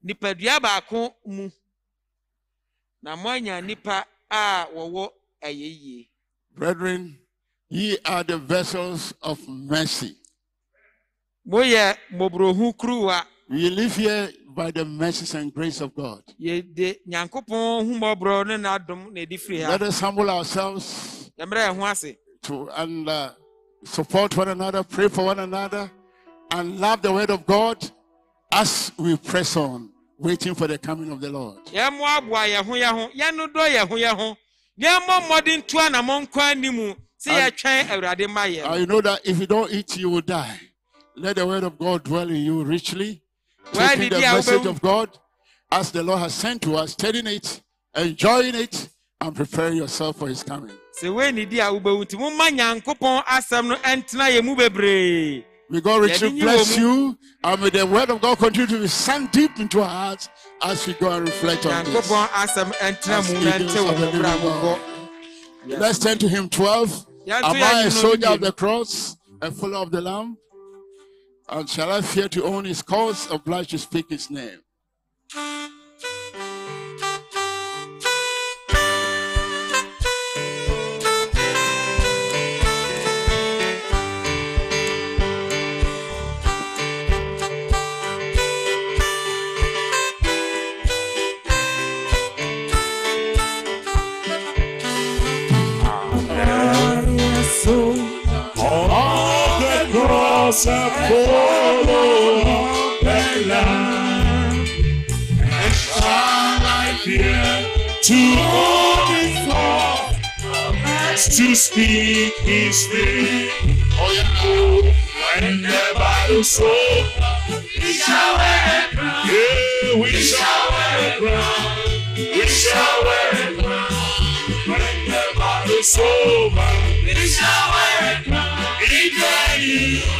nipadua baako mu. Na moanya nnipa a wɔwɔ ɛyɛyie Brethren, ye are the vessels of mercy. moyɛ mmɔborɔhu kuruwa We live here by the mercies and grace of God. yɛde nyankopɔn hu mmɔborɔ ne n'adom na ɛdi firi ha Let us humble ourselves yɛmmerɛ yɛn ho ase to and uh, support one another, pray for one another, and love the word of God as we press on, waiting for the coming of the Lord. yɛmmoaboa yɛn ho yɛn ho yɛno dɔ yɛn ho yɛn ho yɛmmɔ mmɔden to anammɔ nkɔ animu sɛ And- yɛtwɛn awurade ma yɛn Uh, you know that if you don't eat, you will die. Let the word of God dwell in you richly. Taking the message of God as the Lord has sent to us, studying it, enjoying it, and preparing yourself for his coming. sɛ woannidi a wobɛwu nti momma nyankopɔn asɛm no ɛntena yɛn mu bebree May God richly bless you- and may the word of God continue to be sunk deep into our hearts as we go and reflect on this. nyankopɔn asɛm ɛntena As mu na eagles nte of wɔ the mo bra living mobɔ God. Let's turn to him 12. Yes, Am I a soldier of the cross, a follower of the Lamb? And shall I fear to own his cause, obliged to speak his name? Follow the Lamb, and shall fear to law, as to speak His name? Oh, yeah. When the battle's over, We shall wear a crown. yeah, we shall wear a crown. We shall wear a crown. When the battle's over, We shall wear a crown. in the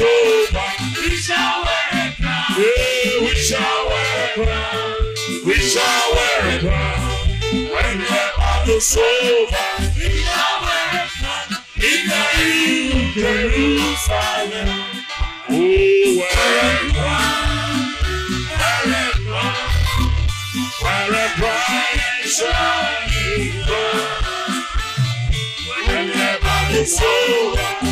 over, We shall wear a crown. we shall wear a crown. We shall wear a crown. When the battle's over, We shall wear a crown. in the new Jerusalem. Oh, wear a crown, wear a crown, wear a bright and shining crown. When the battle's over, We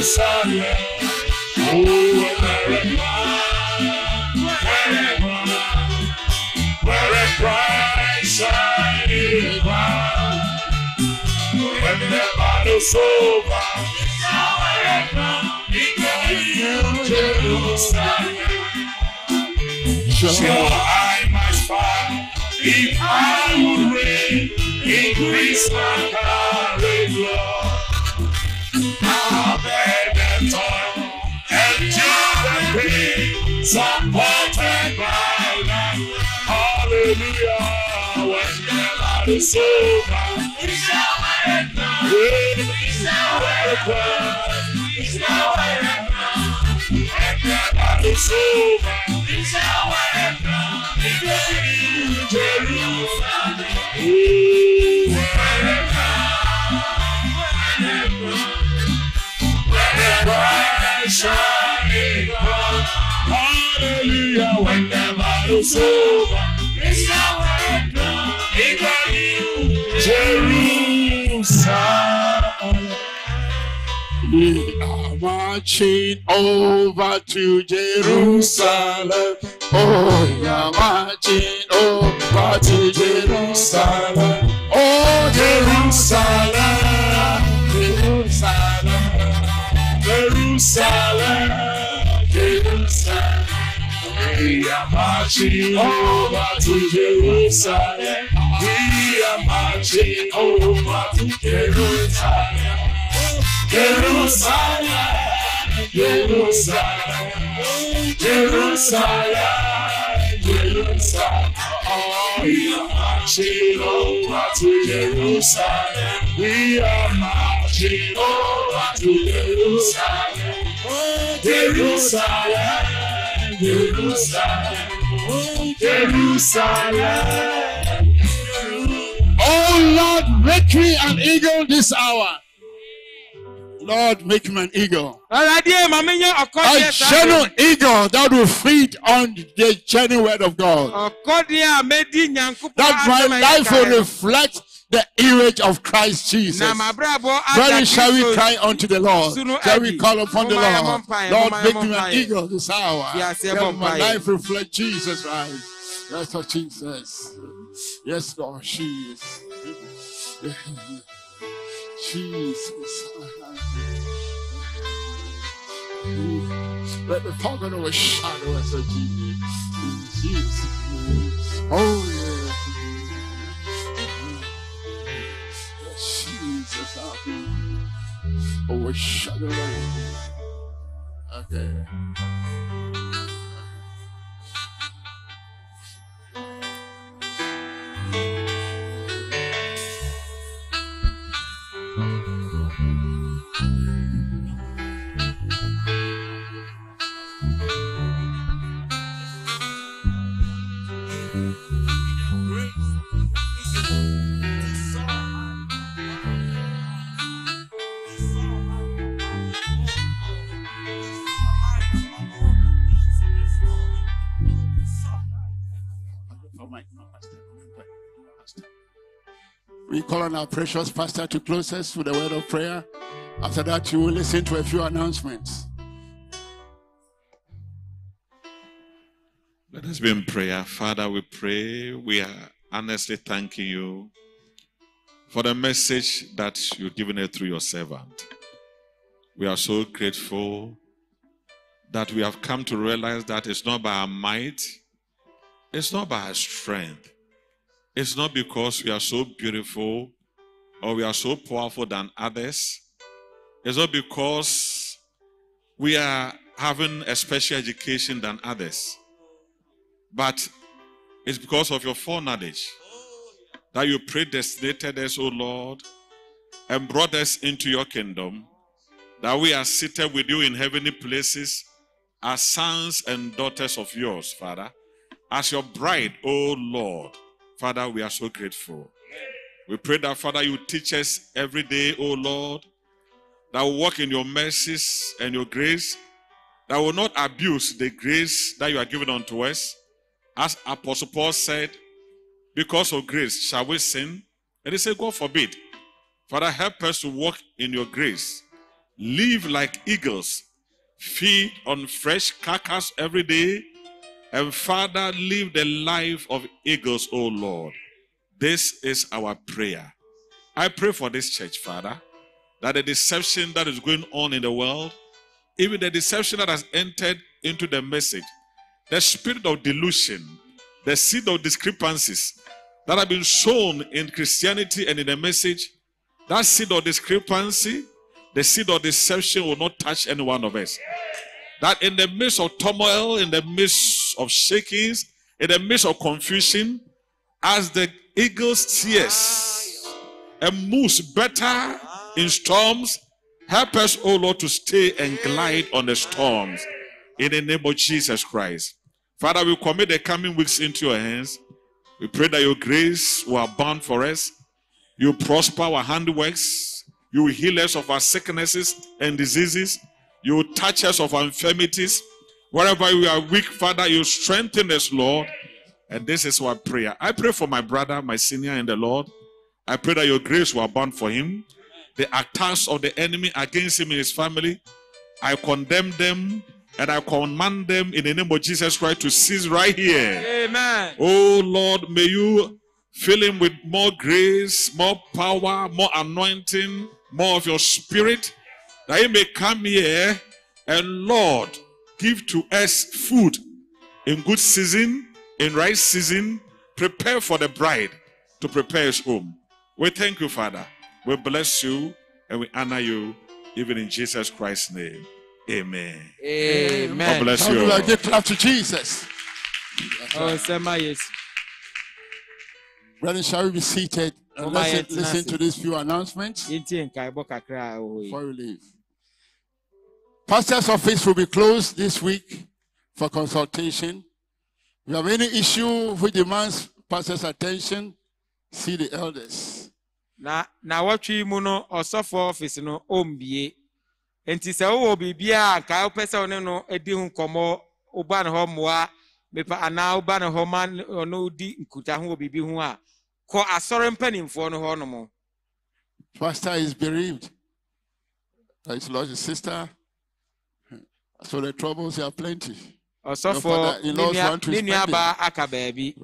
Jerusalem. Oh, wear a crown, wear a bright shining crown. When the battle's over, We shall wear a crown. in the new Jerusalem. I might fall if I would reign, increase my courage, Lord. Supported by love. Hallelujah, when the battle's over, We shall wear a crown. when We shall wear the a crown. We shall wear a crown. when the battle's over, We shall wear a battle's over, We shall wear a crown. in the new Jerusalem. We are marching over to Jerusalem. Oh, we are marching over to Jerusalem. Oh, Jerusalem, Jerusalem, Jerusalem, Jerusalem. We are marching over to Jerusalem. We are marching over to Jerusalem. Jerusalem, Jerusalem, Jerusalem, Jerusalem. We are marching over to Jerusalem. We are marching over to Jerusalem. Jerusalem, Jerusalem, oh, Jerusalem. Oh Lord, make me an eagle this hour. Lord, make me an eagle. awurade ma menyɛ A genuine eagle that will feed on the genuine word of God. ɔkɔdeɛ a medi nyankopɔn That my life will reflect the image of Christ Jesus. Very shall we cry unto the Lord. Shall we call upon the Lord? Lord, make me an eagle this hour. Yes, Let my life reflect Jesus Christ. Yes, Lord Jesus. Yes, Lord Jesus. Jesus. Let the pocket of a shadow as a Jesus. In Jesus. name. Oh, yeah. Oh, we're shut Okay. On our precious pastor to close us with a word of prayer. After that, you will listen to a few announcements. Let us be in prayer. Father, we pray. We are honestly thanking you for the message that you've given it through your servant. We are so grateful that we have come to realize that it's not by our might, it's not by our strength, it's not because we are so beautiful or we are so powerful than others. It's not because we are having a special education than others. But it's because of your foreknowledge that you predestinated us, O Lord, and brought us into your kingdom, that we are seated with you in heavenly places as sons and daughters of yours, Father. As your bride, O Lord, Father, we are so grateful. We pray that, Father, you teach us every day, O Lord, that will walk in your mercies and your grace, that will not abuse the grace that you are giving unto us. As Apostle Paul said, because of grace shall we sin? And he said, God forbid. Father, help us to walk in your grace. Live like eagles. Feed on fresh carcass every day. And Father, live the life of eagles, O Lord. This is our prayer. I pray for this church, Father, that the deception that is going on in the world, even the deception that has entered into the message, the spirit of delusion, the seed of discrepancies that have been sown in Christianity and in the message, that seed of discrepancy, the seed of deception will not touch any one of us. That in the midst of turmoil, in the midst of shakings, in the midst of confusion, as the eagle steers and moves better in storms, help us, O Lord, to stay and glide on the storms in the name of Jesus Christ. Father, we commit the coming weeks into your hands. We pray that your grace will abound for us. You prosper our handiworks. You heal us of our sicknesses and diseases. You touch us of our infirmities. Wherever we are weak, Father, you strengthen us, Lord. And this is our prayer. I pray for my brother, my senior in the Lord. I pray that your grace will abound for him. The attacks of the enemy against him and his family, I condemn them and I command them in the name of Jesus Christ to cease right here. Amen. Oh Lord, may you fill him with more grace, more power, more anointing, more of your spirit, that he may come here and Lord, give to us food in good season, in right season, prepare for the bride to prepare his home. We thank you, Father. We bless you and we honor you, even in Jesus Christ's name. Amen. Amen. God Amen. bless How you. do I give clap to Jesus? Oh, Sema, yes. Brethren, shall we be seated oh, and listen, listen to these few announcements Yɛntie nkaebɔ kakra a oh, ɛwɔ yi. before we leave? Pastor's office will be closed this week for consultation. You have any issue which demands pastor's attention, see the elders. na na wɔtwe yi mu no ɔsɔfo ɔfisi no ɔmbie nti sɛ wowɔ biribi a nka wopɛ sɛ ɔne no adi ho nkɔmmɔ woba ne hɔ mmoa mepa anaa woba ne hɔ ma ɔno di nkuta ho wɔ biribi ho a kɔ asɔre mpanimfoɔ no hɔ nom Pastor is bereaved. He's lost his sister. So the troubles are plenty. Ɔsɔfo ne father-in-laws nua want to ne spend it. nuabaa aka baabi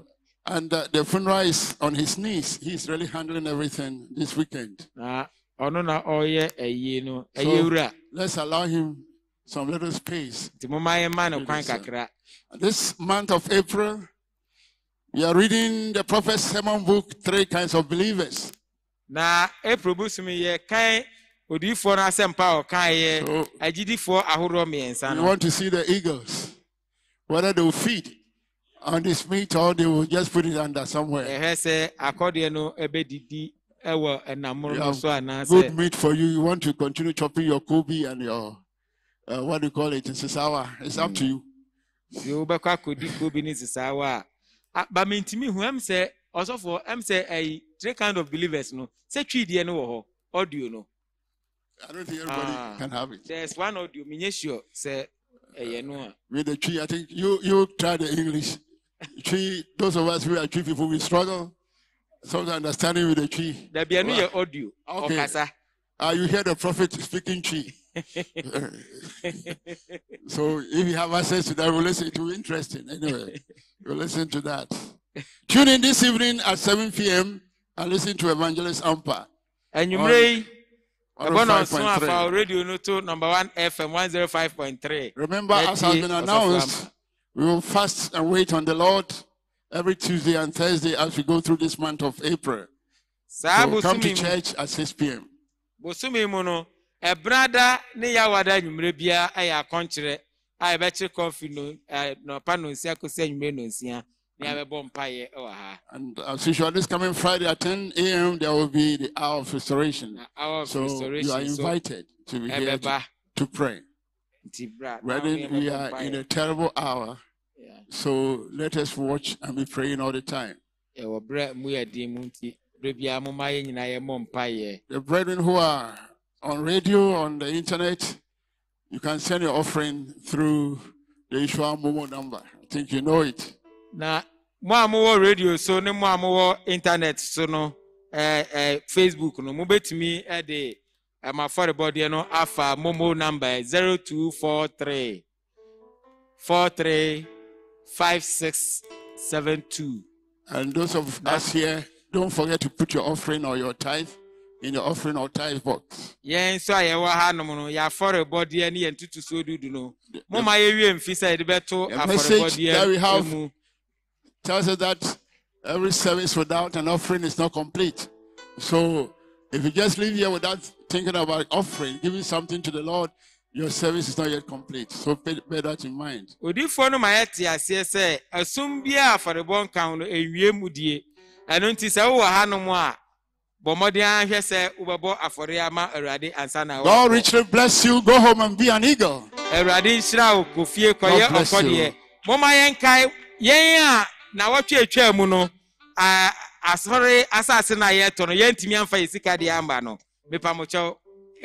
And uh, the funeral is on his knees. He's really handling everything this weekend. na ɔno na ɔreyɛ ayie no So- Let's allow him some little space. nti momma yɛma no kwan Really, sir. kakra This month of April, we are reading the prophet's sermon book, Three Kinds of Believers. na april bosom yi yɛkan odiifoɔ no asɛmpa a ɔkaeɛ So agyidifoɔ ahoroɔ mmiɛnsa we no want to see the eagles, whether they will feed on this meat or they will just put it under somewhere. akɔdeɛ no bɛdidi wɔ ɛnamoro We no have so anaasɛ Good meat for you. You want to continue chopping your kobe and your, uh, what do you call it, sisawa. It's up to you. sɛ wobɛkɔ akɔdi kuro bi ne sisaawa a a- ba mentumi hu ɛm sɛ ɔsɔfoɔ ɛm sɛ ɛyi three kind of believers no sɛ twiideɛ no wɔ hɔ audio no I don't think everybody Ah. can have it. there's one audio sure sɛ With the Twi, I think you you try the English. Twi, those of us who are Twi people, we struggle. Some understanding with the Twi. dabi ɛno yɛ audio Okay. Uh, you hear the prophet speaking Twi. so if you have access to that, we'll listen to interesting. Anyway, we'll listen to that. Tune in this evening at 7 p.m. and listen to Evangelist Ampa. anwummerɛ yi ɛbɔ ɔso afa 105.3. radio no to number one fm one zero five point three Remember, as has been announced, we will fast and wait on the Lord every Tuesday and Thursday as we go through this month of April. saa So come to church at 6 p.m. mu no ɛbrada ne yawada anwummerɛ biara ɛyɛ akɔnkyerɛ a yɛbɛkyerɛ kɔnfi no ɛɛ nɔpa nonsia kɔsi anwummerɛ nonsia ne yɛbɛbɔ mpaeɛ ɛwɔ ha And uh, as usual, this coming Friday at 10 a.m., there will be the hour of restoration. hour of So you are restoration so invited to be here to, to pray. Brethren, we are in a terrible hour, Yeah. so let us watch and be praying all the time. yɛwɔ berɛ mu yɛ den mu nti berɛ biara moma yɛ nyinaa yɛmmɔ mpaeɛ The brethren who are on radio, on the internet, you can send your offering through the Ishua Momo number. I think you know it. Na mo a mowɔ radio so ne mo a mowɔ internet so no ɛɛ ɛɛ facebook no mobɛtumi ɛde ɛmo afɔrebɔdeɛ no afa momo number zero two four three four three five six seven two. And those of us here, don't forget to put your offering or your tithe in your offering or tithe box. yɛn nso a yɛwɔ hanom no yɛ afɔrebɔdeɛ ne yɛn tutusuo dudu no mo ma yɛwie mfi sɛ yɛde bɛto afɔrebɔdeɛ have- mu tells us that every service without an offering is not complete. So if you just leave here without thinking about offering, giving something to the Lord, your service is not yet complete. So bear, bear that in mind. odiifoɔ no ma yɛte aseɛ sɛ ɛsom biara afɔrebɔ nka no ewie mu die ɛno nti sɛ wowɔ hanom a bɔ mmɔden ara sɛ wobɛbɔ afɔre ama awurade ansa na God richly bless you. Go home and be an eagle. awurade nhyira wo kɔ fie kɔyɛ God bless ɔkɔdeɛ you. momma yɛnkae yɛn a na wɔtwe atwa mu no asɔre asase no a yɛtɔ no yɛntumi amfa yɛ sika deɛ amba no. Mepamokyɛw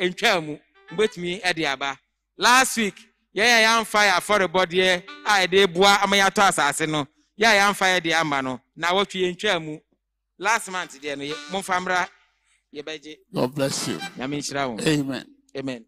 ntwa mu mobɛtumi de aba. Last week yɛn a yɛamfa yɛ afɔrebɔdeɛ a yɛde boa ama yɛatɔ asase no. Yɛ a yɛamfa yɛ de amba no na wɔtwe yɛntwa mu. Last month deɛ no momfa mmra yɛbɛgye. God bless you. nyame nhyira wo. Amen. amen.